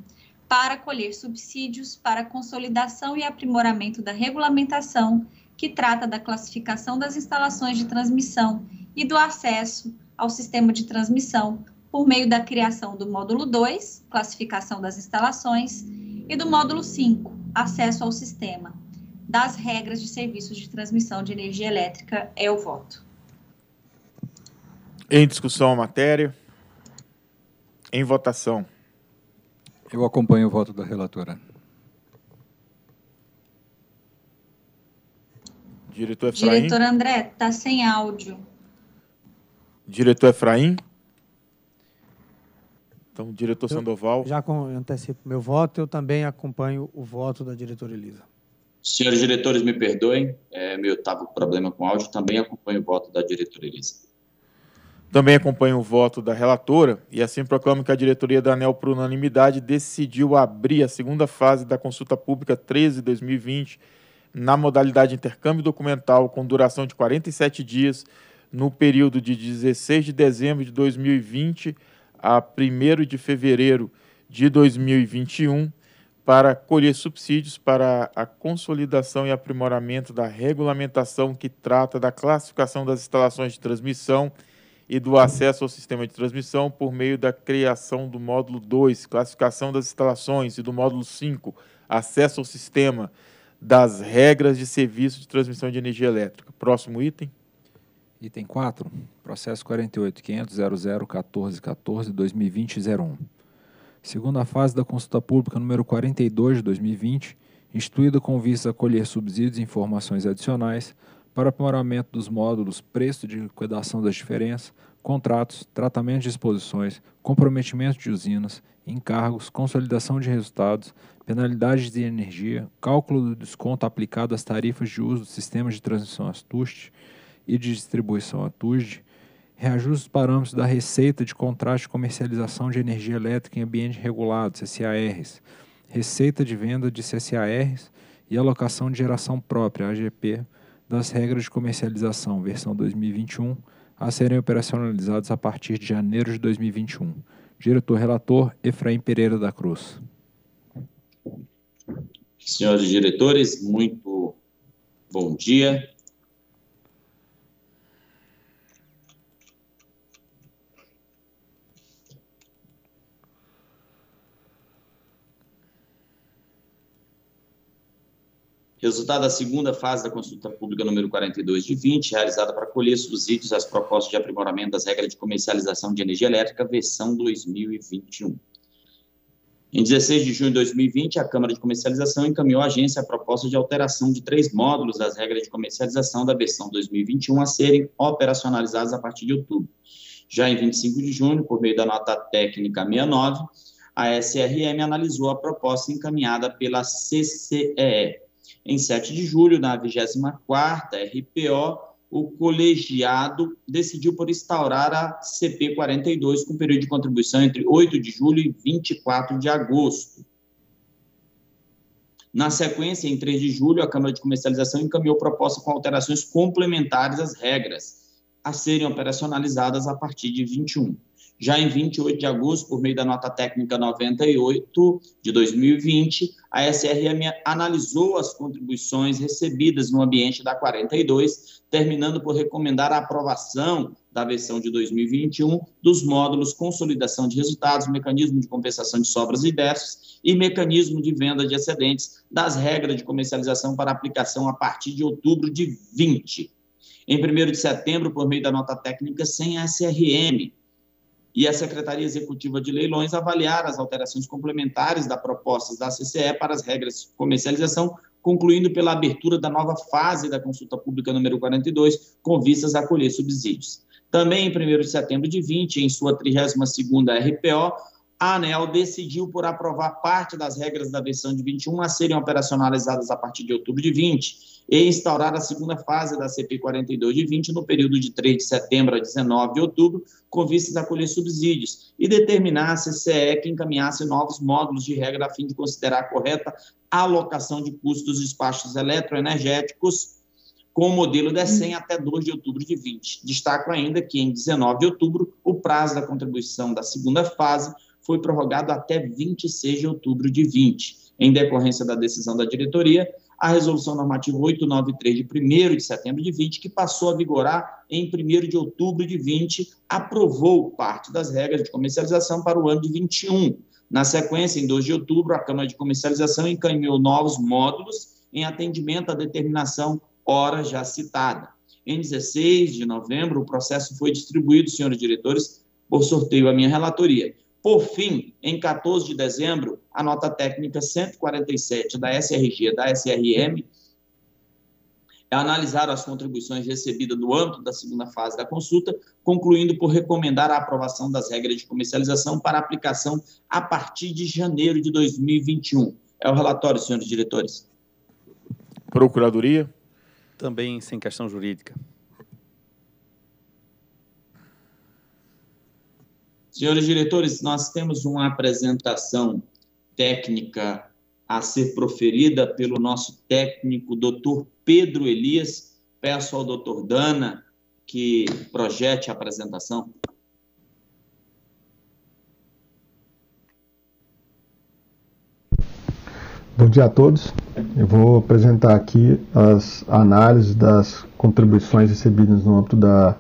para colher subsídios para consolidação e aprimoramento da regulamentação que trata da classificação das instalações de transmissão e do acesso ao sistema de transmissão por meio da criação do módulo 2, classificação das instalações, e do módulo 5, acesso ao sistema, das regras de serviços de transmissão de energia elétrica é o voto. Em discussão a matéria. Em votação. Eu acompanho o voto da relatora. Diretor Efraim. Diretor André, está sem áudio. Diretor Efraim. Então, diretor eu, Sandoval. Já com, antecipo meu voto, eu também acompanho o voto da diretora Elisa. Senhores diretores, me perdoem, é, meu estava com problema com áudio, também acompanho o voto da diretora Elisa. Também acompanho o voto da relatora e assim proclamo que a diretoria da ANEL, por unanimidade, decidiu abrir a segunda fase da consulta pública 13-2020 na modalidade intercâmbio documental com duração de 47 dias no período de 16 de dezembro de 2020 a 1 de fevereiro de 2021 para colher subsídios para a consolidação e aprimoramento da regulamentação que trata da classificação das instalações de transmissão e do acesso ao sistema de transmissão por meio da criação do módulo 2, classificação das instalações, e do módulo 5, acesso ao sistema das regras de serviço de transmissão de energia elétrica. Próximo item. Item 4, processo 48 500 14 14 2020 01. Segunda fase da consulta pública número 42 de 2020, instituída com vista a colher subsídios e informações adicionais para aprimoramento dos módulos preço de liquidação das diferenças, contratos, tratamento de exposições, comprometimento de usinas, encargos, consolidação de resultados, penalidades de energia, cálculo do desconto aplicado às tarifas de uso dos sistemas de transmissão ASTUST e de distribuição ATUSD, reajuste dos parâmetros da receita de contrato de comercialização de energia elétrica em ambiente regulado, CCARs, receita de venda de CCARs e alocação de geração própria, AGP, das regras de comercialização, versão 2021, a serem operacionalizadas a partir de janeiro de 2021. Diretor-relator, Efraim Pereira da Cruz. Senhores diretores, muito bom dia. Resultado da segunda fase da consulta pública número 42 de 20, realizada para colher subsídios às propostas de aprimoramento das regras de comercialização de energia elétrica, versão 2021. Em 16 de junho de 2020, a Câmara de Comercialização encaminhou à agência a proposta de alteração de três módulos das regras de comercialização da versão 2021 a serem operacionalizadas a partir de outubro. Já em 25 de junho, por meio da nota técnica 69, a SRM analisou a proposta encaminhada pela CCEE, em 7 de julho, na 24ª RPO, o colegiado decidiu por instaurar a CP 42 com período de contribuição entre 8 de julho e 24 de agosto. Na sequência, em 3 de julho, a Câmara de Comercialização encaminhou proposta com alterações complementares às regras a serem operacionalizadas a partir de 21. Já em 28 de agosto, por meio da nota técnica 98 de 2020, a SRM analisou as contribuições recebidas no ambiente da 42, terminando por recomendar a aprovação da versão de 2021 dos módulos Consolidação de Resultados, Mecanismo de Compensação de Sobras e Déficits e Mecanismo de Venda de Excedentes das regras de comercialização para aplicação a partir de outubro de 20. Em 1 de setembro, por meio da nota técnica sem SRM, e a Secretaria Executiva de Leilões avaliar as alterações complementares da proposta da CCE para as regras de comercialização, concluindo pela abertura da nova fase da consulta pública número 42, com vistas a colher subsídios. Também em 1 de setembro de 20, em sua 32ª RPO, a ANEL decidiu por aprovar parte das regras da versão de 21 a serem operacionalizadas a partir de outubro de 20 e instaurar a segunda fase da CP 42 de 20 no período de 3 de setembro a 19 de outubro, com vistas a colher subsídios, e determinar a CCE que encaminhasse novos módulos de regra a fim de considerar a correta alocação de custos dos despachos eletroenergéticos com o modelo DECEM até 2 de outubro de 20. Destaco ainda que em 19 de outubro, o prazo da contribuição da segunda fase foi prorrogado até 26 de outubro de 20. Em decorrência da decisão da diretoria, a Resolução Normativa 893, de 1 de setembro de 20, que passou a vigorar em 1 de outubro de 20, aprovou parte das regras de comercialização para o ano de 21. Na sequência, em 2 de outubro, a Câmara de Comercialização encaminhou novos módulos em atendimento à determinação hora já citada. Em 16 de novembro, o processo foi distribuído, senhores diretores, por sorteio à minha relatoria. Por fim, em 14 de dezembro, a nota técnica 147 da SRG e da SRM analisaram as contribuições recebidas no âmbito da segunda fase da consulta, concluindo por recomendar a aprovação das regras de comercialização para aplicação a partir de janeiro de 2021. É o relatório, senhores diretores. Procuradoria. Também sem questão jurídica. Senhores diretores, nós temos uma apresentação técnica a ser proferida pelo nosso técnico, doutor Pedro Elias. Peço ao doutor Dana que projete a apresentação. Bom dia a todos. Eu vou apresentar aqui as análises das contribuições recebidas no âmbito da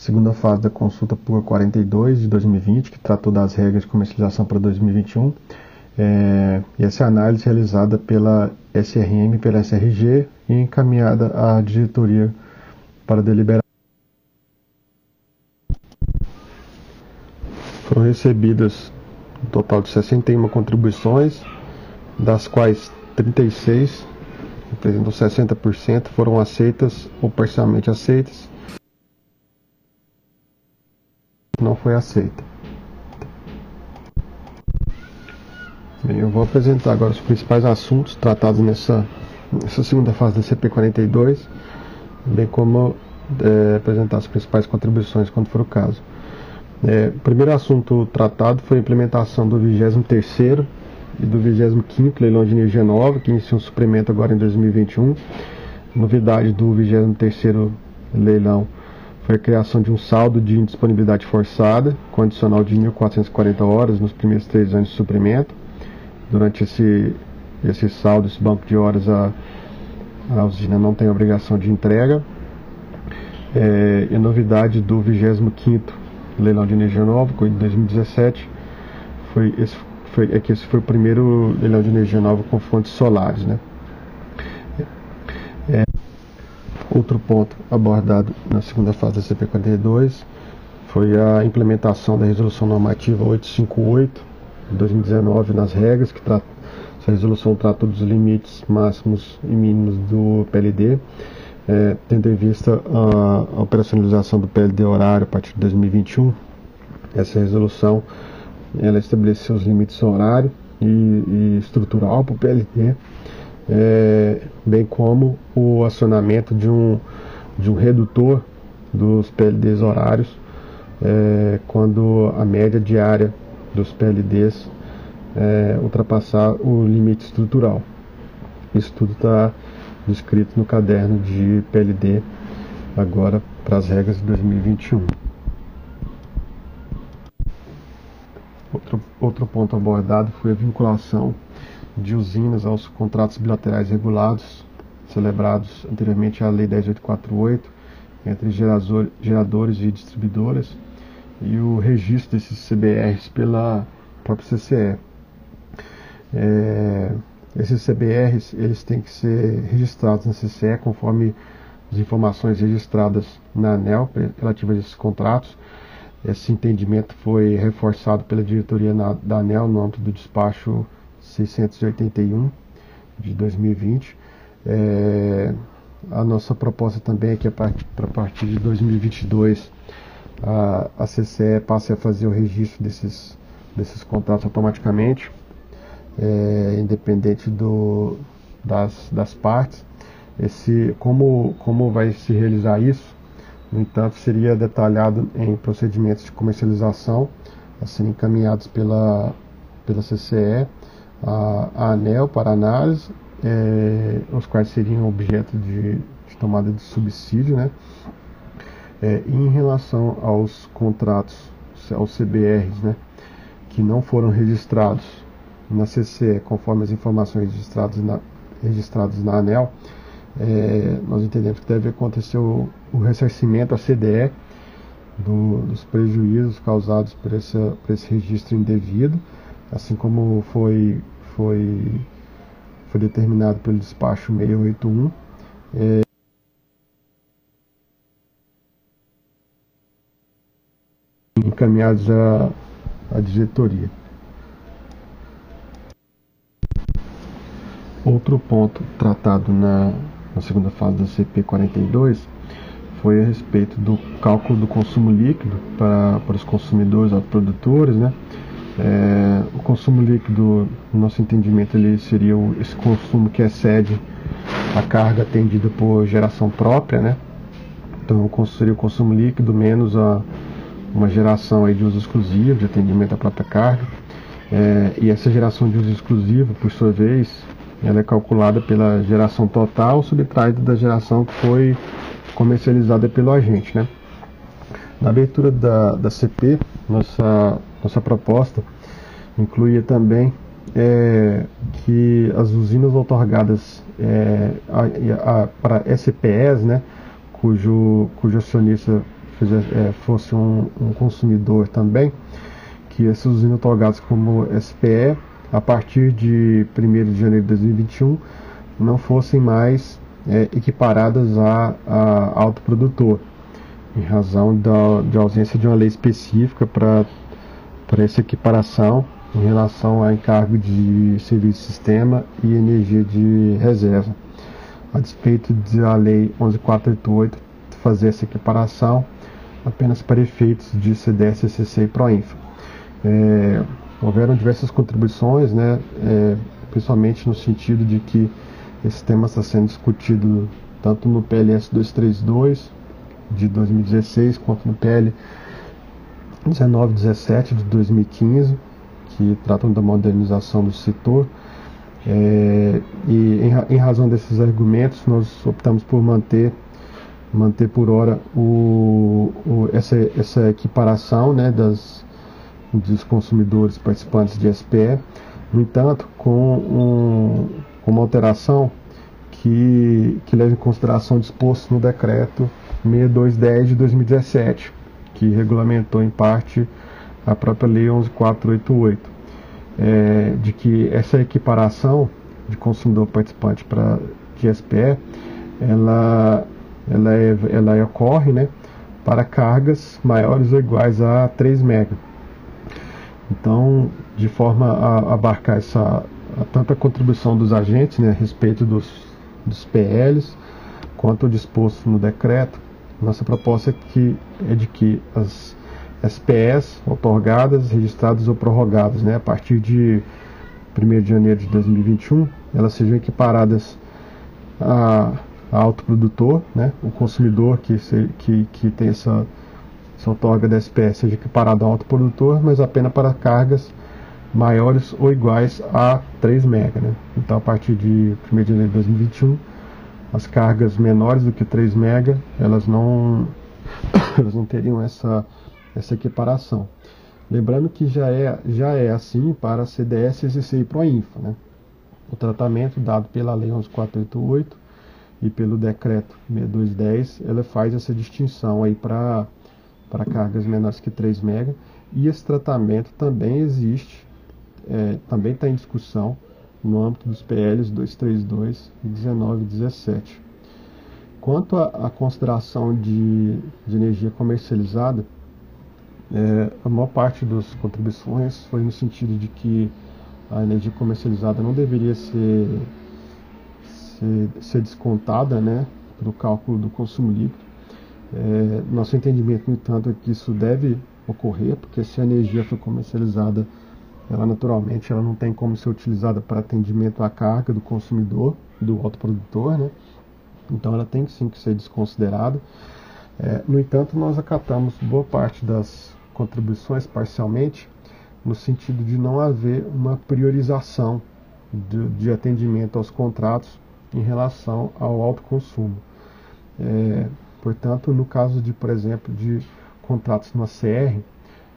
segunda fase da consulta pública 42 de 2020, que tratou das regras de comercialização para 2021. É, e essa análise realizada pela SRM, pela SRG e encaminhada à diretoria para deliberar. Foram recebidas um total de 61 contribuições, das quais 36, representam 60%, foram aceitas ou parcialmente aceitas não foi aceita. Bem, eu vou apresentar agora os principais assuntos tratados nessa, nessa segunda fase da CP42, bem como é, apresentar as principais contribuições quando for o caso. É, o primeiro assunto tratado foi a implementação do 23º e do 25º leilão de energia nova, que iniciou um suprimento agora em 2021. Novidade do 23º leilão foi a criação de um saldo de indisponibilidade forçada, com adicional de 1.440 horas nos primeiros três anos de suprimento. Durante esse, esse saldo, esse banco de horas, a, a usina não tem obrigação de entrega. É, e a novidade do 25º leilão de energia nova, em 2017, foi, esse, foi, é que esse foi o primeiro leilão de energia nova com fontes solares. Né? É, Outro ponto abordado na segunda fase da CP42 foi a implementação da Resolução Normativa 858 de 2019 nas regras, que trata, essa resolução trata dos limites máximos e mínimos do PLD, é, tendo em vista a, a operacionalização do PLD horário a partir de 2021. Essa resolução ela estabeleceu os limites horário e, e estrutural para o PLD é, bem como o acionamento de um, de um redutor dos PLDs horários é, quando a média diária dos PLDs é, ultrapassar o limite estrutural. Isso tudo está descrito no caderno de PLD agora para as regras de 2021. Outro, outro ponto abordado foi a vinculação de usinas aos contratos bilaterais regulados, celebrados anteriormente à Lei 10848, entre geradores e distribuidoras, e o registro desses CBRs pela própria CCE. É, esses CBRs eles têm que ser registrados na CCE conforme as informações registradas na ANEL relativas a esses contratos. Esse entendimento foi reforçado pela diretoria na, da ANEL no âmbito do despacho 681 de 2020. É, a nossa proposta também é que para a partir de 2022 a, a CCE passe a fazer o registro desses, desses contratos automaticamente, é, independente do, das, das partes. Esse, como, como vai se realizar isso? No entanto, seria detalhado em procedimentos de comercialização a serem encaminhados pela, pela CCE a, ANEL para análise, é, os quais seriam objeto de, de tomada de subsídio, né? É, em relação aos contratos, aos CBRs, né, que não foram registrados na CCE, conforme as informações registradas na, registradas na ANEL, é, nós entendemos que deve acontecer o, o ressarcimento à CDE do, dos prejuízos causados por, essa, por esse registro indevido, assim como foi, foi, foi determinado pelo despacho 681. É, encaminhados à, à diretoria. Outro ponto tratado na, na segunda fase da CP 42 foi a respeito do cálculo do consumo líquido para, para os consumidores autoprodutores, né? É, o consumo líquido, no nosso entendimento, ele seria o, esse consumo que excede a carga atendida por geração própria, né? Então, seria o consumo líquido menos a, uma geração aí de uso exclusivo, de atendimento à própria carga. É, e essa geração de uso exclusivo, por sua vez, ela é calculada pela geração total subtraída da geração que foi comercializada pelo agente. Né? Na abertura da, da CP, nossa, nossa proposta incluía também é, que as usinas otorgadas é, para SPEs, né, cujo, cujo acionista é, fosse um, um, consumidor também, que essas usinas otorgadas como SPE, a partir de 1 de janeiro de 2021, não fossem mais é, equiparadas a, a autoprodutor, em razão da, de ausência de uma lei específica para essa equiparação em relação a encargo de serviço de sistema e energia de reserva. A despeito da Lei 11488 fazer essa equiparação, apenas para efeitos de CDS, CCC e Proinfa. É, houveram diversas contribuições, né, é, principalmente no sentido de que esse tema está sendo discutido tanto no PLS 232 de 2016 quanto no PL 1917 de 2015, que tratam da modernização do setor. É, e em, em razão desses argumentos, nós optamos por manter manter por hora o, o, essa, essa equiparação né, das, dos consumidores participantes de SPE, no entanto, com, um, com uma alteração que, que leva em consideração o disposto no decreto 6210 de 2017, que regulamentou em parte a própria Lei 11488, é, de que essa equiparação de consumidor participante para de SPE, ela ela, é, ela ocorre né, para cargas maiores ou iguais a 3 MB. Então, de forma a abarcar essa, tanto a contribuição dos agentes né, a respeito dos, dos PLs, quanto o disposto no decreto, nossa proposta é, que, é de que as SPS otorgadas, registradas ou prorrogadas né, a partir de 1 de janeiro de 2021, elas sejam equiparadas a autoprodutor, né, o consumidor que, se, que, que tem essa, essa outorga da espécie seja equiparado ao autoprodutor, mas apenas para cargas maiores ou iguais a 3 MB. Né? Então, a partir de 1 de janeiro de 2021, as cargas menores do que 3 MB, elas não, elas não teriam essa, essa equiparação. Lembrando que já é, já é assim para CDS, CCC e Proinfa. Né? O tratamento dado pela Lei 11488 e pelo decreto 6210, ela faz essa distinção aí para cargas menores que 3 MB e esse tratamento também existe, é, também está em discussão no âmbito dos PLs 232 e 1917. Quanto à consideração de, de, energia comercializada, é, a maior parte das contribuições foi no sentido de que a energia comercializada não deveria ser ser, ser descontada né, para o cálculo do consumo líquido. É, nosso entendimento, no entanto, é que isso deve ocorrer, porque se a energia for comercializada, ela naturalmente ela não tem como ser utilizada para atendimento à carga do consumidor, do autoprodutor, né? então ela tem sim que ser desconsiderada. É, no entanto, nós acatamos boa parte das contribuições parcialmente, no sentido de não haver uma priorização de, de atendimento aos contratos em relação ao alto consumo. Portanto, no caso de, por exemplo, de contratos no ACR,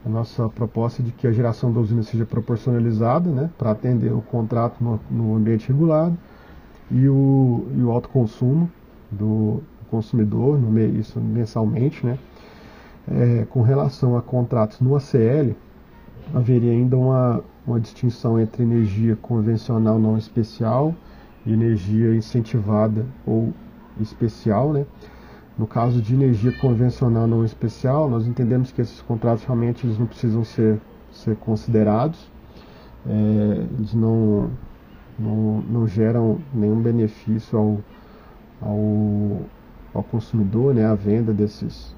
a nossa proposta é de que a geração da usina seja proporcionalizada né, para atender o contrato no, no, ambiente regulado e o, e o alto consumo do consumidor, no, isso mensalmente. Né. É, com relação a contratos no ACL, haveria ainda uma, uma distinção entre energia convencional não especial e energia incentivada ou especial. Né. No caso de energia convencional não especial, nós entendemos que esses contratos realmente eles não precisam ser, ser considerados, é, eles não, não, não geram nenhum benefício ao, ao, ao consumidor, né, a venda desses,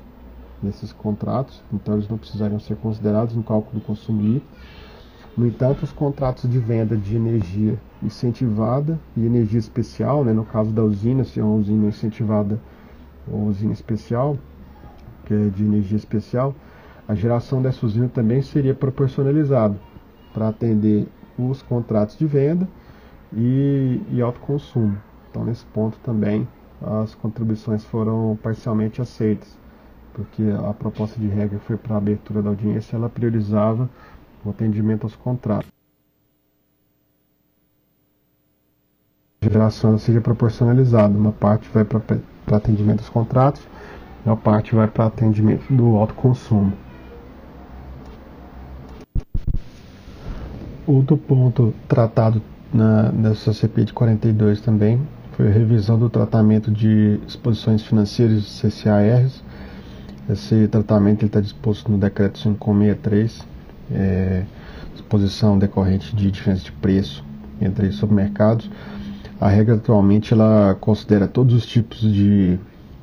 desses contratos, então eles não precisariam ser considerados no cálculo do consumir. No entanto, os contratos de venda de energia incentivada e energia especial, né, no caso da usina, se é uma usina incentivada ou usina especial, que é de energia especial, a geração dessa usina também seria proporcionalizada para atender os contratos de venda e, e alto consumo. Então, nesse ponto também as contribuições foram parcialmente aceitas, porque a proposta de regra foi para a abertura da audiência, ela priorizava o atendimento aos contratos. A geração seja proporcionalizada, uma parte vai para para atendimento dos contratos e a parte vai para atendimento do alto consumo. Outro ponto tratado na, nessa CP de 42 também foi a revisão do tratamento de exposições financeiras CCARs. Esse tratamento está disposto no decreto 563, é, exposição decorrente de diferença de preço entre supermercados a regra atualmente ela considera todos os tipos de,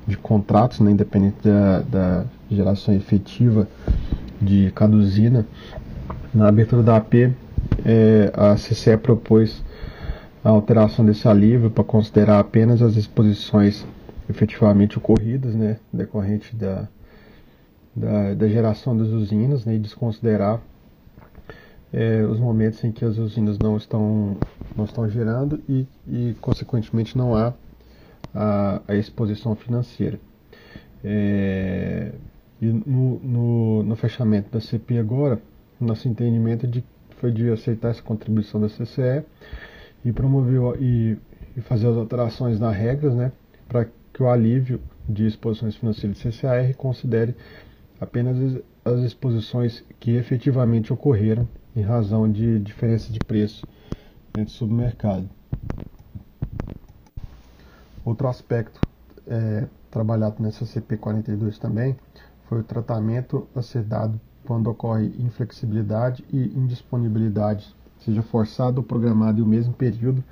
de contratos, né, independente da, da geração efetiva de cada usina. Na abertura da AP, é, a CCE propôs a alteração desse alívio para considerar apenas as exposições efetivamente ocorridas, né, decorrente da, da, da geração das usinas, né, e desconsiderar é, os momentos em que as usinas não estão, não estão gerando e, e consequentemente, não há a, a exposição financeira. É, e no, no, no, fechamento da CP agora, nosso entendimento de, foi de aceitar essa contribuição da CCE e promover e, e fazer as alterações nas regras, né, para que o alívio de exposições financeiras de CCAR considere apenas as exposições que efetivamente ocorreram em razão de diferença de preço entre o supermercado. Outro aspecto é, trabalhado nessa CP42 também foi o tratamento a ser dado quando ocorre inflexibilidade e indisponibilidade, seja forçado ou programado em o mesmo período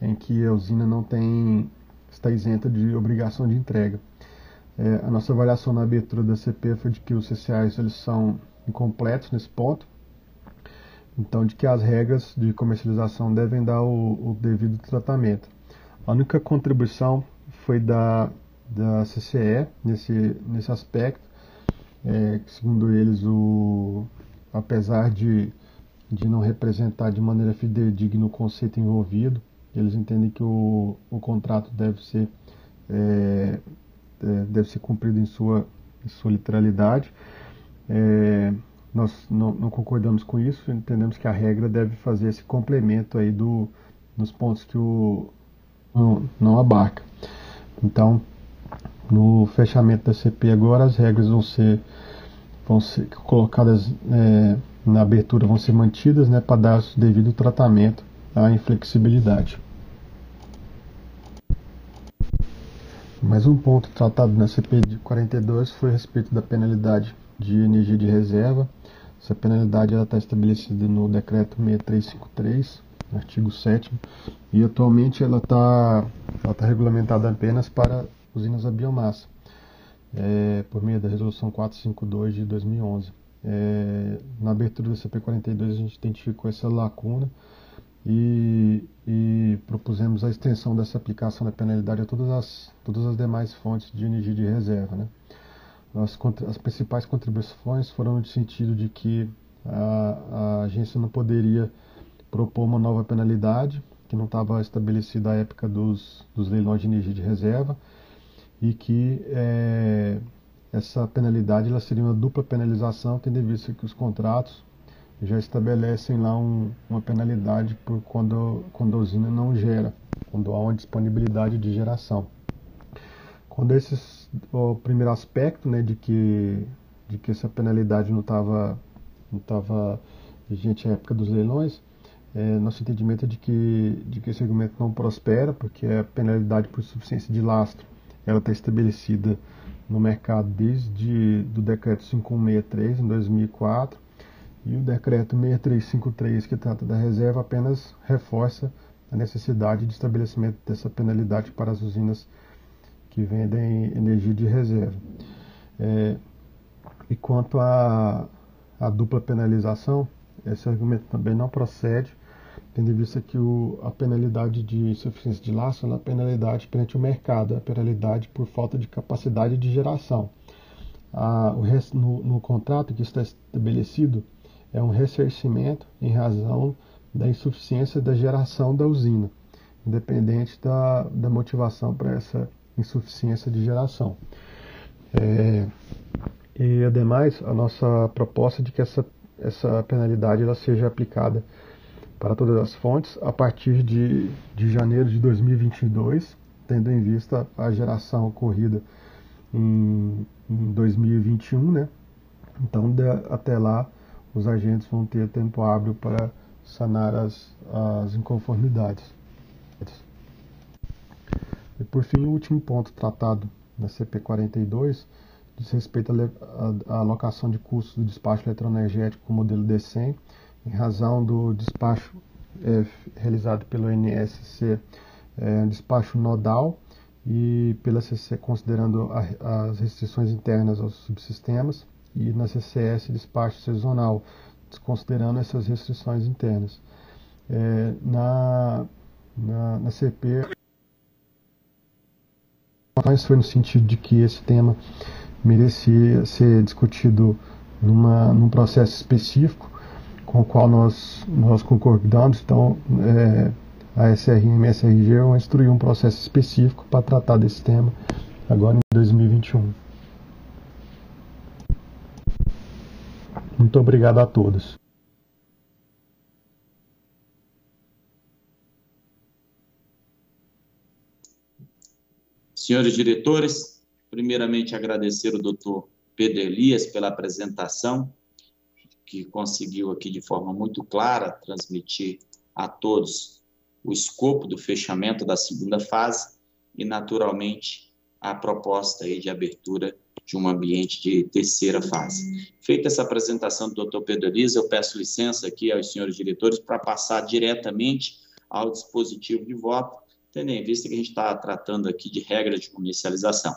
em que a usina não tem está isenta de obrigação de entrega. É, a nossa avaliação na abertura da CP foi de que os CCAs eles são incompletos nesse ponto então, de que as regras de comercialização devem dar o, o devido tratamento. A única contribuição foi da, da CCE nesse, nesse aspecto, é, segundo eles, o, apesar de, de não representar de maneira fidedigna o conceito envolvido, eles entendem que o, o contrato deve ser, é, é deve ser cumprido em sua, em sua literalidade. É, nós não, não, concordamos com isso, entendemos que a regra deve fazer esse complemento aí do, nos pontos que o não, não abarca. Então, no fechamento da CP agora, as regras vão ser, vão ser colocadas é, na abertura, vão ser mantidas né, para dar o devido tratamento à inflexibilidade. Mais um ponto tratado na CP de 42 foi a respeito da penalidade de energia de reserva. Essa penalidade está estabelecida no decreto 6353, artigo 7 e atualmente ela está ela tá regulamentada apenas para usinas a biomassa, é, por meio da resolução 452 de 2011. É, na abertura do CP42 a gente identificou essa lacuna e, e, propusemos a extensão dessa aplicação da penalidade a todas as, todas as demais fontes de energia de reserva. Né? As, as principais contribuições foram no sentido de que a, a agência não poderia propor uma nova penalidade, que não estava estabelecida à época dos, dos leilões de energia de reserva, e que é, essa penalidade ela seria uma dupla penalização, tendo em vista que os contratos já estabelecem lá um, uma penalidade por quando, quando a usina não gera, quando há uma disponibilidade de geração. Quando esse o primeiro aspecto, né, de que de que essa penalidade não estava não estava vigente à época dos leilões, é, nosso entendimento é de que de que esse argumento não prospera, porque a penalidade por suficiência de lastro ela está estabelecida no mercado desde do decreto 5163 em 2004 e o decreto 6353 que trata da reserva apenas reforça a necessidade de estabelecimento dessa penalidade para as usinas que vendem energia de reserva. É, e quanto à, dupla penalização, esse argumento também não procede, tendo em vista que o, a penalidade de insuficiência de laço é a penalidade perante o mercado, é a penalidade por falta de capacidade de geração. A, o, no, no contrato que está estabelecido é um ressarcimento em razão da insuficiência da geração da usina, independente da, da motivação para essa insuficiência de geração. É, e, ademais, a nossa proposta é de que essa, essa penalidade ela seja aplicada para todas as fontes a partir de, de janeiro de 2022, tendo em vista a geração ocorrida em, em 2021, né? Então, de, até lá, os agentes vão ter tempo hábil para sanar as, as inconformidades. E por fim, o último ponto tratado na CP 42 diz respeito à alocação de custos do despacho eletroenergético com o modelo D100, em razão do despacho é, realizado pelo NSC, é, despacho nodal, e pela CC considerando a, as restrições internas aos subsistemas, e na CCS despacho sazonal, desconsiderando essas restrições internas. É, na, na, na CP, mas foi no sentido de que esse tema merecia ser discutido numa, num processo específico com o qual nós, nós concordamos. Então, é, a SRM e a SRG vão instruir um processo específico para tratar desse tema agora em 2021. Muito obrigado a todos. Senhores diretores, primeiramente agradecer o doutor Pedro Elias pela apresentação, que conseguiu aqui de forma muito clara transmitir a todos o escopo do fechamento da segunda fase e, naturalmente, a proposta aí de abertura de um ambiente de terceira fase. Feita essa apresentação do Dr. Pedro Elias, eu peço licença aqui aos senhores diretores para passar diretamente ao dispositivo de voto tendo em vista que a gente está tratando aqui de regra de comercialização.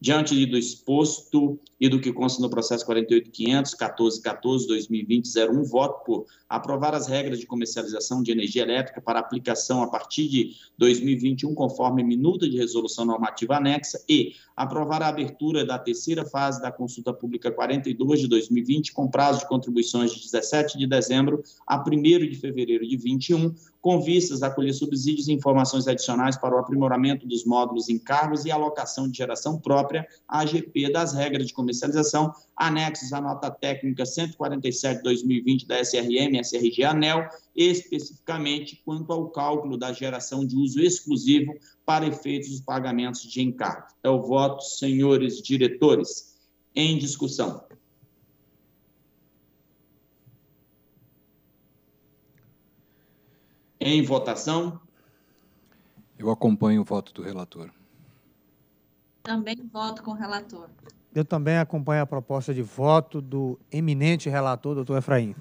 Diante do exposto e do que consta no processo 48.500, 1414, 2020, 01, voto por aprovar as regras de comercialização de energia elétrica para aplicação a partir de 2021, conforme minuta de resolução normativa anexa, e aprovar a abertura da terceira fase da consulta pública 42 de 2020, com prazo de contribuições de 17 de dezembro a 1 de fevereiro de 21, com vistas a colher subsídios e informações adicionais para o aprimoramento dos módulos encargos e alocação de geração própria, AGP, das regras de comercialização, anexos à nota técnica 147-2020 da SRM, SRG ANEL, especificamente quanto ao cálculo da geração de uso exclusivo para efeitos dos pagamentos de encargo. É o voto, senhores diretores. Em discussão. Em votação. Eu acompanho o voto do relator. Também voto com o relator. Eu também acompanho a proposta de voto do eminente relator, doutor Efraim.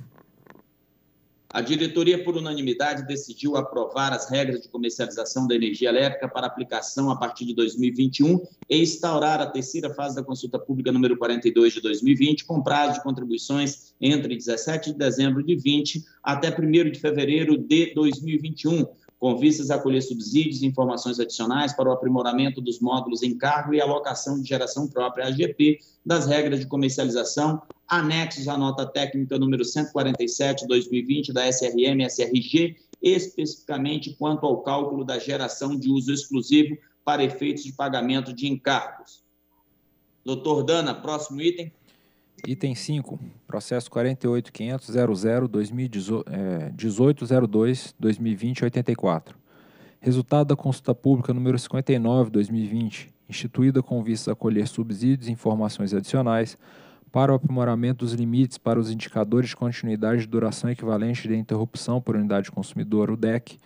A diretoria, por unanimidade, decidiu aprovar as regras de comercialização da energia elétrica para aplicação a partir de 2021 e instaurar a terceira fase da consulta pública número 42 de 2020, com prazo de contribuições entre 17 de dezembro de 20 até 1 de fevereiro de 2021, com vistas a colher subsídios e informações adicionais para o aprimoramento dos módulos em cargo e alocação de geração própria AGP das regras de comercialização anexos à nota técnica número 147/2020 da SRM-SRG, especificamente quanto ao cálculo da geração de uso exclusivo para efeitos de pagamento de encargos. Doutor Dana, próximo item. Item 5, processo 48.500.00.1802.2020.84. Resultado da consulta pública número 59/2020, instituída com vista a colher subsídios e informações adicionais para o aprimoramento dos limites para os indicadores de continuidade de duração equivalente de interrupção por unidade consumidora, o DEC,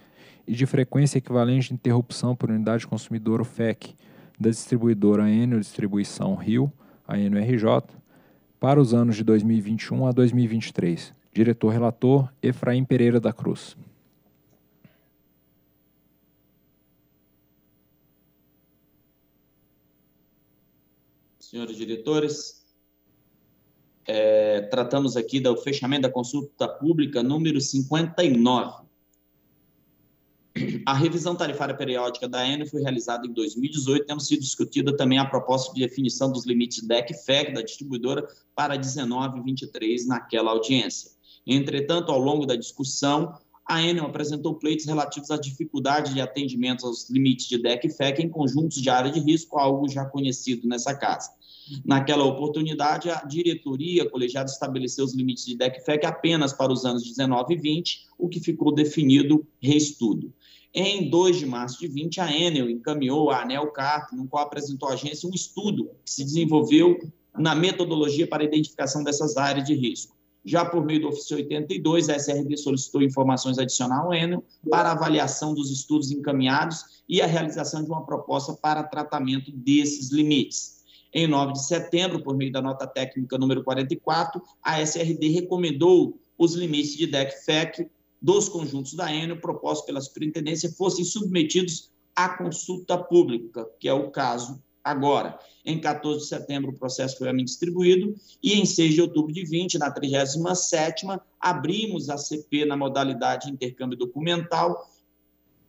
e de frequência equivalente de interrupção por unidade consumidora, o FEC, da distribuidora Enel Distribuição Rio, a NRJ, para os anos de 2021 a 2023. Diretor-relator, Efraim Pereira da Cruz. senhores diretores. É, tratamos aqui do fechamento da consulta pública número 59. A revisão tarifária periódica da Enel foi realizada em 2018, tendo sido discutida também a proposta de definição dos limites DEC e FEC da distribuidora para 19 e 23 naquela audiência. Entretanto, ao longo da discussão, a Enel apresentou pleitos relativos à dificuldade de atendimento aos limites de DEC e FEC em conjuntos de área de risco, algo já conhecido nessa casa. Naquela oportunidade, a diretoria colegiada estabeleceu os limites de DEC-FEC apenas para os anos 19 e 20, o que ficou definido reestudo. Em 2 de março de 20, a Enel encaminhou a ANEL CARP, no qual apresentou à agência um estudo que se desenvolveu na metodologia para a identificação dessas áreas de risco. Já por meio do ofício 82, a SRD solicitou informações adicionais ao Enel para avaliação dos estudos encaminhados e a realização de uma proposta para tratamento desses limites. Em 9 de setembro, por meio da nota técnica número 44, a SRD recomendou os limites de DEC-FEC dos conjuntos da Enel propostos pela superintendência fossem submetidos à consulta pública, que é o caso agora. Em 14 de setembro, o processo foi a mim distribuído e em 6 de outubro de 20, na 37ª, abrimos a CP na modalidade de intercâmbio documental,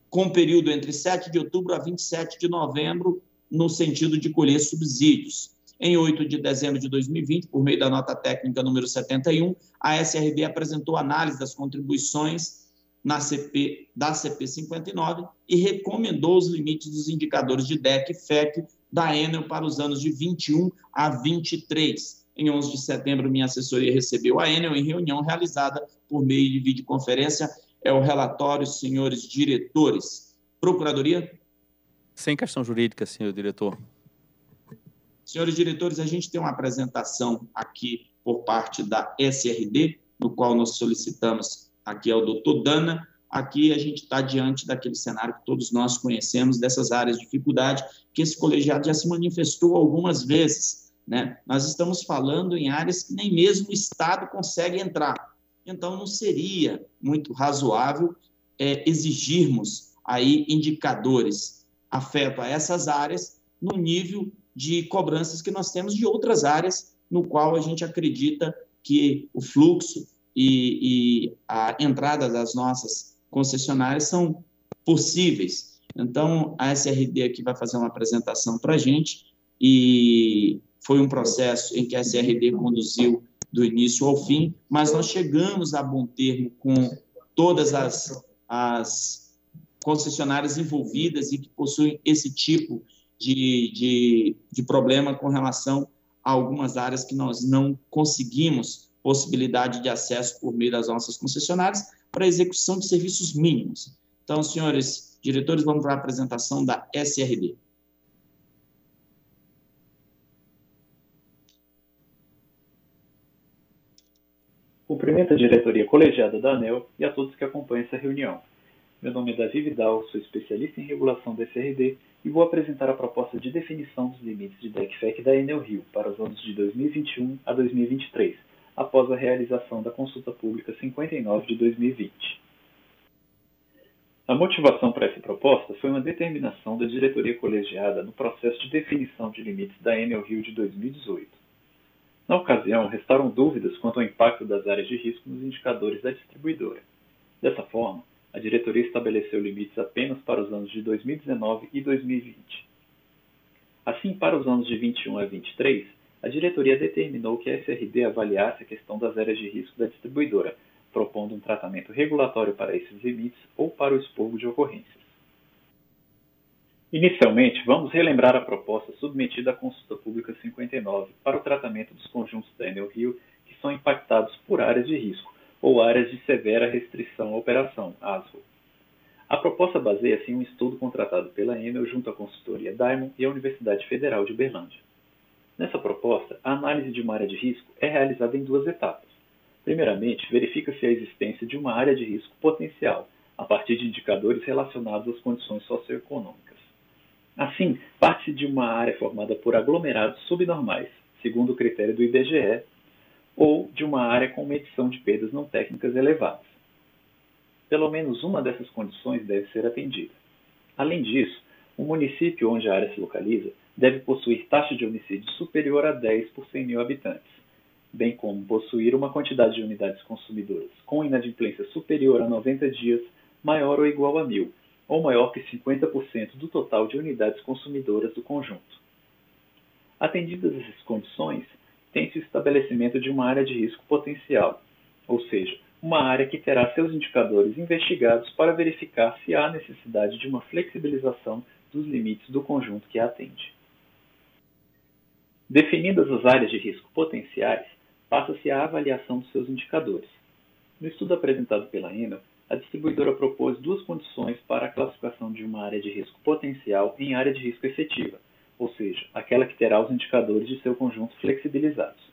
com período entre 7 de outubro a 27 de novembro, no sentido de colher subsídios. Em 8 de dezembro de 2020, por meio da nota técnica número 71, a SRD apresentou análise das contribuições na CP da CP 59 e recomendou os limites dos indicadores de DEC e FEC da Enel para os anos de 21 a 23. Em 11 de setembro, minha assessoria recebeu a Enel em reunião realizada por meio de videoconferência. É o relatório, senhores diretores. Procuradoria? Sem questão jurídica, senhor diretor. Senhores diretores, a gente tem uma apresentação aqui por parte da SRD, no qual nós solicitamos aqui ao doutor Dana. Aqui a gente está diante daquele cenário que todos nós conhecemos, dessas áreas de dificuldade, que esse colegiado já se manifestou algumas vezes. Né? Nós estamos falando em áreas que nem mesmo o Estado consegue entrar. Então, não seria muito razoável é, exigirmos aí indicadores afeto a essas áreas no nível de cobranças que nós temos de outras áreas, no qual a gente acredita que o fluxo e, e a entrada das nossas concessionárias são possíveis. Então, a SRD aqui vai fazer uma apresentação para a gente e foi um processo em que a SRD conduziu do início ao fim, mas nós chegamos a bom termo com todas as, as concessionárias envolvidas e que possuem esse tipo de, de, de problema com relação a algumas áreas que nós não conseguimos possibilidade de acesso por meio das nossas concessionárias para execução de serviços mínimos. Então, senhores diretores, vamos para a apresentação da SRD. Cumprimento a diretoria colegiada da ANEL e a todos que acompanham essa reunião. Meu nome é Davi Vidal, sou especialista em regulação da SRD e vou apresentar a proposta de definição dos limites de DECFEC da Enel Rio para os anos de 2021 a 2023, após a realização da consulta pública 59 de 2020. A motivação para essa proposta foi uma determinação da diretoria colegiada no processo de definição de limites da Enel Rio de 2018. Na ocasião, restaram dúvidas quanto ao impacto das áreas de risco nos indicadores da distribuidora. Dessa forma, a diretoria estabeleceu limites apenas para os anos de 2019 e 2020. Assim, para os anos de 21 a 23, a diretoria determinou que a SRD avaliasse a questão das áreas de risco da distribuidora, propondo um tratamento regulatório para esses limites ou para o expurgo de ocorrências. Inicialmente, vamos relembrar a proposta submetida à consulta pública 59 para o tratamento dos conjuntos da Enel Rio que são impactados por áreas de risco ou áreas de severa restrição à operação, ASRO. A proposta baseia-se em um estudo contratado pela Enel junto à consultoria Diamond e à Universidade Federal de Berlândia. Nessa proposta, a análise de uma área de risco é realizada em duas etapas. Primeiramente, verifica-se a existência de uma área de risco potencial, a partir de indicadores relacionados às condições socioeconômicas. Assim, parte-se de uma área formada por aglomerados subnormais, segundo o critério do IBGE, ou de uma área com medição de perdas não técnicas elevadas. Pelo menos uma dessas condições deve ser atendida. Além disso, o município onde a área se localiza deve possuir taxa de homicídio superior a 10 por 100 mil habitantes, bem como possuir uma quantidade de unidades consumidoras com inadimplência superior a 90 dias, maior ou igual a mil, ou maior que 50% do total de unidades consumidoras do conjunto. Atendidas essas condições, tem-se o estabelecimento de uma área de risco potencial, ou seja, uma área que terá seus indicadores investigados para verificar se há necessidade de uma flexibilização dos limites do conjunto que a atende. Definidas as áreas de risco potenciais, passa-se à avaliação dos seus indicadores. No estudo apresentado pela Enel, a distribuidora propôs duas condições para a classificação de uma área de risco potencial em área de risco efetiva, ou seja, aquela que terá os indicadores de seu conjunto flexibilizados.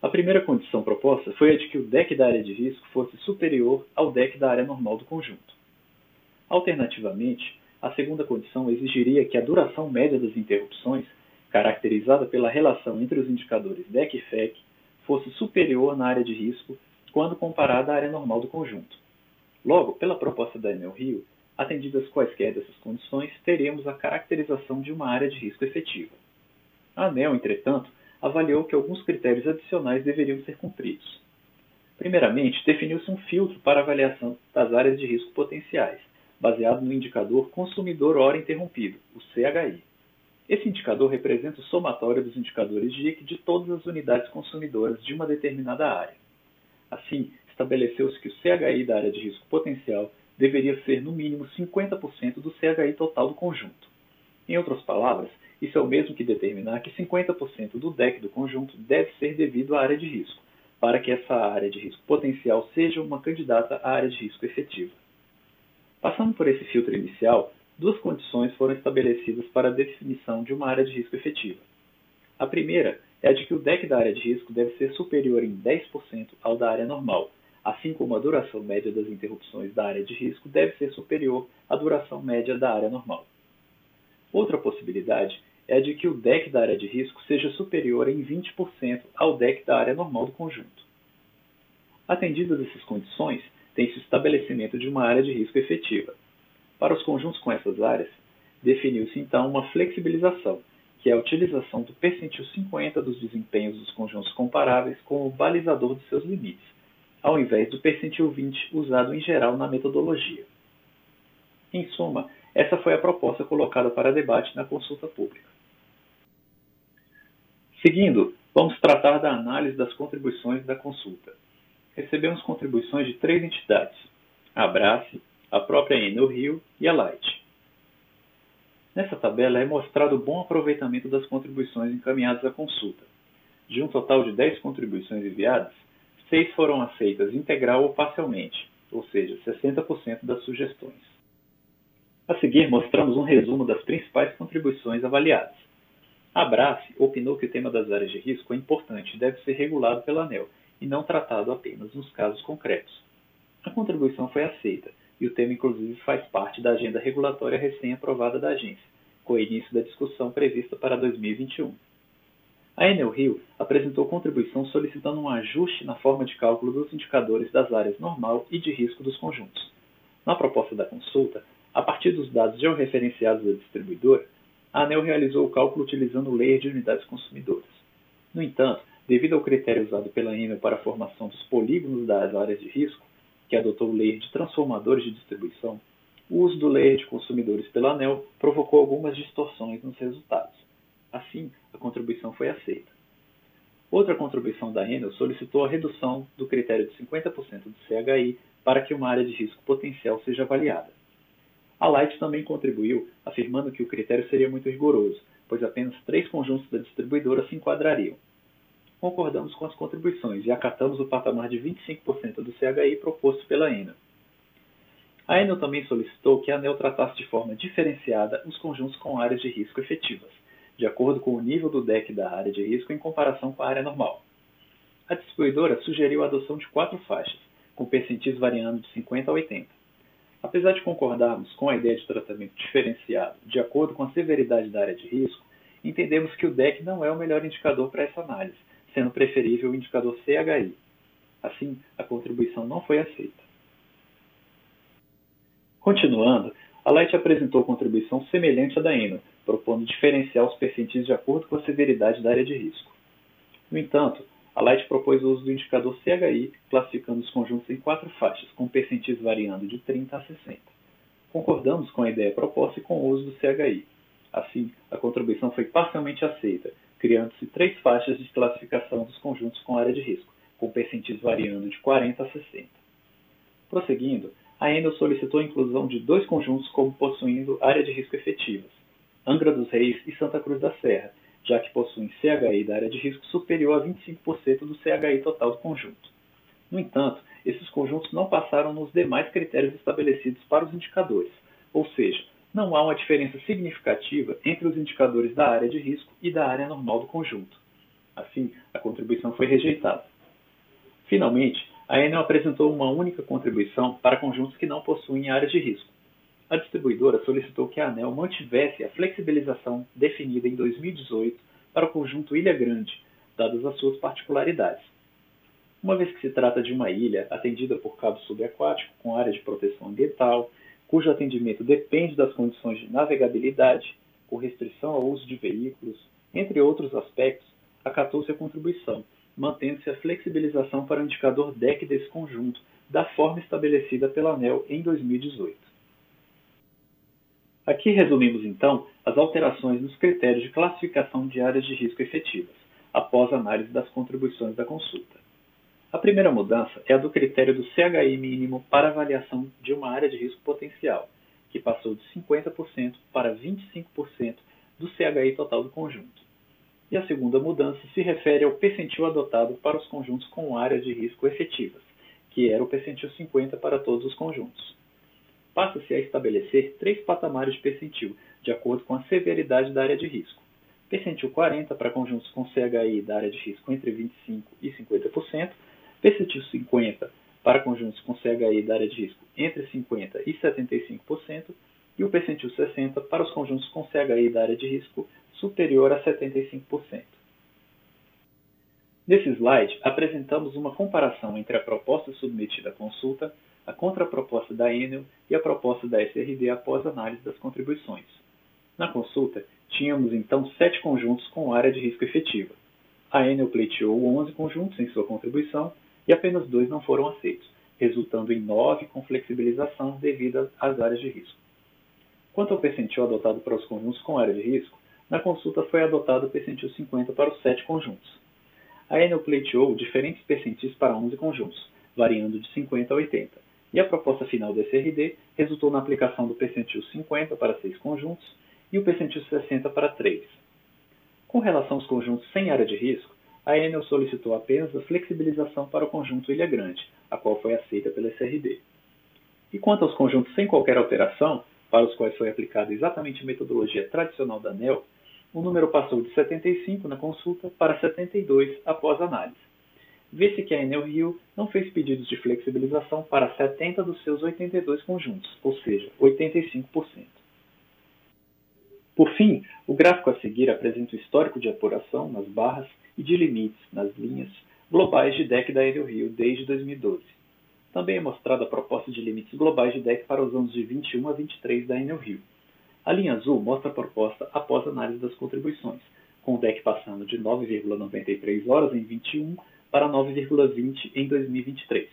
A primeira condição proposta foi a de que o deck da área de risco fosse superior ao deck da área normal do conjunto. Alternativamente, a segunda condição exigiria que a duração média das interrupções, caracterizada pela relação entre os indicadores DEC e FEC, fosse superior na área de risco quando comparada à área normal do conjunto. Logo, pela proposta da Enel Rio, atendidas quaisquer dessas condições, teremos a caracterização de uma área de risco efetiva. A ANEL, entretanto, avaliou que alguns critérios adicionais deveriam ser cumpridos. Primeiramente, definiu-se um filtro para avaliação das áreas de risco potenciais, baseado no indicador Consumidor Hora Interrompido, o CHI. Esse indicador representa o somatório dos indicadores DIC de todas as unidades consumidoras de uma determinada área. Assim, estabeleceu-se que o CHI da área de risco potencial deveria ser no mínimo 50% do CHI total do conjunto. Em outras palavras, isso é o mesmo que determinar que 50% do DEC do conjunto deve ser devido à área de risco, para que essa área de risco potencial seja uma candidata à área de risco efetiva. Passando por esse filtro inicial, duas condições foram estabelecidas para a definição de uma área de risco efetiva. A primeira é a de que o DEC da área de risco deve ser superior em 10% ao da área normal, assim como a duração média das interrupções da área de risco deve ser superior à duração média da área normal. Outra possibilidade é a de que o DEC da área de risco seja superior em 20% ao DEC da área normal do conjunto. Atendidas essas condições, tem-se o estabelecimento de uma área de risco efetiva. Para os conjuntos com essas áreas, definiu-se então uma flexibilização, que é a utilização do percentil 50 dos desempenhos dos conjuntos comparáveis como balizador de seus limites, ao invés do percentil 20 usado em geral na metodologia. Em suma, essa foi a proposta colocada para debate na consulta pública. Seguindo, vamos tratar da análise das contribuições da consulta. Recebemos contribuições de três entidades: a Abrace, a própria Enel Rio e a Light. Nessa tabela é mostrado o bom aproveitamento das contribuições encaminhadas à consulta. De um total de 10 contribuições enviadas, seis foram aceitas integral ou parcialmente, ou seja, 60% das sugestões. A seguir, mostramos um resumo das principais contribuições avaliadas. A Brace opinou que o tema das áreas de risco é importante e deve ser regulado pela ANEL, e não tratado apenas nos casos concretos. A contribuição foi aceita, e o tema inclusive faz parte da agenda regulatória recém-aprovada da agência, com o início da discussão prevista para 2021. A Enel Rio apresentou contribuição solicitando um ajuste na forma de cálculo dos indicadores das áreas normal e de risco dos conjuntos. Na proposta da consulta, a partir dos dados georreferenciados da distribuidora, a ANEL realizou o cálculo utilizando o layer de unidades consumidoras. No entanto, devido ao critério usado pela Enel para a formação dos polígonos das áreas de risco, que adotou o layer de transformadores de distribuição, o uso do layer de consumidores pela ANEL provocou algumas distorções nos resultados. Assim, a contribuição foi aceita. Outra contribuição da Enel solicitou a redução do critério de 50% do CHI para que uma área de risco potencial seja avaliada. A Light também contribuiu, afirmando que o critério seria muito rigoroso, pois apenas três conjuntos da distribuidora se enquadrariam. Concordamos com as contribuições e acatamos o patamar de 25% do CHI proposto pela Enel. A Enel também solicitou que a ANEL tratasse de forma diferenciada os conjuntos com áreas de risco efetivas, de acordo com o nível do deck da área de risco em comparação com a área normal. A distribuidora sugeriu a adoção de quatro faixas, com percentis variando de 50 a 80. Apesar de concordarmos com a ideia de tratamento diferenciado de acordo com a severidade da área de risco, entendemos que o DEC não é o melhor indicador para essa análise, sendo preferível o indicador CHI. Assim, a contribuição não foi aceita. Continuando, a Light apresentou contribuição semelhante à da Enel, propondo diferenciar os percentis de acordo com a severidade da área de risco. No entanto, a Light propôs o uso do indicador CHI, classificando os conjuntos em quatro faixas, com percentis variando de 30 a 60. Concordamos com a ideia proposta e com o uso do CHI. Assim, a contribuição foi parcialmente aceita, criando-se três faixas de classificação dos conjuntos com área de risco, com percentis variando de 40 a 60. Prosseguindo, a Enel solicitou a inclusão de dois conjuntos como possuindo área de risco efetivas, Angra dos Reis e Santa Cruz da Serra, já que possuem CHI da área de risco superior a 25% do CHI total do conjunto. No entanto, esses conjuntos não passaram nos demais critérios estabelecidos para os indicadores, ou seja, não há uma diferença significativa entre os indicadores da área de risco e da área normal do conjunto. Assim, a contribuição foi rejeitada. Finalmente, a Enel apresentou uma única contribuição para conjuntos que não possuem área de risco. A distribuidora solicitou que a ANEL mantivesse a flexibilização definida em 2018 para o conjunto Ilha Grande, dadas as suas particularidades. Uma vez que se trata de uma ilha atendida por cabo subaquático com área de proteção ambiental, cujo atendimento depende das condições de navegabilidade, com restrição ao uso de veículos, entre outros aspectos, acatou-se a contribuição, mantendo-se a flexibilização para o indicador DEC desse conjunto, da forma estabelecida pela ANEL em 2018. Aqui resumimos então as alterações nos critérios de classificação de áreas de risco efetivas, após análise das contribuições da consulta. A primeira mudança é a do critério do CHI mínimo para avaliação de uma área de risco potencial, que passou de 50% para 25% do CHI total do conjunto. E a segunda mudança se refere ao percentil adotado para os conjuntos com áreas de risco efetivas, que era o percentil 50 para todos os conjuntos. Passa-se a estabelecer três patamares de percentil, de acordo com a severidade da área de risco. Percentil 40 para conjuntos com CHI da área de risco entre 25% e 50%, percentil 50 para conjuntos com CHI da área de risco entre 50% e 75%, e o percentil 60 para os conjuntos com CHI da área de risco superior a 75%. Nesse slide, apresentamos uma comparação entre a proposta submetida à consulta, a contraproposta da Enel e a proposta da SRD após análise das contribuições. Na consulta, tínhamos então sete conjuntos com área de risco efetiva. A Enel pleiteou 11 conjuntos em sua contribuição e apenas dois não foram aceitos, resultando em nove com flexibilização devido às áreas de risco. Quanto ao percentil adotado para os conjuntos com área de risco, na consulta foi adotado o percentil 50 para os sete conjuntos. A Enel pleiteou diferentes percentis para 11 conjuntos, variando de 50 a 80, e a proposta final do SRD resultou na aplicação do percentil 50 para seis conjuntos e o percentil 60 para três. Com relação aos conjuntos sem área de risco, a Enel solicitou apenas a flexibilização para o conjunto Ilha Grande, a qual foi aceita pela SRD. E quanto aos conjuntos sem qualquer alteração, para os quais foi aplicada exatamente a metodologia tradicional da ANEL, o número passou de 75 na consulta para 72 após análise. Vê-se que a Enel Rio não fez pedidos de flexibilização para 70 dos seus 82 conjuntos, ou seja, 85%. Por fim, o gráfico a seguir apresenta o histórico de apuração nas barras e de limites nas linhas globais de DEC da Enel Rio desde 2012. Também é mostrada a proposta de limites globais de DEC para os anos de 21 a 23 da Enel Rio. A linha azul mostra a proposta após análise das contribuições, com o DEC passando de 9,93 horas em 21 para 9,20 em 2023.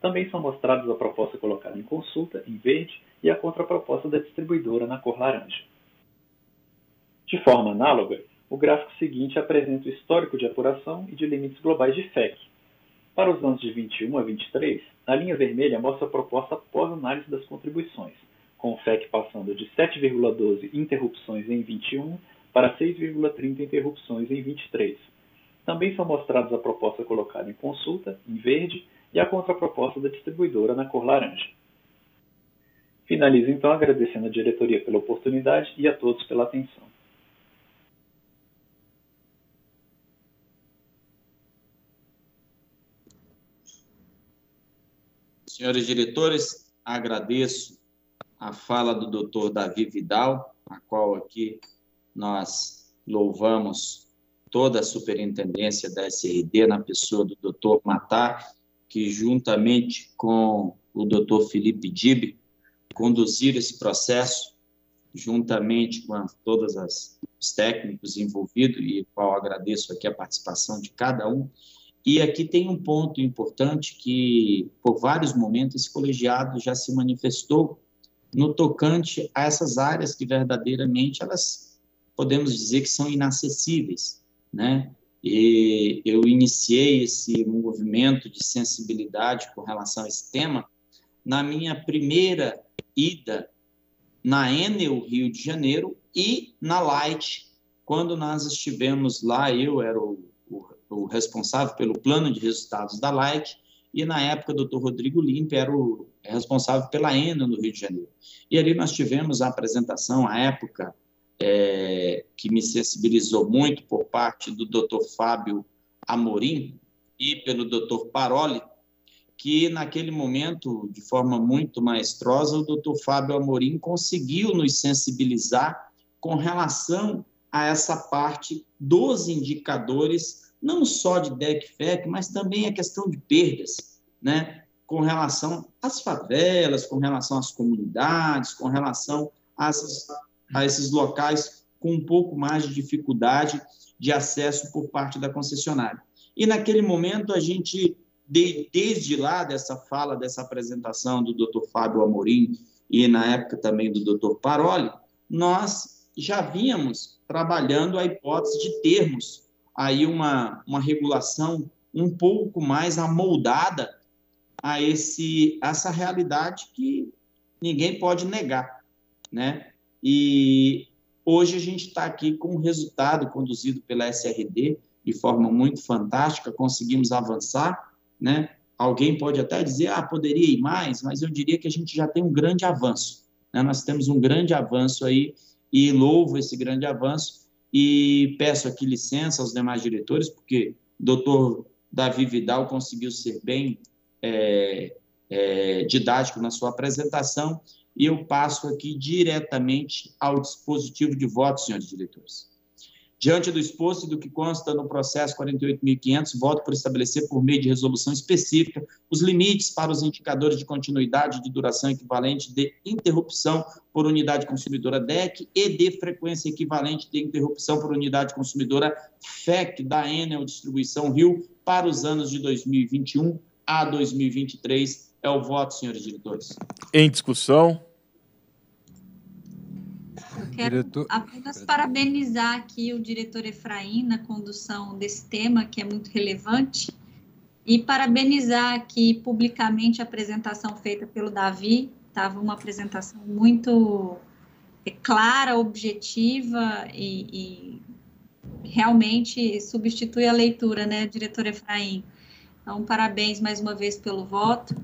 Também são mostrados a proposta colocada em consulta, em verde, e a contraproposta da distribuidora na cor laranja. De forma análoga, o gráfico seguinte apresenta o histórico de apuração e de limites globais de FEC. Para os anos de 21 a 23, a linha vermelha mostra a proposta após análise das contribuições, com o FEC passando de 7,12 interrupções em 21 para 6,30 interrupções em 23. Também são mostrados a proposta colocada em consulta, em verde, e a contraproposta da distribuidora na cor laranja. Finalizo então agradecendo a diretoria pela oportunidade e a todos pela atenção. Senhores diretores, agradeço a fala do Dr. Davi Vidal, a qual aqui nós louvamos toda a superintendência da SRD na pessoa do Dr. Matar, que juntamente com o Dr. Felipe Dib conduziram esse processo juntamente com todos os técnicos envolvidos e qual agradeço aqui a participação de cada um. E aqui tem um ponto importante que, por vários momentos, esse colegiado já se manifestou no tocante a essas áreas que verdadeiramente elas podemos dizer que são inacessíveis, né? E eu iniciei esse movimento de sensibilidade com relação a esse tema na minha primeira ida na Enel Rio de Janeiro e na Light, quando nós estivemos lá, eu era o, o, o responsável pelo plano de resultados da Light e na época o doutor Rodrigo Limpe era o responsável pela Enel no Rio de Janeiro. E ali nós tivemos a apresentação, à época, é, que me sensibilizou muito por parte do doutor Fábio Amorim e pelo doutor Paroli, que naquele momento, de forma muito maestrosa, o doutor Fábio Amorim conseguiu nos sensibilizar com relação a essa parte dos indicadores, não só de DEC-FEC, mas também a questão de perdas, né? com relação às favelas, com relação às comunidades, com relação essas, a esses locais com um pouco mais de dificuldade de acesso por parte da concessionária. E naquele momento a gente, de, desde lá dessa fala, dessa apresentação do Dr. Fábio Amorim e na época também do Dr. Paroli, nós já vínhamos trabalhando a hipótese de termos aí uma, uma regulação um pouco mais amoldada a esse essa realidade que ninguém pode negar, né? E hoje a gente está aqui com um resultado conduzido pela SRD de forma muito fantástica, conseguimos avançar, né? Alguém pode até dizer, ah, poderia ir mais, mas eu diria que a gente já tem um grande avanço. Né? Nós temos um grande avanço aí e louvo esse grande avanço e peço aqui licença aos demais diretores, porque o doutor Davi Vidal conseguiu ser bem é, é, didático na sua apresentação, e eu passo aqui diretamente ao dispositivo de voto, senhores diretores. Diante do exposto e do que consta no processo 48.500, voto por estabelecer, por meio de resolução específica, os limites para os indicadores de continuidade de duração equivalente de interrupção por unidade consumidora DEC e de frequência equivalente de interrupção por unidade consumidora FEC da Enel Distribuição Rio para os anos de 2021 a 2023. É o voto, senhores diretores. Em discussão. Eu quero diretor... apenas parabenizar aqui o diretor Efraim na condução desse tema, que é muito relevante, e parabenizar aqui publicamente a apresentação feita pelo Davi. Estava uma apresentação muito é, clara, objetiva e, e realmente substitui a leitura, né, diretor Efraim? Então, parabéns mais uma vez pelo voto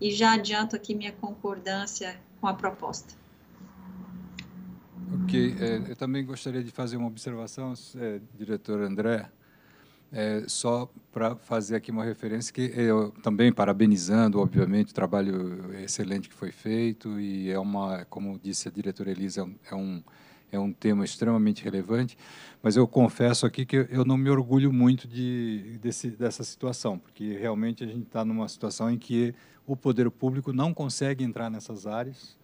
e já adianto aqui minha concordância com a proposta. Ok, é, eu também gostaria de fazer uma observação, é, diretor André, é, só para fazer aqui uma referência que eu também parabenizando, obviamente, o trabalho excelente que foi feito e é uma, como disse a diretora Elisa, é um, é um tema extremamente relevante, mas eu confesso aqui que eu não me orgulho muito de, desse, dessa situação, porque realmente a gente está numa situação em que o poder público não consegue entrar nessas áreas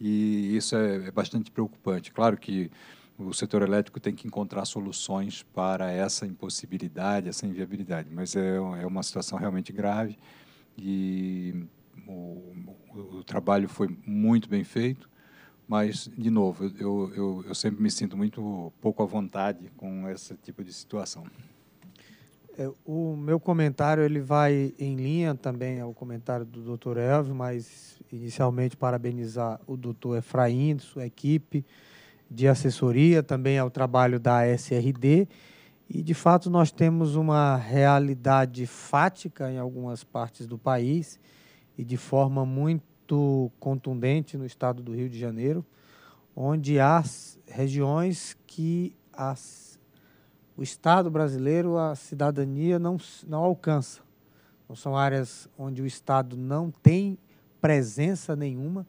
e isso é, é bastante preocupante. Claro que o setor elétrico tem que encontrar soluções para essa impossibilidade, essa inviabilidade, mas é, é uma situação realmente grave e o, o, trabalho foi muito bem feito mas, de novo, eu, eu, eu sempre me sinto muito pouco à vontade com esse tipo de situação. É, o meu comentário ele vai em linha também ao comentário do Dr. Elvio, mas inicialmente parabenizar o Dr. Efraim, sua equipe de assessoria, também ao trabalho da SRD. E, de fato, nós temos uma realidade fática em algumas partes do país e de forma muito contundente no estado do Rio de Janeiro, onde há regiões que as o Estado brasileiro, a cidadania não, não alcança. Então, são áreas onde o Estado não tem presença nenhuma.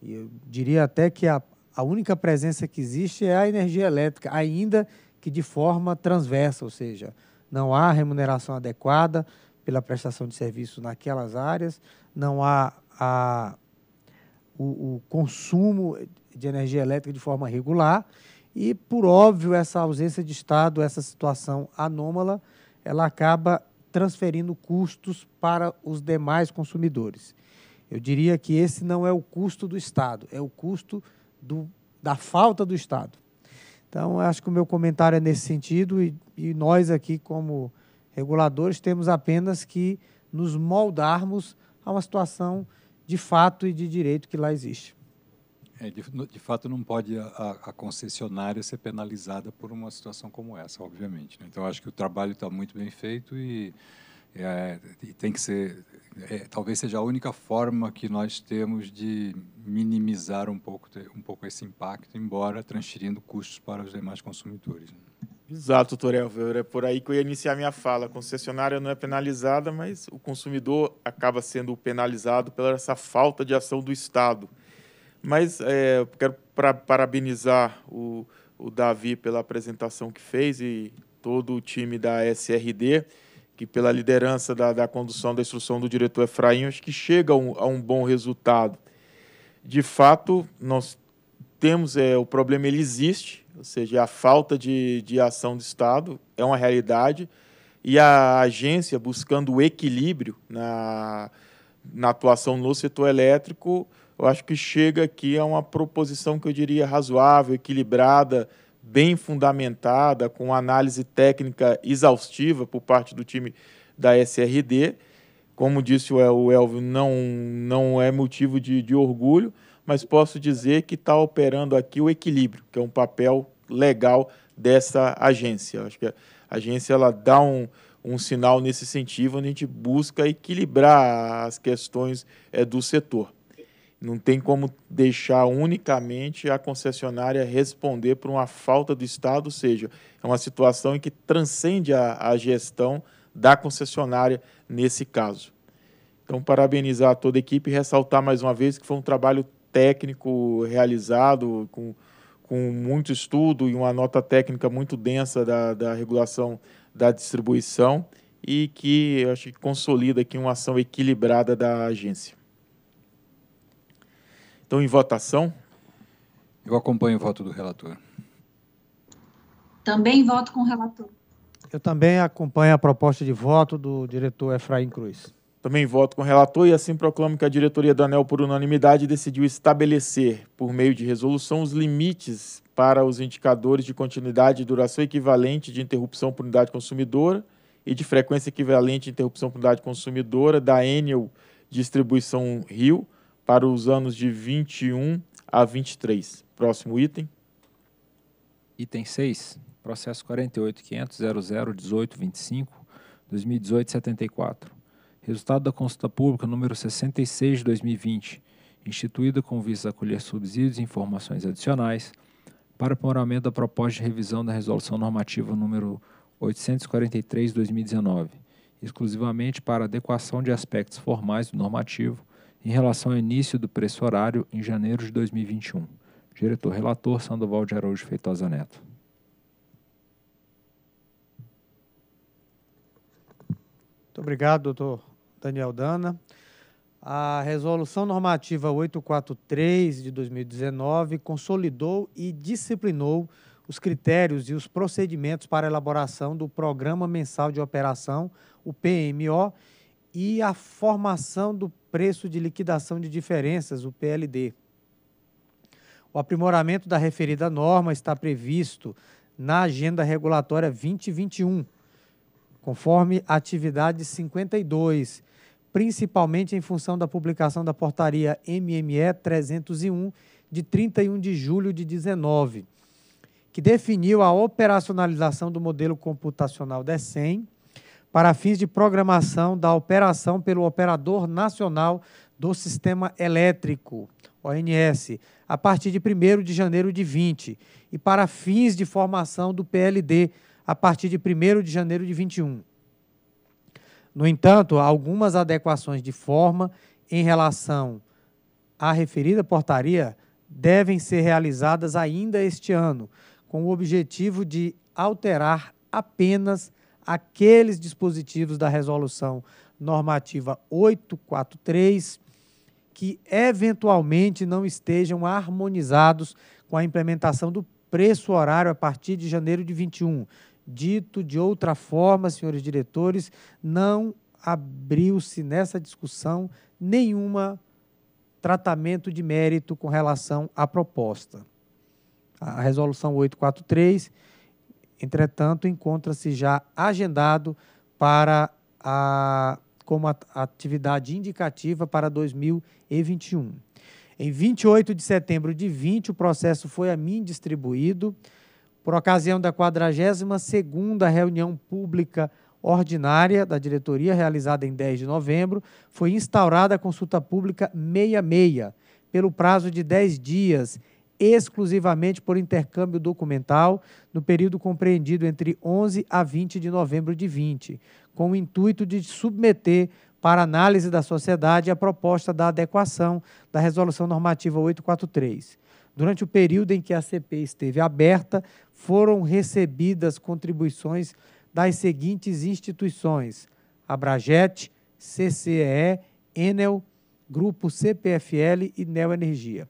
E eu diria até que a, a única presença que existe é a energia elétrica, ainda que de forma transversa, ou seja, não há remuneração adequada pela prestação de serviço naquelas áreas, não há a, o, o consumo de energia elétrica de forma regular e, por óbvio, essa ausência de Estado, essa situação anômala, ela acaba transferindo custos para os demais consumidores. Eu diria que esse não é o custo do Estado, é o custo do, da falta do Estado. Então, acho que o meu comentário é nesse sentido e, e nós aqui, como reguladores, temos apenas que nos moldarmos a uma situação de fato e de direito que lá existe. É, de, de, fato, não pode a, a, concessionária ser penalizada por uma situação como essa, obviamente. Né? Então, acho que o trabalho está muito bem feito e, é, e tem que ser. É, talvez seja a única forma que nós temos de minimizar um pouco, um pouco esse impacto, embora transferindo custos para os demais consumidores. Né? Exato, doutor Elver. É por aí que eu ia iniciar minha fala. A concessionária não é penalizada, mas o consumidor acaba sendo penalizado pela essa falta de ação do Estado. Mas é, quero pra, parabenizar o, o Davi pela apresentação que fez e todo o time da SRD, que pela liderança da, da condução da instrução do diretor Efraim, acho que chega a um, a um bom resultado. De fato, nós temos é, o problema ele existe, ou seja, a falta de, de ação do Estado é uma realidade e a agência buscando o equilíbrio na, na atuação no setor elétrico eu acho que chega aqui a uma proposição que eu diria razoável, equilibrada, bem fundamentada, com análise técnica exaustiva por parte do time da SRD. Como disse o Elvio, não, não é motivo de, de orgulho, mas posso dizer que está operando aqui o equilíbrio, que é um papel legal dessa agência. Acho que a agência ela dá um, um sinal nesse sentido, onde a gente busca equilibrar as questões é, do setor. Não tem como deixar unicamente a concessionária responder por uma falta do Estado, ou seja, é uma situação em que transcende a, a gestão da concessionária nesse caso. Então, parabenizar toda a equipe e ressaltar mais uma vez que foi um trabalho técnico realizado com, com muito estudo e uma nota técnica muito densa da, da regulação da distribuição e que acho que consolida aqui uma ação equilibrada da agência. Então, em votação. Eu acompanho o voto do relator. Também voto com o relator. Eu também acompanho a proposta de voto do diretor Efraim Cruz. Também voto com o relator e assim proclamo que a diretoria do ANEL, por unanimidade, decidiu estabelecer, por meio de resolução, os limites para os indicadores de continuidade e duração equivalente de interrupção por unidade consumidora e de frequência equivalente de interrupção por unidade consumidora da Enel Distribuição Rio, para os anos de 21 a 23. Próximo item. Item 6. Processo 48.500.00.18.25, 2018-74. Resultado da consulta pública número 66 de 2020, instituída com vista a acolher subsídios e informações adicionais para aprimoramento da proposta de revisão da resolução normativa número 843 de 2019, exclusivamente para adequação de aspectos formais do normativo em relação ao início do preço horário em janeiro de 2021. Diretor relator Sandoval de Araújo Feitosa Neto. Muito obrigado, doutor Daniel Dana. A Resolução Normativa 843 de 2019 consolidou e disciplinou os critérios e os procedimentos para elaboração do Programa Mensal de Operação, o PMO, e a formação do preço de liquidação de diferenças, o PLD. O aprimoramento da referida norma está previsto na Agenda Regulatória 2021, conforme a atividade 52, principalmente em função da publicação da portaria MME 301 de 31 de julho de 19, que definiu a operacionalização do modelo computacional DECEM para fins de programação da operação pelo Operador Nacional do Sistema Elétrico, ONS, a partir de 1 de janeiro de 20, e para fins de formação do PLD, a partir de 1 de janeiro de 21. No entanto, algumas adequações de forma em relação à referida portaria devem ser realizadas ainda este ano, com o objetivo de alterar apenas aqueles dispositivos da resolução normativa 843 que eventualmente não estejam harmonizados com a implementação do preço horário a partir de janeiro de 21, Dito de outra forma, senhores diretores, não abriu-se nessa discussão nenhuma tratamento de mérito com relação à proposta. A resolução 843, entretanto, encontra-se já agendado para a como atividade indicativa para 2021. Em 28 de setembro de 20, o processo foi a mim distribuído por ocasião da 42ª reunião pública ordinária da diretoria, realizada em 10 de novembro, foi instaurada a consulta pública 66, pelo prazo de 10 dias, exclusivamente por intercâmbio documental, no período compreendido entre 11 a 20 de novembro de 20, com o intuito de submeter para análise da sociedade a proposta da adequação da Resolução Normativa 843. Durante o período em que a CP esteve aberta, foram recebidas contribuições das seguintes instituições: Abrajet, CCE, Enel, Grupo CPFL e Neoenergia.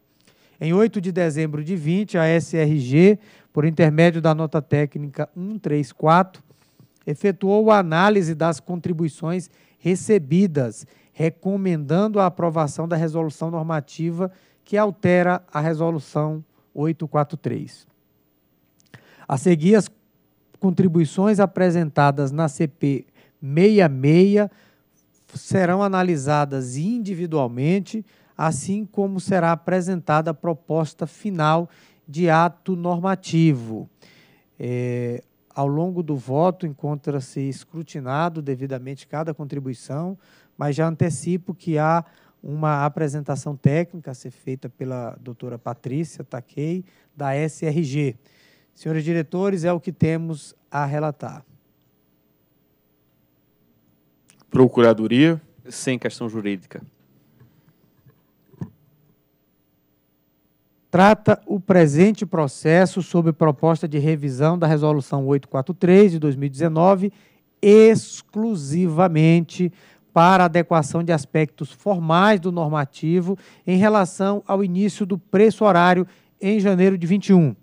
Em 8 de dezembro de 20, a SRG, por intermédio da nota técnica 134, efetuou a análise das contribuições recebidas, recomendando a aprovação da resolução normativa que altera a resolução 843. A seguir, as contribuições apresentadas na CP 66 serão analisadas individualmente, assim como será apresentada a proposta final de ato normativo. É, ao longo do voto, encontra-se escrutinado devidamente cada contribuição, mas já antecipo que há uma apresentação técnica a ser feita pela doutora Patrícia Taquei, da SRG. Senhores diretores, é o que temos a relatar. Procuradoria. Sem questão jurídica. Trata o presente processo sob proposta de revisão da Resolução 843 de 2019 exclusivamente para adequação de aspectos formais do normativo em relação ao início do preço horário em janeiro de 21,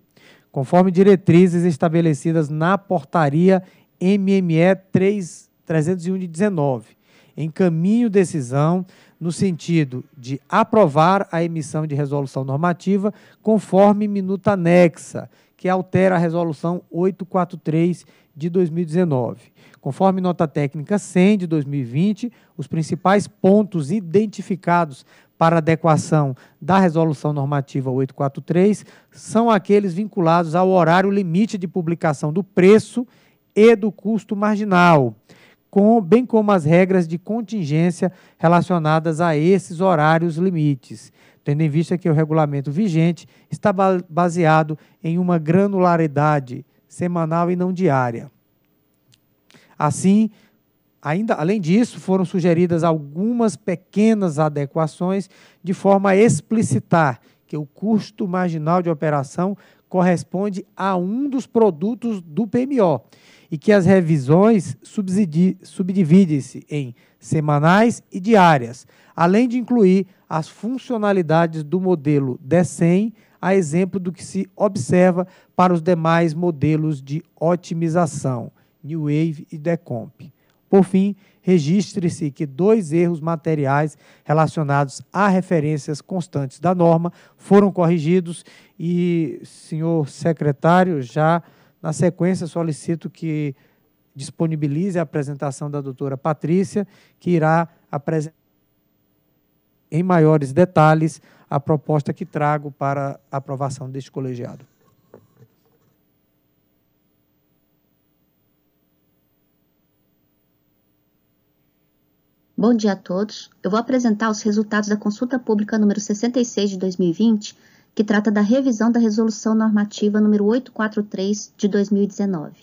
conforme diretrizes estabelecidas na portaria MME 3, 301 de 19. Encaminho decisão no sentido de aprovar a emissão de resolução normativa conforme minuta anexa, que altera a resolução 843 de 2019. Conforme nota técnica 100 de 2020, os principais pontos identificados para adequação da resolução normativa 843 são aqueles vinculados ao horário limite de publicação do preço e do custo marginal, com, bem como as regras de contingência relacionadas a esses horários limites, tendo em vista que o regulamento vigente está baseado em uma granularidade semanal e não diária. Assim, ainda além disso, foram sugeridas algumas pequenas adequações de forma a explicitar que o custo marginal de operação corresponde a um dos produtos do PMO e que as revisões subdividem-se em semanais e diárias, além de incluir as funcionalidades do modelo D100, a exemplo do que se observa para os demais modelos de otimização. New Wave e Decomp. Por fim, registre-se que dois erros materiais relacionados a referências constantes da norma foram corrigidos e, senhor secretário, já na sequência solicito que disponibilize a apresentação da doutora Patrícia, que irá apresentar em maiores detalhes a proposta que trago para aprovação deste colegiado. Bom dia a todos. Eu vou apresentar os resultados da consulta pública número 66 de 2020, que trata da revisão da resolução normativa número 843 de 2019.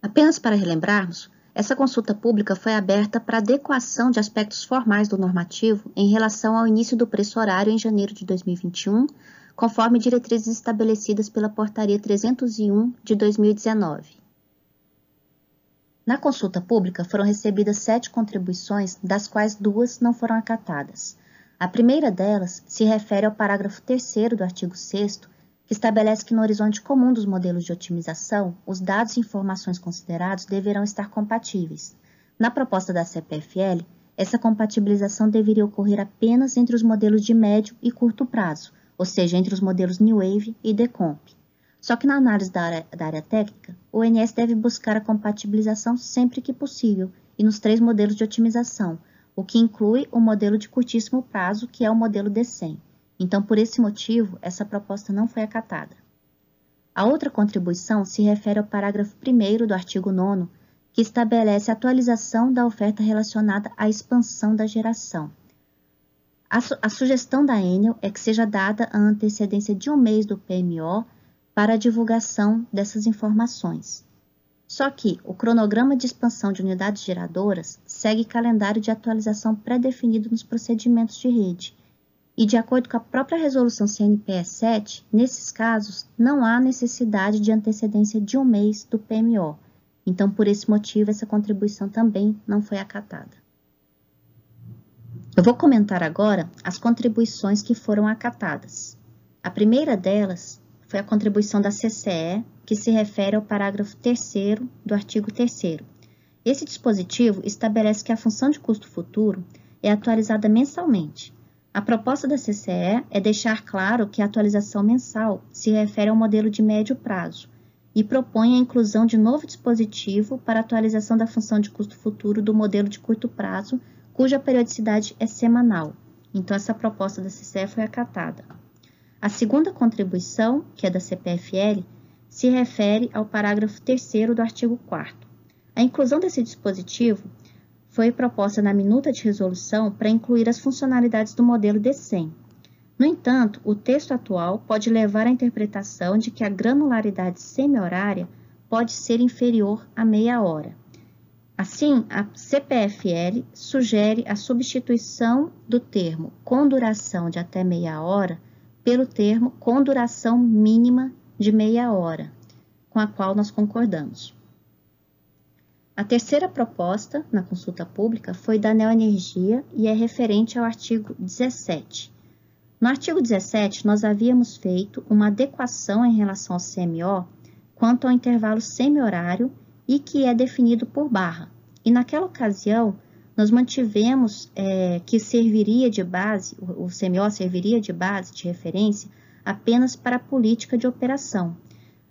Apenas para relembrarmos, essa consulta pública foi aberta para adequação de aspectos formais do normativo em relação ao início do preço horário em janeiro de 2021, conforme diretrizes estabelecidas pela Portaria 301 de 2019. Na consulta pública foram recebidas sete contribuições, das quais duas não foram acatadas. A primeira delas se refere ao parágrafo 3 do artigo 6, que estabelece que no horizonte comum dos modelos de otimização, os dados e informações considerados deverão estar compatíveis. Na proposta da CPFL, essa compatibilização deveria ocorrer apenas entre os modelos de médio e curto prazo, ou seja, entre os modelos New Wave e Decomp. Só que na análise da área, da área técnica, o ONS deve buscar a compatibilização sempre que possível e nos três modelos de otimização, o que inclui o modelo de curtíssimo prazo, que é o modelo D100. Então, por esse motivo, essa proposta não foi acatada. A outra contribuição se refere ao parágrafo 1 do artigo 9, que estabelece a atualização da oferta relacionada à expansão da geração. A, su a sugestão da Enel é que seja dada a antecedência de um mês do PMO para a divulgação dessas informações. Só que o cronograma de expansão de unidades geradoras segue calendário de atualização pré-definido nos procedimentos de rede. E, de acordo com a própria resolução CNPE 7, nesses casos não há necessidade de antecedência de um mês do PMO. Então, por esse motivo, essa contribuição também não foi acatada. Eu vou comentar agora as contribuições que foram acatadas. A primeira delas foi a contribuição da CCE, que se refere ao parágrafo 3 do artigo 3. Esse dispositivo estabelece que a função de custo futuro é atualizada mensalmente. A proposta da CCE é deixar claro que a atualização mensal se refere ao modelo de médio prazo e propõe a inclusão de novo dispositivo para atualização da função de custo futuro do modelo de curto prazo, cuja periodicidade é semanal. Então, essa proposta da CCE foi acatada. A segunda contribuição, que é da CPFL, se refere ao parágrafo 3 do artigo 4 A inclusão desse dispositivo foi proposta na minuta de resolução para incluir as funcionalidades do modelo D100. No entanto, o texto atual pode levar à interpretação de que a granularidade semi-horária pode ser inferior a meia hora. Assim, a CPFL sugere a substituição do termo com duração de até meia hora pelo termo com duração mínima de meia hora, com a qual nós concordamos. A terceira proposta na consulta pública foi da Neoenergia e é referente ao artigo 17. No artigo 17, nós havíamos feito uma adequação em relação ao CMO quanto ao intervalo semi-horário e que é definido por barra. E naquela ocasião, nós mantivemos é, que serviria de base, o CMO serviria de base, de referência, apenas para a política de operação.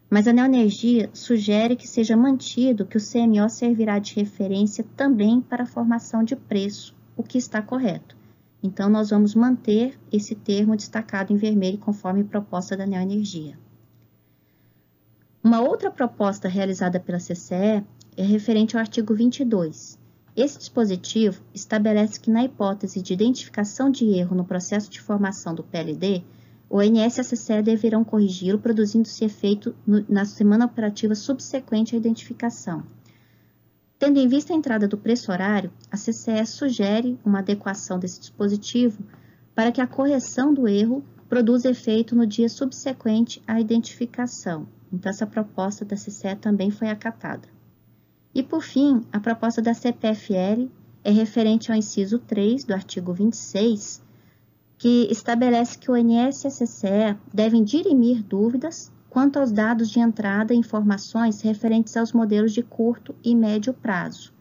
Mas a Neoenergia sugere que seja mantido que o CMO servirá de referência também para a formação de preço, o que está correto. Então, nós vamos manter esse termo destacado em vermelho conforme proposta da Neoenergia. Uma outra proposta realizada pela CCE é referente ao artigo 22, esse dispositivo estabelece que, na hipótese de identificação de erro no processo de formação do PLD, o ONS e a CCE deverão corrigi-lo, produzindo-se efeito no, na semana operativa subsequente à identificação. Tendo em vista a entrada do preço horário, a CCE sugere uma adequação desse dispositivo para que a correção do erro produza efeito no dia subsequente à identificação. Então, essa proposta da CCE também foi acatada. E, por fim, a proposta da CPFL é referente ao inciso 3 do artigo 26, que estabelece que o e a CCE devem dirimir dúvidas quanto aos dados de entrada e informações referentes aos modelos de curto e médio prazo.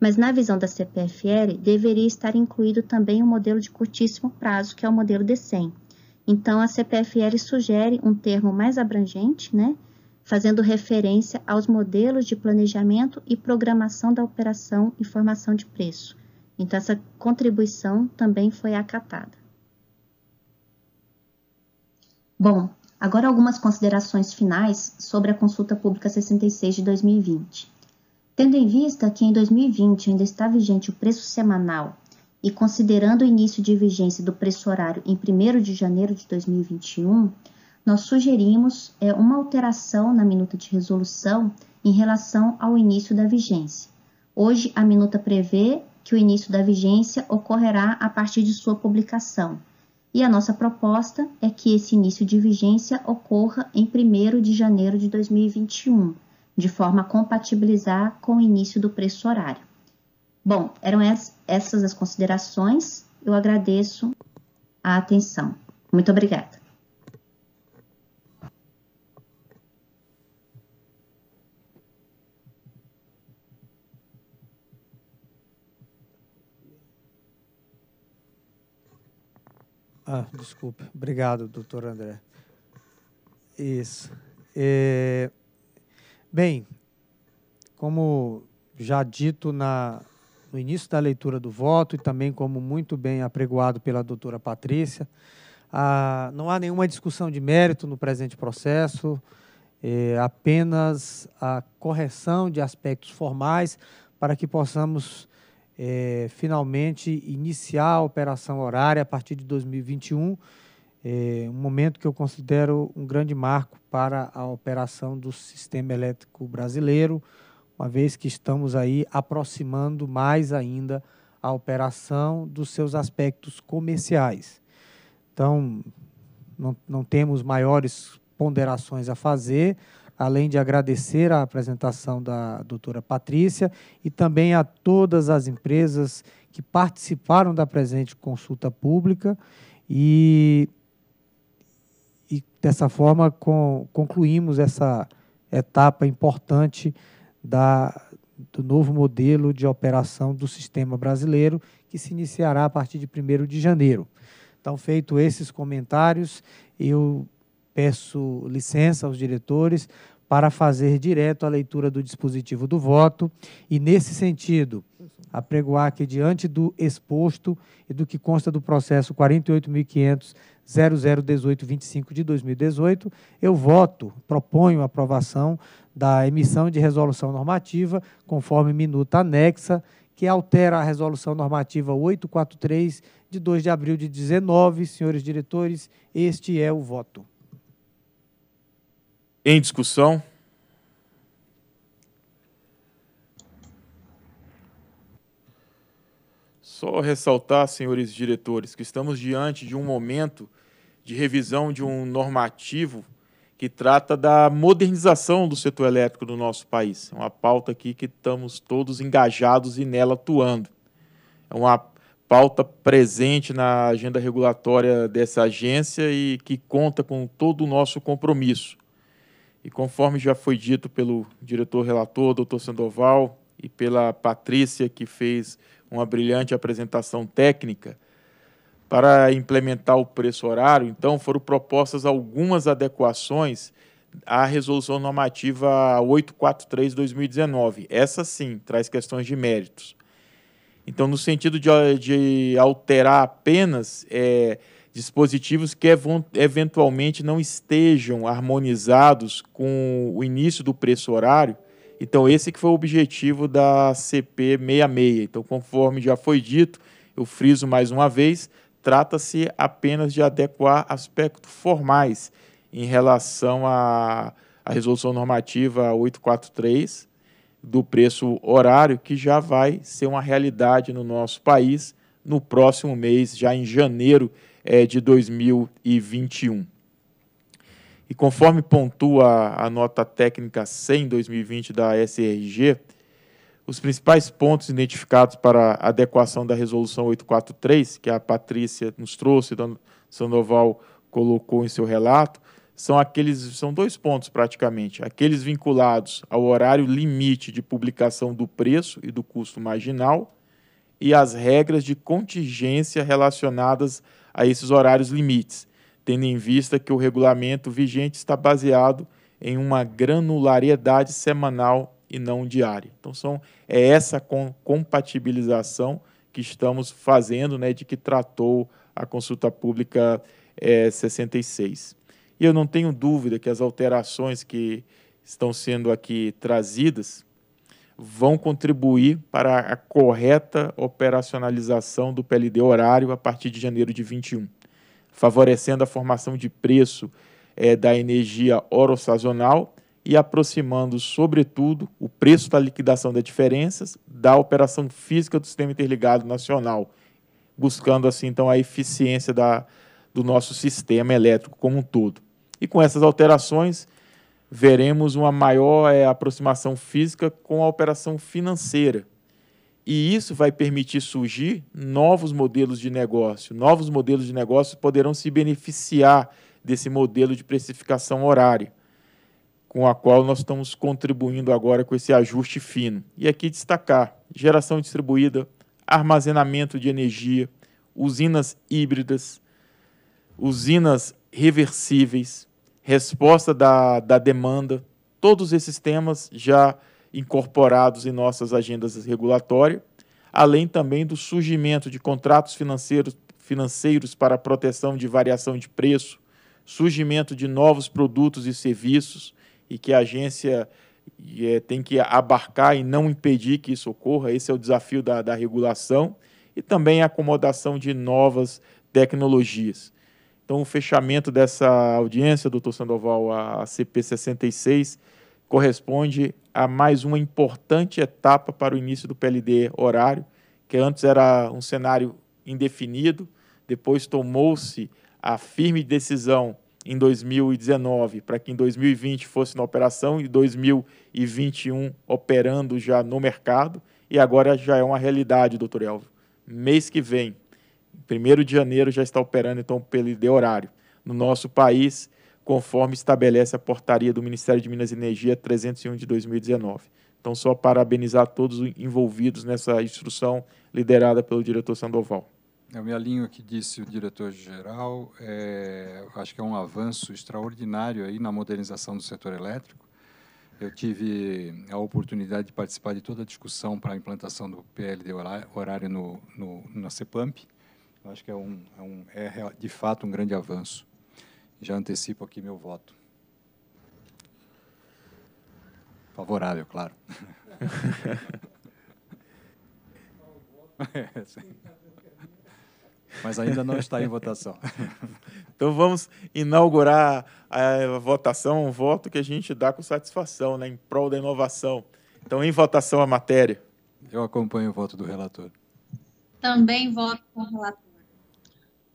Mas, na visão da CPFL, deveria estar incluído também o modelo de curtíssimo prazo, que é o modelo D100. Então, a CPFL sugere um termo mais abrangente, né? fazendo referência aos modelos de planejamento e programação da operação e formação de preço. Então, essa contribuição também foi acatada. Bom, agora algumas considerações finais sobre a consulta pública 66 de 2020. Tendo em vista que em 2020 ainda está vigente o preço semanal e considerando o início de vigência do preço horário em 1 de janeiro de 2021, nós sugerimos é, uma alteração na minuta de resolução em relação ao início da vigência. Hoje, a minuta prevê que o início da vigência ocorrerá a partir de sua publicação, e a nossa proposta é que esse início de vigência ocorra em 1 de janeiro de 2021, de forma a compatibilizar com o início do preço horário. Bom, eram essas as considerações. Eu agradeço a atenção. Muito obrigada. Ah, desculpe. Obrigado, doutor André. Isso. É... Bem, como já dito na, no início da leitura do voto e também como muito bem apregoado pela doutora Patrícia, ah, não há nenhuma discussão de mérito no presente processo, é apenas a correção de aspectos formais para que possamos é, finalmente iniciar a operação horária a partir de 2021, é, um momento que eu considero um grande marco para a operação do sistema elétrico brasileiro, uma vez que estamos aí aproximando mais ainda a operação dos seus aspectos comerciais. Então, não, não temos maiores ponderações a fazer, além de agradecer a apresentação da doutora Patrícia e também a todas as empresas que participaram da presente consulta pública e, e dessa forma com, concluímos essa etapa importante da, do novo modelo de operação do sistema brasileiro que se iniciará a partir de 1 de janeiro. Então, feito esses comentários, eu peço licença aos diretores para fazer direto a leitura do dispositivo do voto e, nesse sentido, apregoar que, diante do exposto e do que consta do processo 48.500.001825 de 2018, eu voto, proponho a aprovação da emissão de resolução normativa, conforme minuta anexa, que altera a resolução normativa 843 de 2 de abril de 19. Senhores diretores, este é o voto. Em discussão? Só ressaltar, senhores diretores, que estamos diante de um momento de revisão de um normativo que trata da modernização do setor elétrico do nosso país. É uma pauta aqui que estamos todos engajados e nela atuando. É uma pauta presente na agenda regulatória dessa agência e que conta com todo o nosso compromisso. E conforme já foi dito pelo diretor relator, doutor Sandoval, e pela Patrícia, que fez uma brilhante apresentação técnica, para implementar o preço horário, então foram propostas algumas adequações à resolução normativa 843-2019. Essa sim traz questões de méritos. Então, no sentido de, de alterar apenas é, dispositivos que eventualmente não estejam harmonizados com o início do preço horário. Então, esse que foi o objetivo da CP 66. Então, conforme já foi dito, eu friso mais uma vez, trata-se apenas de adequar aspectos formais em relação à, à resolução normativa 843 do preço horário, que já vai ser uma realidade no nosso país no próximo mês, já em janeiro é, de 2021. E conforme pontua a nota técnica 100-2020 da SRG, os principais pontos identificados para a adequação da resolução 843, que a Patrícia nos trouxe, o Sandoval colocou em seu relato, são aqueles são dois pontos praticamente, aqueles vinculados ao horário limite de publicação do preço e do custo marginal e as regras de contingência relacionadas a esses horários limites, tendo em vista que o regulamento vigente está baseado em uma granulariedade semanal e não diária. Então, são, é essa com, compatibilização que estamos fazendo, né, de que tratou a consulta pública é, 66. E eu não tenho dúvida que as alterações que estão sendo aqui trazidas vão contribuir para a correta operacionalização do PLD horário a partir de janeiro de 21, favorecendo a formação de preço é, da energia oro-sazonal e aproximando, sobretudo, o preço da liquidação das diferenças da operação física do Sistema Interligado Nacional, buscando, assim, então, a eficiência da, do nosso sistema elétrico como um todo. E com essas alterações, veremos uma maior é, aproximação física com a operação financeira. E isso vai permitir surgir novos modelos de negócio. Novos modelos de negócio poderão se beneficiar desse modelo de precificação horária, com a qual nós estamos contribuindo agora com esse ajuste fino. E aqui destacar: geração distribuída, armazenamento de energia, usinas híbridas, usinas reversíveis, resposta da, da demanda, todos esses temas já incorporados em nossas agendas regulatórias, além também do surgimento de contratos financeiros, financeiros para proteção de variação de preço, surgimento de novos produtos e serviços, e que a agência é, tem que abarcar e não impedir que isso ocorra, esse é o desafio da, da regulação, e também a acomodação de novas tecnologias. Então, o fechamento dessa audiência, doutor Sandoval, a CP 66, corresponde a mais uma importante etapa para o início do PLD horário, que antes era um cenário indefinido, depois tomou-se a firme decisão em 2019 para que em 2020 fosse na operação e 2021 operando já no mercado, e agora já é uma realidade, doutor Elvio. Mês que vem, 1 de janeiro já está operando então o PLD horário no nosso país, conforme estabelece a portaria do Ministério de Minas e Energia 301 de 2019. Então, só parabenizar todos os envolvidos nessa instrução liderada pelo diretor Sandoval. Eu me alinho ao que disse o diretor-geral. É, acho que é um avanço extraordinário aí na modernização do setor elétrico. Eu tive a oportunidade de participar de toda a discussão para a implantação do PLD horário no, no, na CEPAMP. Acho que é, um, é, um, é de fato um grande avanço. Já antecipo aqui meu voto. Favorável, claro. é, Mas ainda não está em votação. Então vamos inaugurar a votação, um voto que a gente dá com satisfação, né, em prol da inovação. Então, em votação a matéria. Eu acompanho o voto do relator. Também voto com o relator.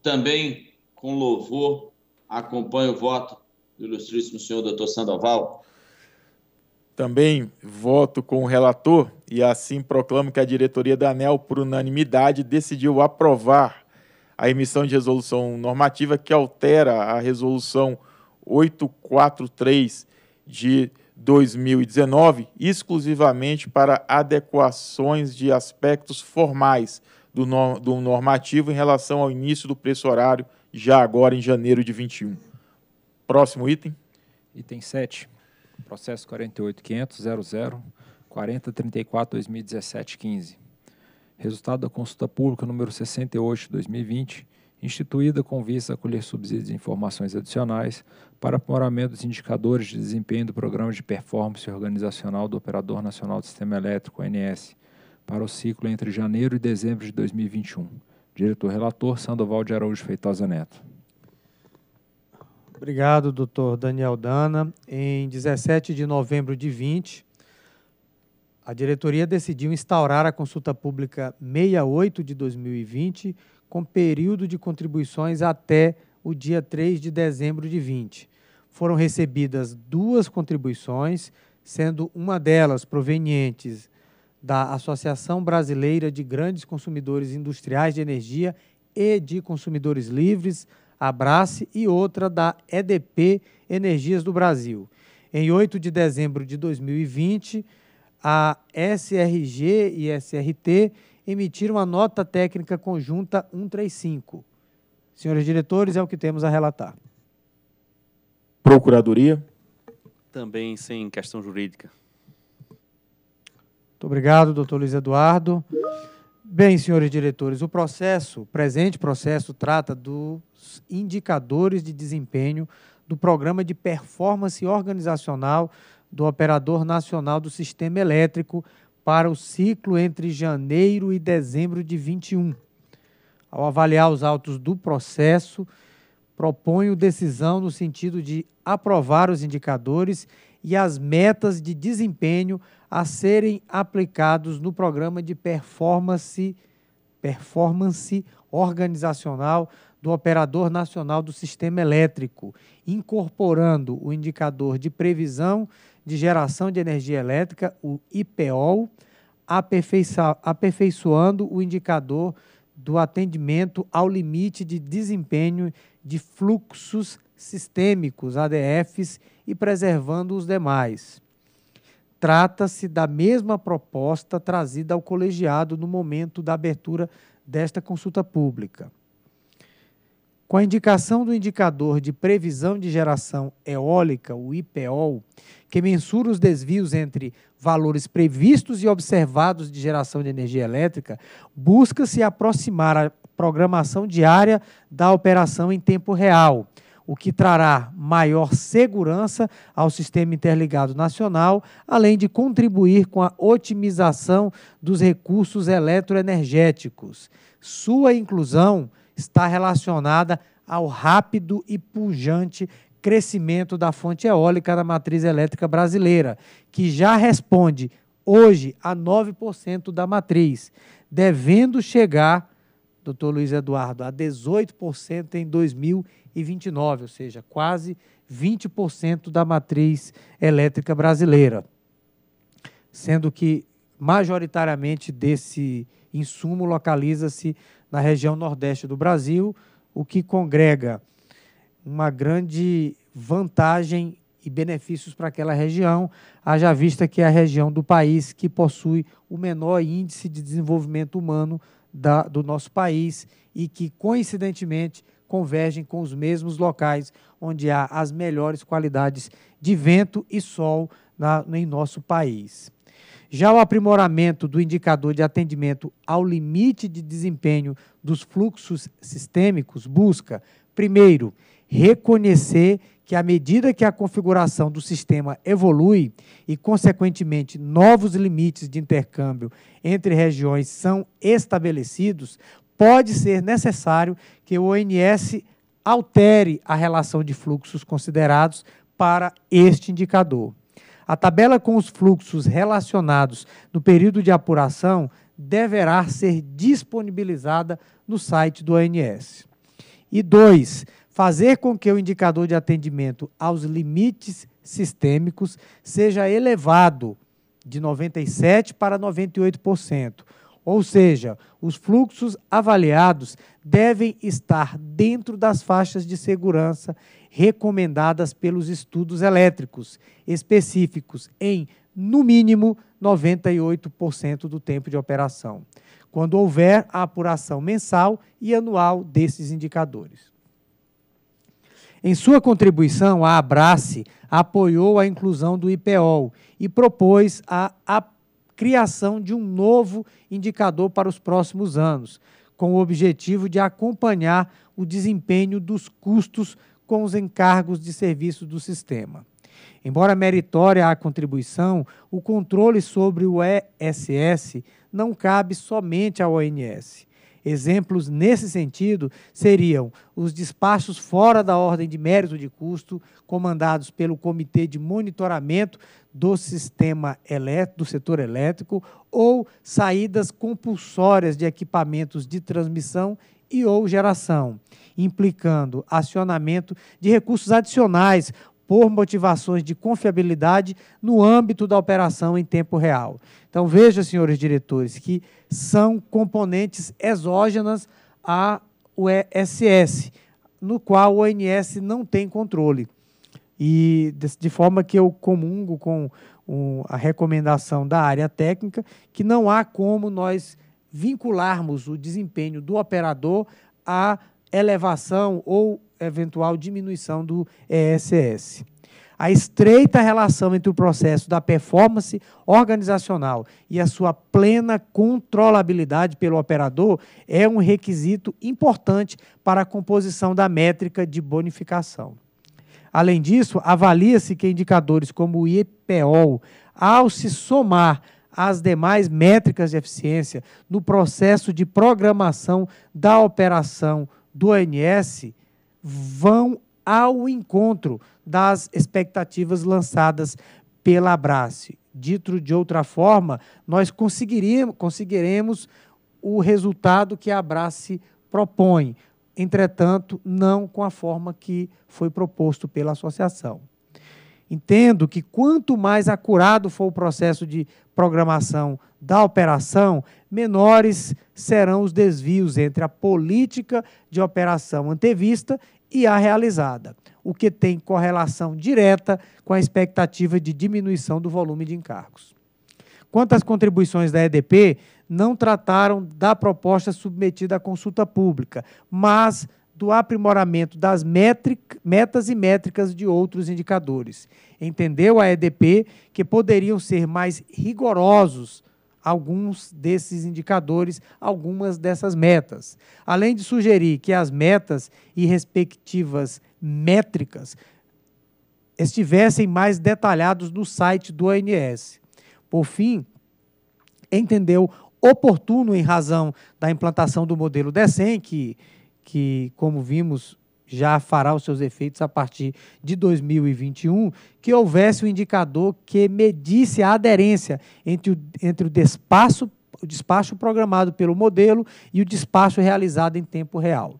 Também, com louvor, acompanho o voto do ilustríssimo senhor doutor Sandoval. Também voto com o relator e assim proclamo que a diretoria da ANEL, por unanimidade, decidiu aprovar a emissão de resolução normativa que altera a resolução 843 de 2019, exclusivamente para adequações de aspectos formais do, no, do normativo em relação ao início do preço horário, já agora em janeiro de 21. Próximo item. Item 7. Processo 48.500.00 4034-2017-15. Resultado da consulta pública número 68 2020, instituída com vista a colher subsídios e informações adicionais para aprimoramento dos indicadores de desempenho do Programa de Performance Organizacional do Operador Nacional do Sistema Elétrico, ONS, para o ciclo entre janeiro e dezembro de 2021. Diretor-relator Sandoval de Araújo Feitosa Neto. Obrigado, doutor Daniel Dana. Em 17 de novembro de 20, a diretoria decidiu instaurar a consulta pública 68 de 2020, com período de contribuições até o dia 3 de dezembro de 20. Foram recebidas duas contribuições, sendo uma delas provenientes da Associação Brasileira de Grandes Consumidores Industriais de Energia e de Consumidores Livres, Abrace, e outra da EDP Energias do Brasil. Em 8 de dezembro de 2020, a SRG e SRT emitiram a nota técnica conjunta 135. Senhores diretores, é o que temos a relatar. Procuradoria. Também sem questão jurídica. Muito obrigado, doutor Luiz Eduardo. Bem, senhores diretores, o processo, o presente processo, trata dos indicadores de desempenho do Programa de Performance Organizacional do Operador Nacional do Sistema Elétrico para o ciclo entre janeiro e dezembro de 21. Ao avaliar os autos do processo, proponho decisão no sentido de aprovar os indicadores e as metas de desempenho a serem aplicados no programa de performance, performance organizacional do Operador Nacional do Sistema Elétrico, incorporando o indicador de previsão de geração de energia elétrica, o IPEOL, aperfeiçoando o indicador do atendimento ao limite de desempenho de fluxos sistêmicos, ADFs, e preservando os demais. Trata-se da mesma proposta trazida ao colegiado no momento da abertura desta consulta pública. Com a indicação do indicador de previsão de geração eólica, o IPEOL, que mensura os desvios entre valores previstos e observados de geração de energia elétrica, busca-se aproximar a programação diária da operação em tempo real, o que trará maior segurança ao sistema interligado nacional, além de contribuir com a otimização dos recursos eletroenergéticos. Sua inclusão está relacionada ao rápido e pujante crescimento da fonte eólica na matriz elétrica brasileira, que já responde hoje a 9% da matriz, devendo chegar, doutor Luiz Eduardo, a 18% em 2029, ou seja, quase 20% da matriz elétrica brasileira. Sendo que majoritariamente desse insumo localiza-se na região nordeste do Brasil, o que congrega uma grande vantagem e benefícios para aquela região, haja vista que é a região do país que possui o menor índice de desenvolvimento humano da, do nosso país e que, coincidentemente, convergem com os mesmos locais onde há as melhores qualidades de vento e sol na, em nosso país. Já o aprimoramento do indicador de atendimento ao limite de desempenho dos fluxos sistêmicos busca, primeiro, reconhecer que, à medida que a configuração do sistema evolui e, consequentemente, novos limites de intercâmbio entre regiões são estabelecidos, pode ser necessário que o ONS altere a relação de fluxos considerados para este indicador. A tabela com os fluxos relacionados no período de apuração deverá ser disponibilizada no site do ONS. E dois, fazer com que o indicador de atendimento aos limites sistêmicos seja elevado de 97% para 98%. Ou seja, os fluxos avaliados devem estar dentro das faixas de segurança recomendadas pelos estudos elétricos específicos em, no mínimo, 98% do tempo de operação, quando houver a apuração mensal e anual desses indicadores. Em sua contribuição, a Abrace apoiou a inclusão do IPEOL e propôs a criação de um novo indicador para os próximos anos, com o objetivo de acompanhar o desempenho dos custos com os encargos de serviço do sistema. Embora meritória a contribuição, o controle sobre o ESS não cabe somente ao ONS. Exemplos nesse sentido seriam os despachos fora da ordem de mérito de custo, comandados pelo Comitê de Monitoramento do Sistema Elétrico, do Setor Elétrico, ou saídas compulsórias de equipamentos de transmissão e ou geração, implicando acionamento de recursos adicionais por motivações de confiabilidade no âmbito da operação em tempo real. Então, veja, senhores diretores, que são componentes exógenas ao ESS, no qual o ONS não tem controle. E de, forma que eu comungo com a recomendação da área técnica, que não há como nós vincularmos o desempenho do operador à elevação ou eventual diminuição do ESS. A estreita relação entre o processo da performance organizacional e a sua plena controlabilidade pelo operador é um requisito importante para a composição da métrica de bonificação. Além disso, avalia-se que indicadores como o IPO, ao se somar às demais métricas de eficiência no processo de programação da operação do ONS, vão ao encontro das expectativas lançadas pela Abrace. Dito de outra forma, nós conseguiremos, conseguiremos o resultado que a Abrace propõe, entretanto, não com a forma que foi proposto pela associação. Entendo que quanto mais acurado for o processo de programação da operação, menores serão os desvios entre a política de operação antevista e a realizada, o que tem correlação direta com a expectativa de diminuição do volume de encargos. Quanto às contribuições da EDP, não trataram da proposta submetida à consulta pública, mas do aprimoramento das metas e métricas de outros indicadores. Entendeu a EDP que poderiam ser mais rigorosos alguns desses indicadores, algumas dessas metas. Além de sugerir que as metas e respectivas métricas estivessem mais detalhados no site do ONS. Por fim, entendeu oportuno em razão da implantação do modelo DECEM, que, que como vimos, já fará os seus efeitos a partir de 2021, que houvesse um indicador que medisse a aderência entre o, entre o despacho, o despacho programado pelo modelo e o despacho realizado em tempo real.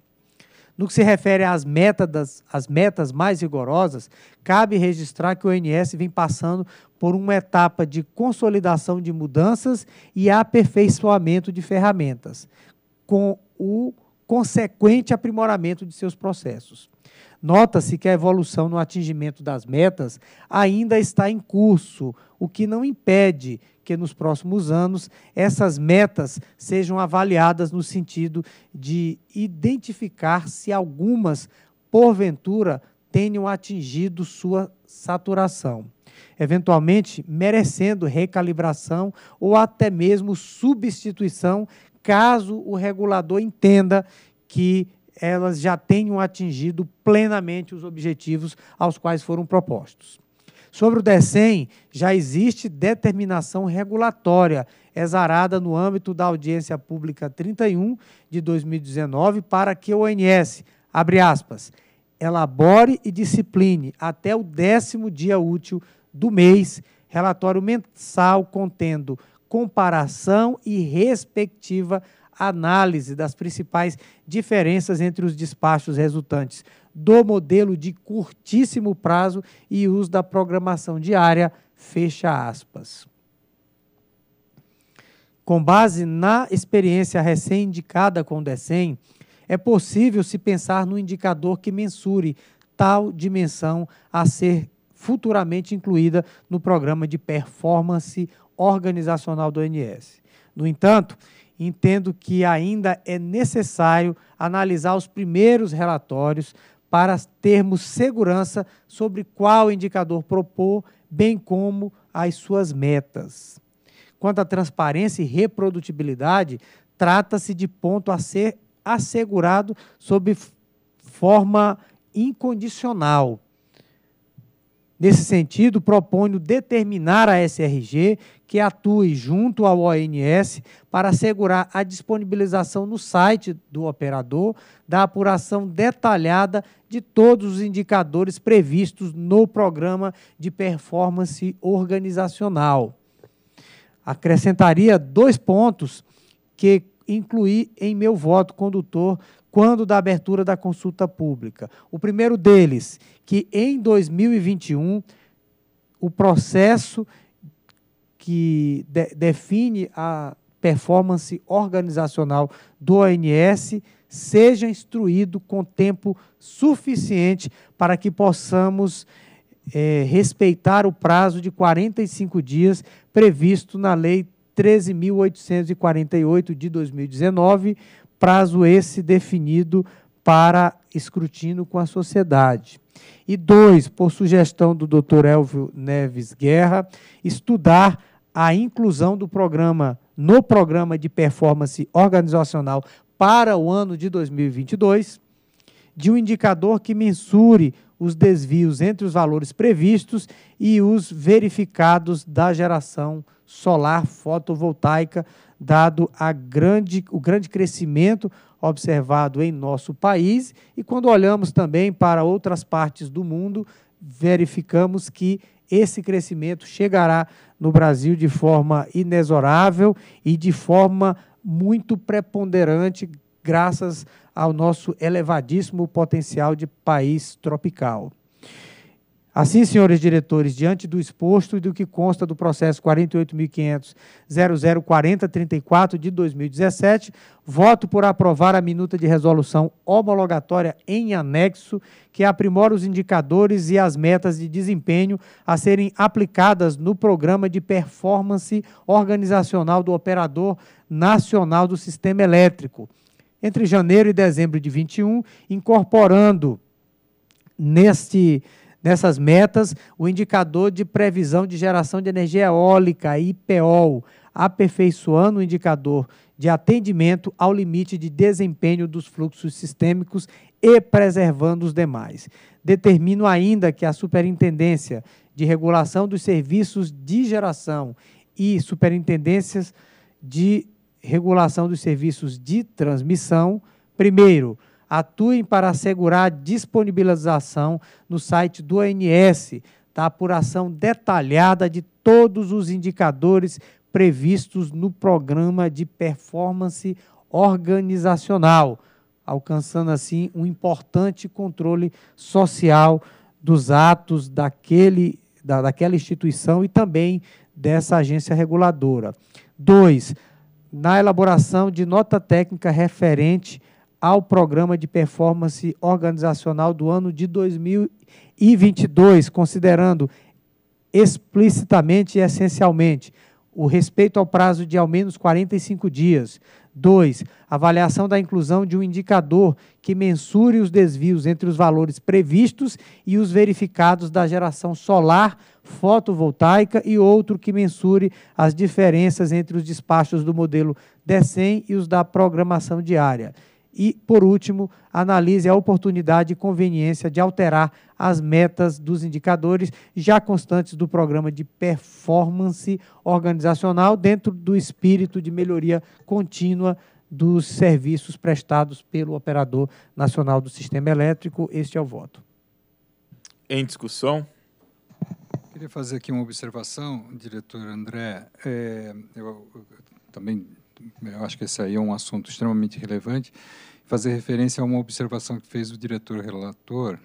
No que se refere às metas, às metas mais rigorosas, cabe registrar que o ONS vem passando por uma etapa de consolidação de mudanças e aperfeiçoamento de ferramentas, com o consequente aprimoramento de seus processos. Nota-se que a evolução no atingimento das metas ainda está em curso, o que não impede que nos próximos anos essas metas sejam avaliadas no sentido de identificar se algumas, porventura, tenham atingido sua saturação, eventualmente merecendo recalibração ou até mesmo substituição caso o regulador entenda que elas já tenham atingido plenamente os objetivos aos quais foram propostos. Sobre o DECEM, já existe determinação regulatória exarada no âmbito da audiência pública 31 de 2019 para que o ONS, abre aspas, elabore e discipline até o décimo dia útil do mês relatório mensal contendo comparação e respectiva análise das principais diferenças entre os despachos resultantes do modelo de curtíssimo prazo e uso da programação diária, fecha aspas. Com base na experiência recém-indicada com o DECEM, é possível se pensar no indicador que mensure tal dimensão a ser futuramente incluída no programa de performance organizacional do ONS. No entanto, entendo que ainda é necessário analisar os primeiros relatórios para termos segurança sobre qual indicador propor, bem como as suas metas. Quanto à transparência e reprodutibilidade, trata-se de ponto a ser assegurado sob forma incondicional, Nesse sentido, proponho determinar a SRG que atue junto ao ONS para assegurar a disponibilização no site do operador da apuração detalhada de todos os indicadores previstos no programa de performance organizacional. Acrescentaria dois pontos que incluí em meu voto condutor quando da abertura da consulta pública. O primeiro deles, que em 2021 o processo que de, define a performance organizacional do ONS seja instruído com tempo suficiente para que possamos é, respeitar o prazo de 45 dias previsto na Lei 13.848 de 2019, prazo esse definido para escrutínio com a sociedade. E dois, por sugestão do Dr. Elvio Neves Guerra, estudar a inclusão do programa no programa de performance organizacional para o ano de 2022 de um indicador que mensure os desvios entre os valores previstos e os verificados da geração solar fotovoltaica, dado a grande, o grande crescimento observado em nosso país. E quando olhamos também para outras partes do mundo, verificamos que esse crescimento chegará no Brasil de forma inexorável e de forma muito preponderante, graças ao nosso elevadíssimo potencial de país tropical. Assim, senhores diretores, diante do exposto e do que consta do processo 48.500.004034 de 2017, voto por aprovar a minuta de resolução homologatória em anexo, que aprimora os indicadores e as metas de desempenho a serem aplicadas no programa de performance organizacional do Operador Nacional do Sistema Elétrico, entre janeiro e dezembro de 21, incorporando neste nessas metas o indicador de previsão de geração de energia eólica, IPEOL, aperfeiçoando o indicador de atendimento ao limite de desempenho dos fluxos sistêmicos e preservando os demais. Determino ainda que a Superintendência de Regulação dos Serviços de Geração e Superintendências de Regulação dos Serviços de Transmissão, primeiro, atuem para assegurar a disponibilização no site do ONS da apuração detalhada de todos os indicadores previstos no programa de performance organizacional, alcançando assim um importante controle social dos atos daquele, da, daquela instituição e também dessa agência reguladora. Dois, na elaboração de nota técnica referente ao programa de performance organizacional do ano de 2022, considerando explicitamente e essencialmente o respeito ao prazo de ao menos 45 dias. 2. Avaliação da inclusão de um indicador que mensure os desvios entre os valores previstos e os verificados da geração solar fotovoltaica e outro que mensure as diferenças entre os despachos do modelo DECEM e os da programação diária. E, por último, analise a oportunidade e conveniência de alterar as metas dos indicadores já constantes do programa de performance organizacional dentro do espírito de melhoria contínua dos serviços prestados pelo Operador Nacional do Sistema Elétrico. Este é o voto. Em discussão. Queria fazer aqui uma observação, diretor André. É, eu, eu também eu acho que esse aí é um assunto extremamente relevante, fazer referência a uma observação que fez o diretor relator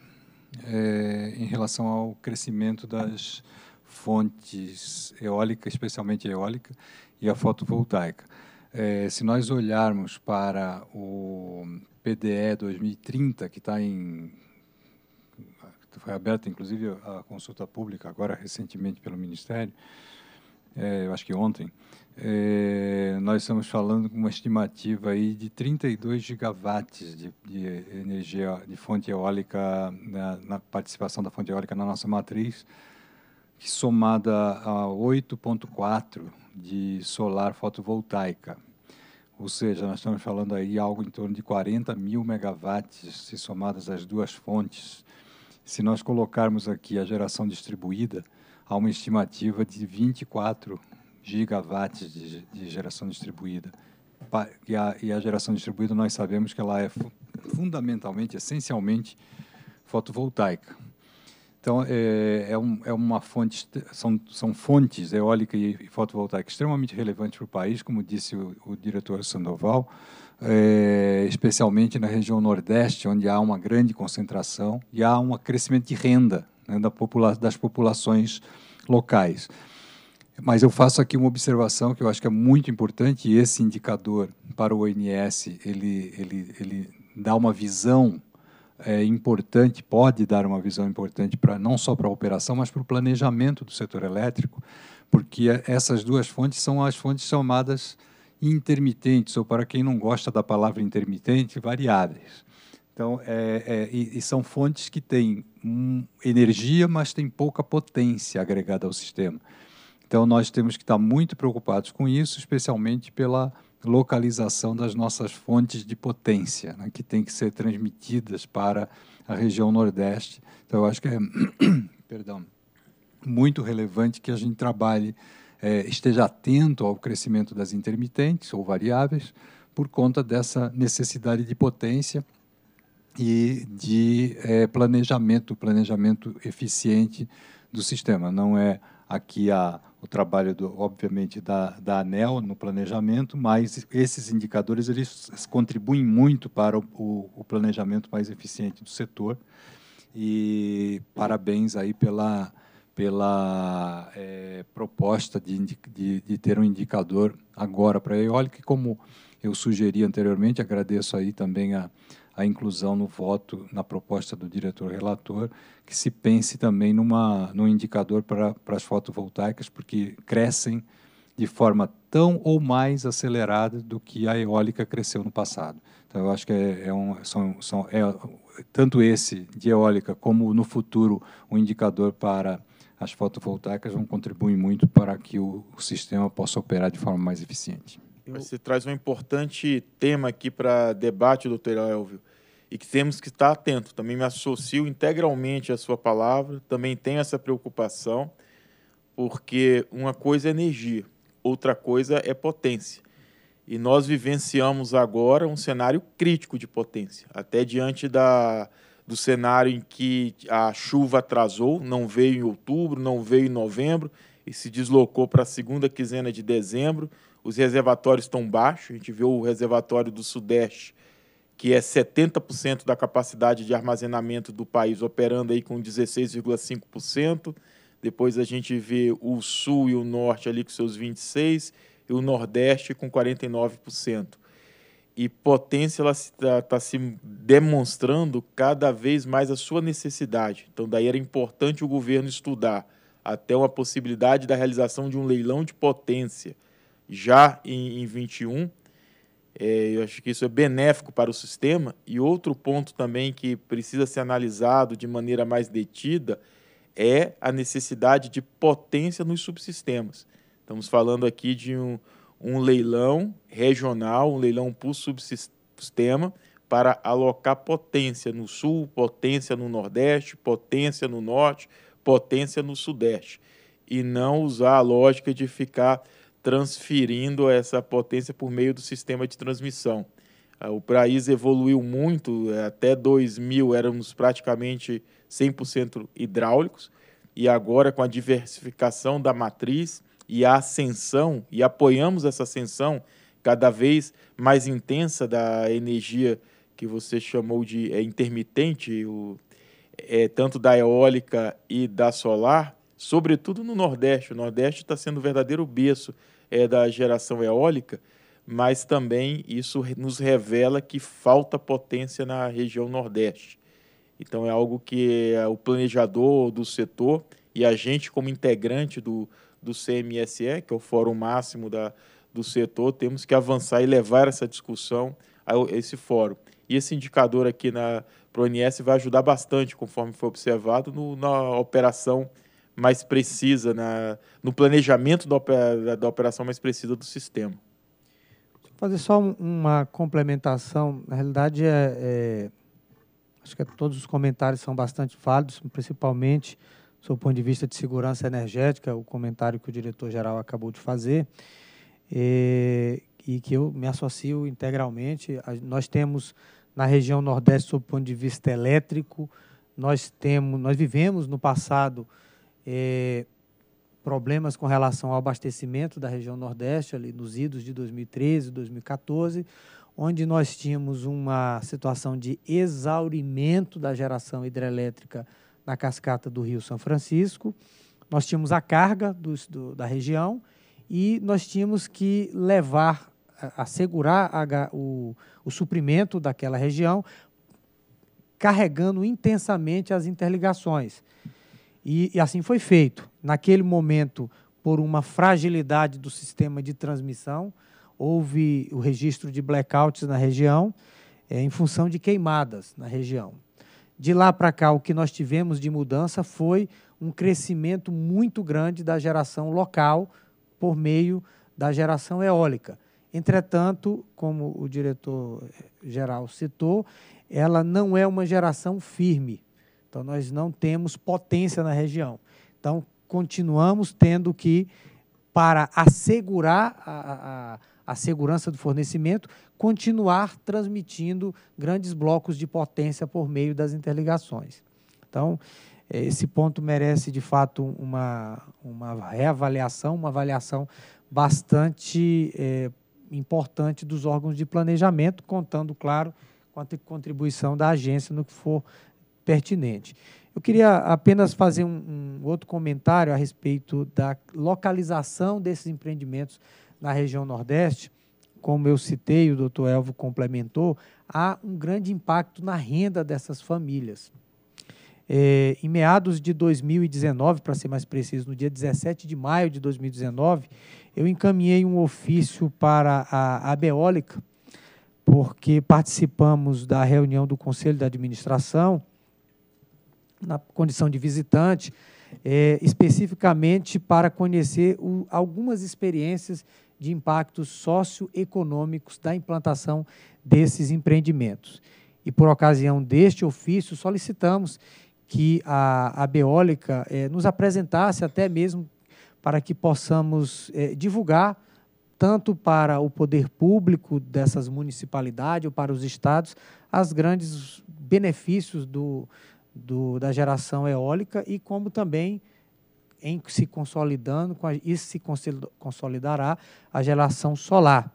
é, em relação ao crescimento das fontes eólicas, especialmente eólica, e a fotovoltaica. É, se nós olharmos para o PDE 2030, que está em foi aberta inclusive a consulta pública agora recentemente pelo Ministério, é, eu acho que ontem, é, nós estamos falando com uma estimativa aí de 32 gigawatts de, de energia de fonte eólica na, na, participação da fonte eólica na nossa matriz, que somada a 8.4 de solar fotovoltaica. Ou seja, nós estamos falando aí algo em torno de 40 mil megawatts se somadas as duas fontes. Se nós colocarmos aqui a geração distribuída, há uma estimativa de 24 gigawatts de, de geração distribuída. E a, e a, geração distribuída, nós sabemos que ela é fundamentalmente, essencialmente, fotovoltaica. Então, é, é, um, é uma fonte, são, são fontes eólica e fotovoltaica extremamente relevantes para o país, como disse o, o diretor Sandoval, é, especialmente na região Nordeste, onde há uma grande concentração e há um crescimento de renda né, da popula das populações locais. Mas eu faço aqui uma observação que eu acho que é muito importante, esse indicador para o ONS, ele, ele, ele dá uma visão é, importante, pode dar uma visão importante para não só para a operação, mas para o planejamento do setor elétrico, porque essas duas fontes são as fontes chamadas intermitentes, ou para quem não gosta da palavra intermitente, variáveis. Então, é, é, e, e, são fontes que têm um, energia, mas têm pouca potência agregada ao sistema. Então, nós temos que estar muito preocupados com isso, especialmente pela localização das nossas fontes de potência, né, que têm que ser transmitidas para a região Nordeste. Então, eu acho que é perdão, muito relevante que a gente trabalhe, é, esteja atento ao crescimento das intermitentes ou variáveis, por conta dessa necessidade de potência e de é, planejamento, planejamento eficiente do sistema. Não é aqui a, o trabalho, do, obviamente, da, da ANEL no planejamento, mas esses indicadores eles contribuem muito para o, o, planejamento mais eficiente do setor. E parabéns aí pela, pela é, proposta de, de, de, ter um indicador agora para a eólica, como eu sugeri anteriormente, agradeço aí também a, a inclusão no voto, na proposta do diretor relator, que se pense também numa, num indicador para, para as fotovoltaicas, porque crescem de forma tão ou mais acelerada do que a eólica cresceu no passado. Então, eu acho que é, é um, são, são, é, tanto esse de eólica como no futuro um indicador para as fotovoltaicas vão contribuir muito para que o, o sistema possa operar de forma mais eficiente. Você traz um importante tema aqui para debate, doutor Elvio, e que temos que estar atento. Também me associo integralmente à sua palavra, também tenho essa preocupação, porque uma coisa é energia, outra coisa é potência. E nós vivenciamos agora um cenário crítico de potência, até diante da, do cenário em que a chuva atrasou, não veio em outubro, não veio em novembro, e se deslocou para a segunda quinzena de dezembro os reservatórios estão baixos, a gente vê o reservatório do Sudeste, que é 70% da capacidade de armazenamento do país, operando aí com 16,5%. Depois a gente vê o Sul e o Norte ali com seus 26% e o Nordeste com 49%. E potência ela está tá se demonstrando cada vez mais a sua necessidade. Então, daí era importante o governo estudar até uma possibilidade da realização de um leilão de potência já em, em 21. É, eu acho que isso é benéfico para o sistema. E outro ponto também que precisa ser analisado de maneira mais detida é a necessidade de potência nos subsistemas. Estamos falando aqui de um, um leilão regional, um leilão por subsistema, para alocar potência no sul, potência no nordeste, potência no norte, potência no sudeste. E não usar a lógica de ficar transferindo essa potência por meio do sistema de transmissão. Ah, o país evoluiu muito, eh, até 2000 éramos praticamente 100% hidráulicos, e agora com a diversificação da matriz e a ascensão, e apoiamos essa ascensão cada vez mais intensa da energia que você chamou de é, intermitente, o, é, tanto da eólica e da solar, sobretudo no Nordeste. O Nordeste está sendo o verdadeiro berço é, da geração eólica, mas também isso nos revela que falta potência na região Nordeste. Então é algo que é o planejador do setor e a gente, como integrante do, do CMSE, que é o fórum máximo da, do setor, temos que avançar e levar essa discussão a esse fórum. E esse indicador aqui na ProNS vai ajudar bastante, conforme foi observado, no, na operação mais precisa, na, no planejamento da, da operação mais precisa do sistema. Vou fazer só uma complementação. Na realidade, é, é, acho que todos os comentários são bastante válidos, principalmente do ponto de vista de segurança energética, o comentário que o diretor-geral acabou de fazer, e, e que eu me associo integralmente. Nós temos na região Nordeste, sob o ponto de vista elétrico, nós temos, nós vivemos no passado é, problemas com relação ao abastecimento da região Nordeste, ali nos idos de 2013, 2014, onde nós tínhamos uma situação de exaurimento da geração hidrelétrica na cascata do Rio São Francisco. Nós tínhamos a carga do, da região e nós tínhamos que levar, assegurar a, o, o suprimento daquela região, carregando intensamente as interligações. E, e assim foi feito. Naquele momento, por uma fragilidade do sistema de transmissão, houve o registro de blackouts na região é, em função de queimadas na região. De lá para cá, o que nós tivemos de mudança foi um crescimento muito grande da geração local por meio da geração eólica. Entretanto, como o diretor-geral citou, ela não é uma geração firme. Então, nós não temos potência na região. Então, continuamos tendo que, para assegurar a, a, a segurança do fornecimento, continuar transmitindo grandes blocos de potência por meio das interligações. Então, esse ponto merece, de fato, uma, uma reavaliação, uma avaliação bastante é, importante dos órgãos de planejamento, contando, claro, com a contribuição da agência no que for pertinente. Eu queria apenas fazer um, um outro comentário a respeito da localização desses empreendimentos na região Nordeste. Como eu citei, o doutor Elvo complementou, há um grande impacto na renda dessas famílias. É, em meados de 2019, para ser mais preciso, no dia 17 de maio de 2019, eu encaminhei um ofício para a Abeólica, porque participamos da reunião do Conselho de Administração, na condição de visitante, é, especificamente para conhecer o, algumas experiências de impactos socioeconômicos da implantação desses empreendimentos. E, por ocasião deste ofício, solicitamos que a, a Beólica é, nos apresentasse até mesmo para que possamos é, divulgar tanto para o poder público dessas municipalidades ou para os estados as grandes benefícios do, do, da geração eólica e como também em se consolidando, isso se consolidará a geração solar.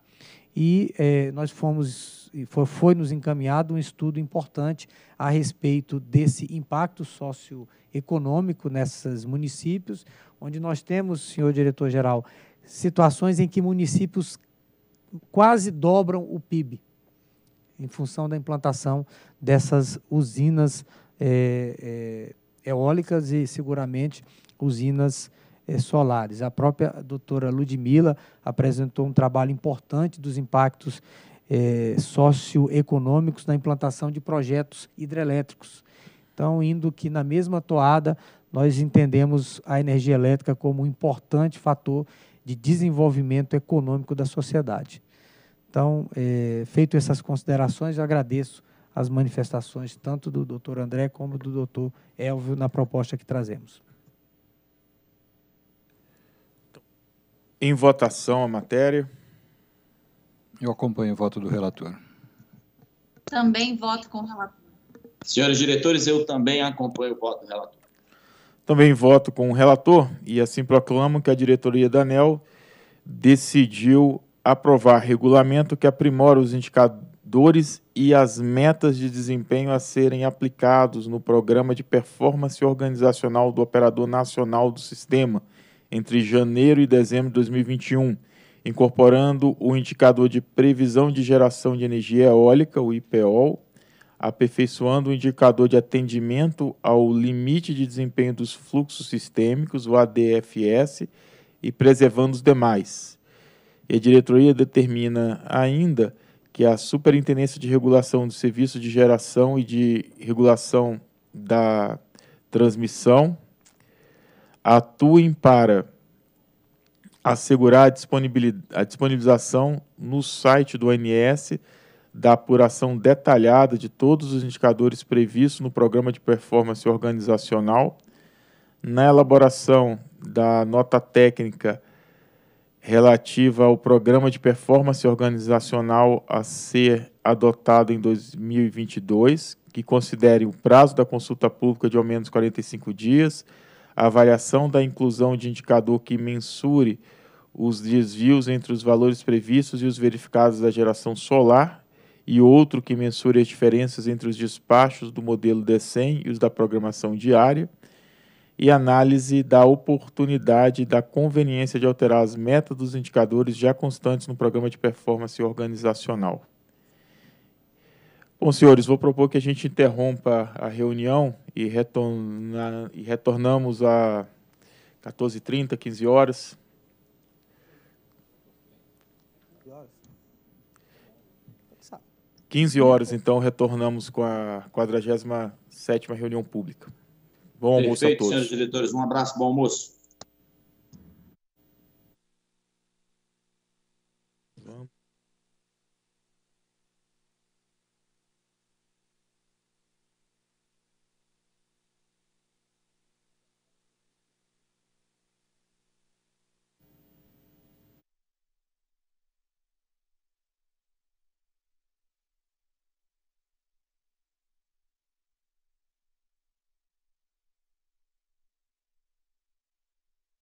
E é, nós fomos, foi, foi nos encaminhado um estudo importante a respeito desse impacto socioeconômico nesses municípios, onde nós temos, senhor diretor-geral, situações em que municípios quase dobram o PIB, em função da implantação dessas usinas é, é, eólicas e, seguramente, usinas é, solares. A própria doutora Ludmila apresentou um trabalho importante dos impactos é, socioeconômicos na implantação de projetos hidrelétricos. Então, indo que na mesma toada, nós entendemos a energia elétrica como um importante fator de desenvolvimento econômico da sociedade. Então, é, feito essas considerações, eu agradeço as manifestações tanto do doutor André como do doutor Elvio na proposta que trazemos. Em votação a matéria. Eu acompanho o voto do relator. Também voto com o relator. Senhores diretores, eu também acompanho o voto do relator. Também voto com o relator e assim proclamo que a diretoria da ANEL decidiu aprovar regulamento que aprimora os indicadores e as metas de desempenho a serem aplicados no programa de performance organizacional do Operador Nacional do Sistema entre janeiro e dezembro de 2021, incorporando o indicador de previsão de geração de energia eólica, o IPEOL, aperfeiçoando o indicador de atendimento ao limite de desempenho dos fluxos sistêmicos, o ADFS, e preservando os demais. E a diretoria determina ainda que a Superintendência de Regulação do Serviço de Geração e de Regulação da Transmissão atuem para assegurar a, a disponibilização no site do ONS da apuração detalhada de todos os indicadores previstos no Programa de Performance Organizacional, na elaboração da nota técnica relativa ao Programa de Performance Organizacional a ser adotado em 2022, que considere o prazo da consulta pública de ao menos 45 dias, a avaliação da inclusão de indicador que mensure os desvios entre os valores previstos e os verificados da geração solar e outro que mensure as diferenças entre os despachos do modelo D100 e os da programação diária, e análise da oportunidade e da conveniência de alterar as metas dos indicadores já constantes no programa de performance organizacional. Bom, senhores, vou propor que a gente interrompa a reunião e, retorna, e retornamos a 14h30, 15 horas. 15 15 horas, então, retornamos com a 47ª reunião pública. Bom almoço Perfeito, a todos. senhores diretores. Um abraço, bom almoço.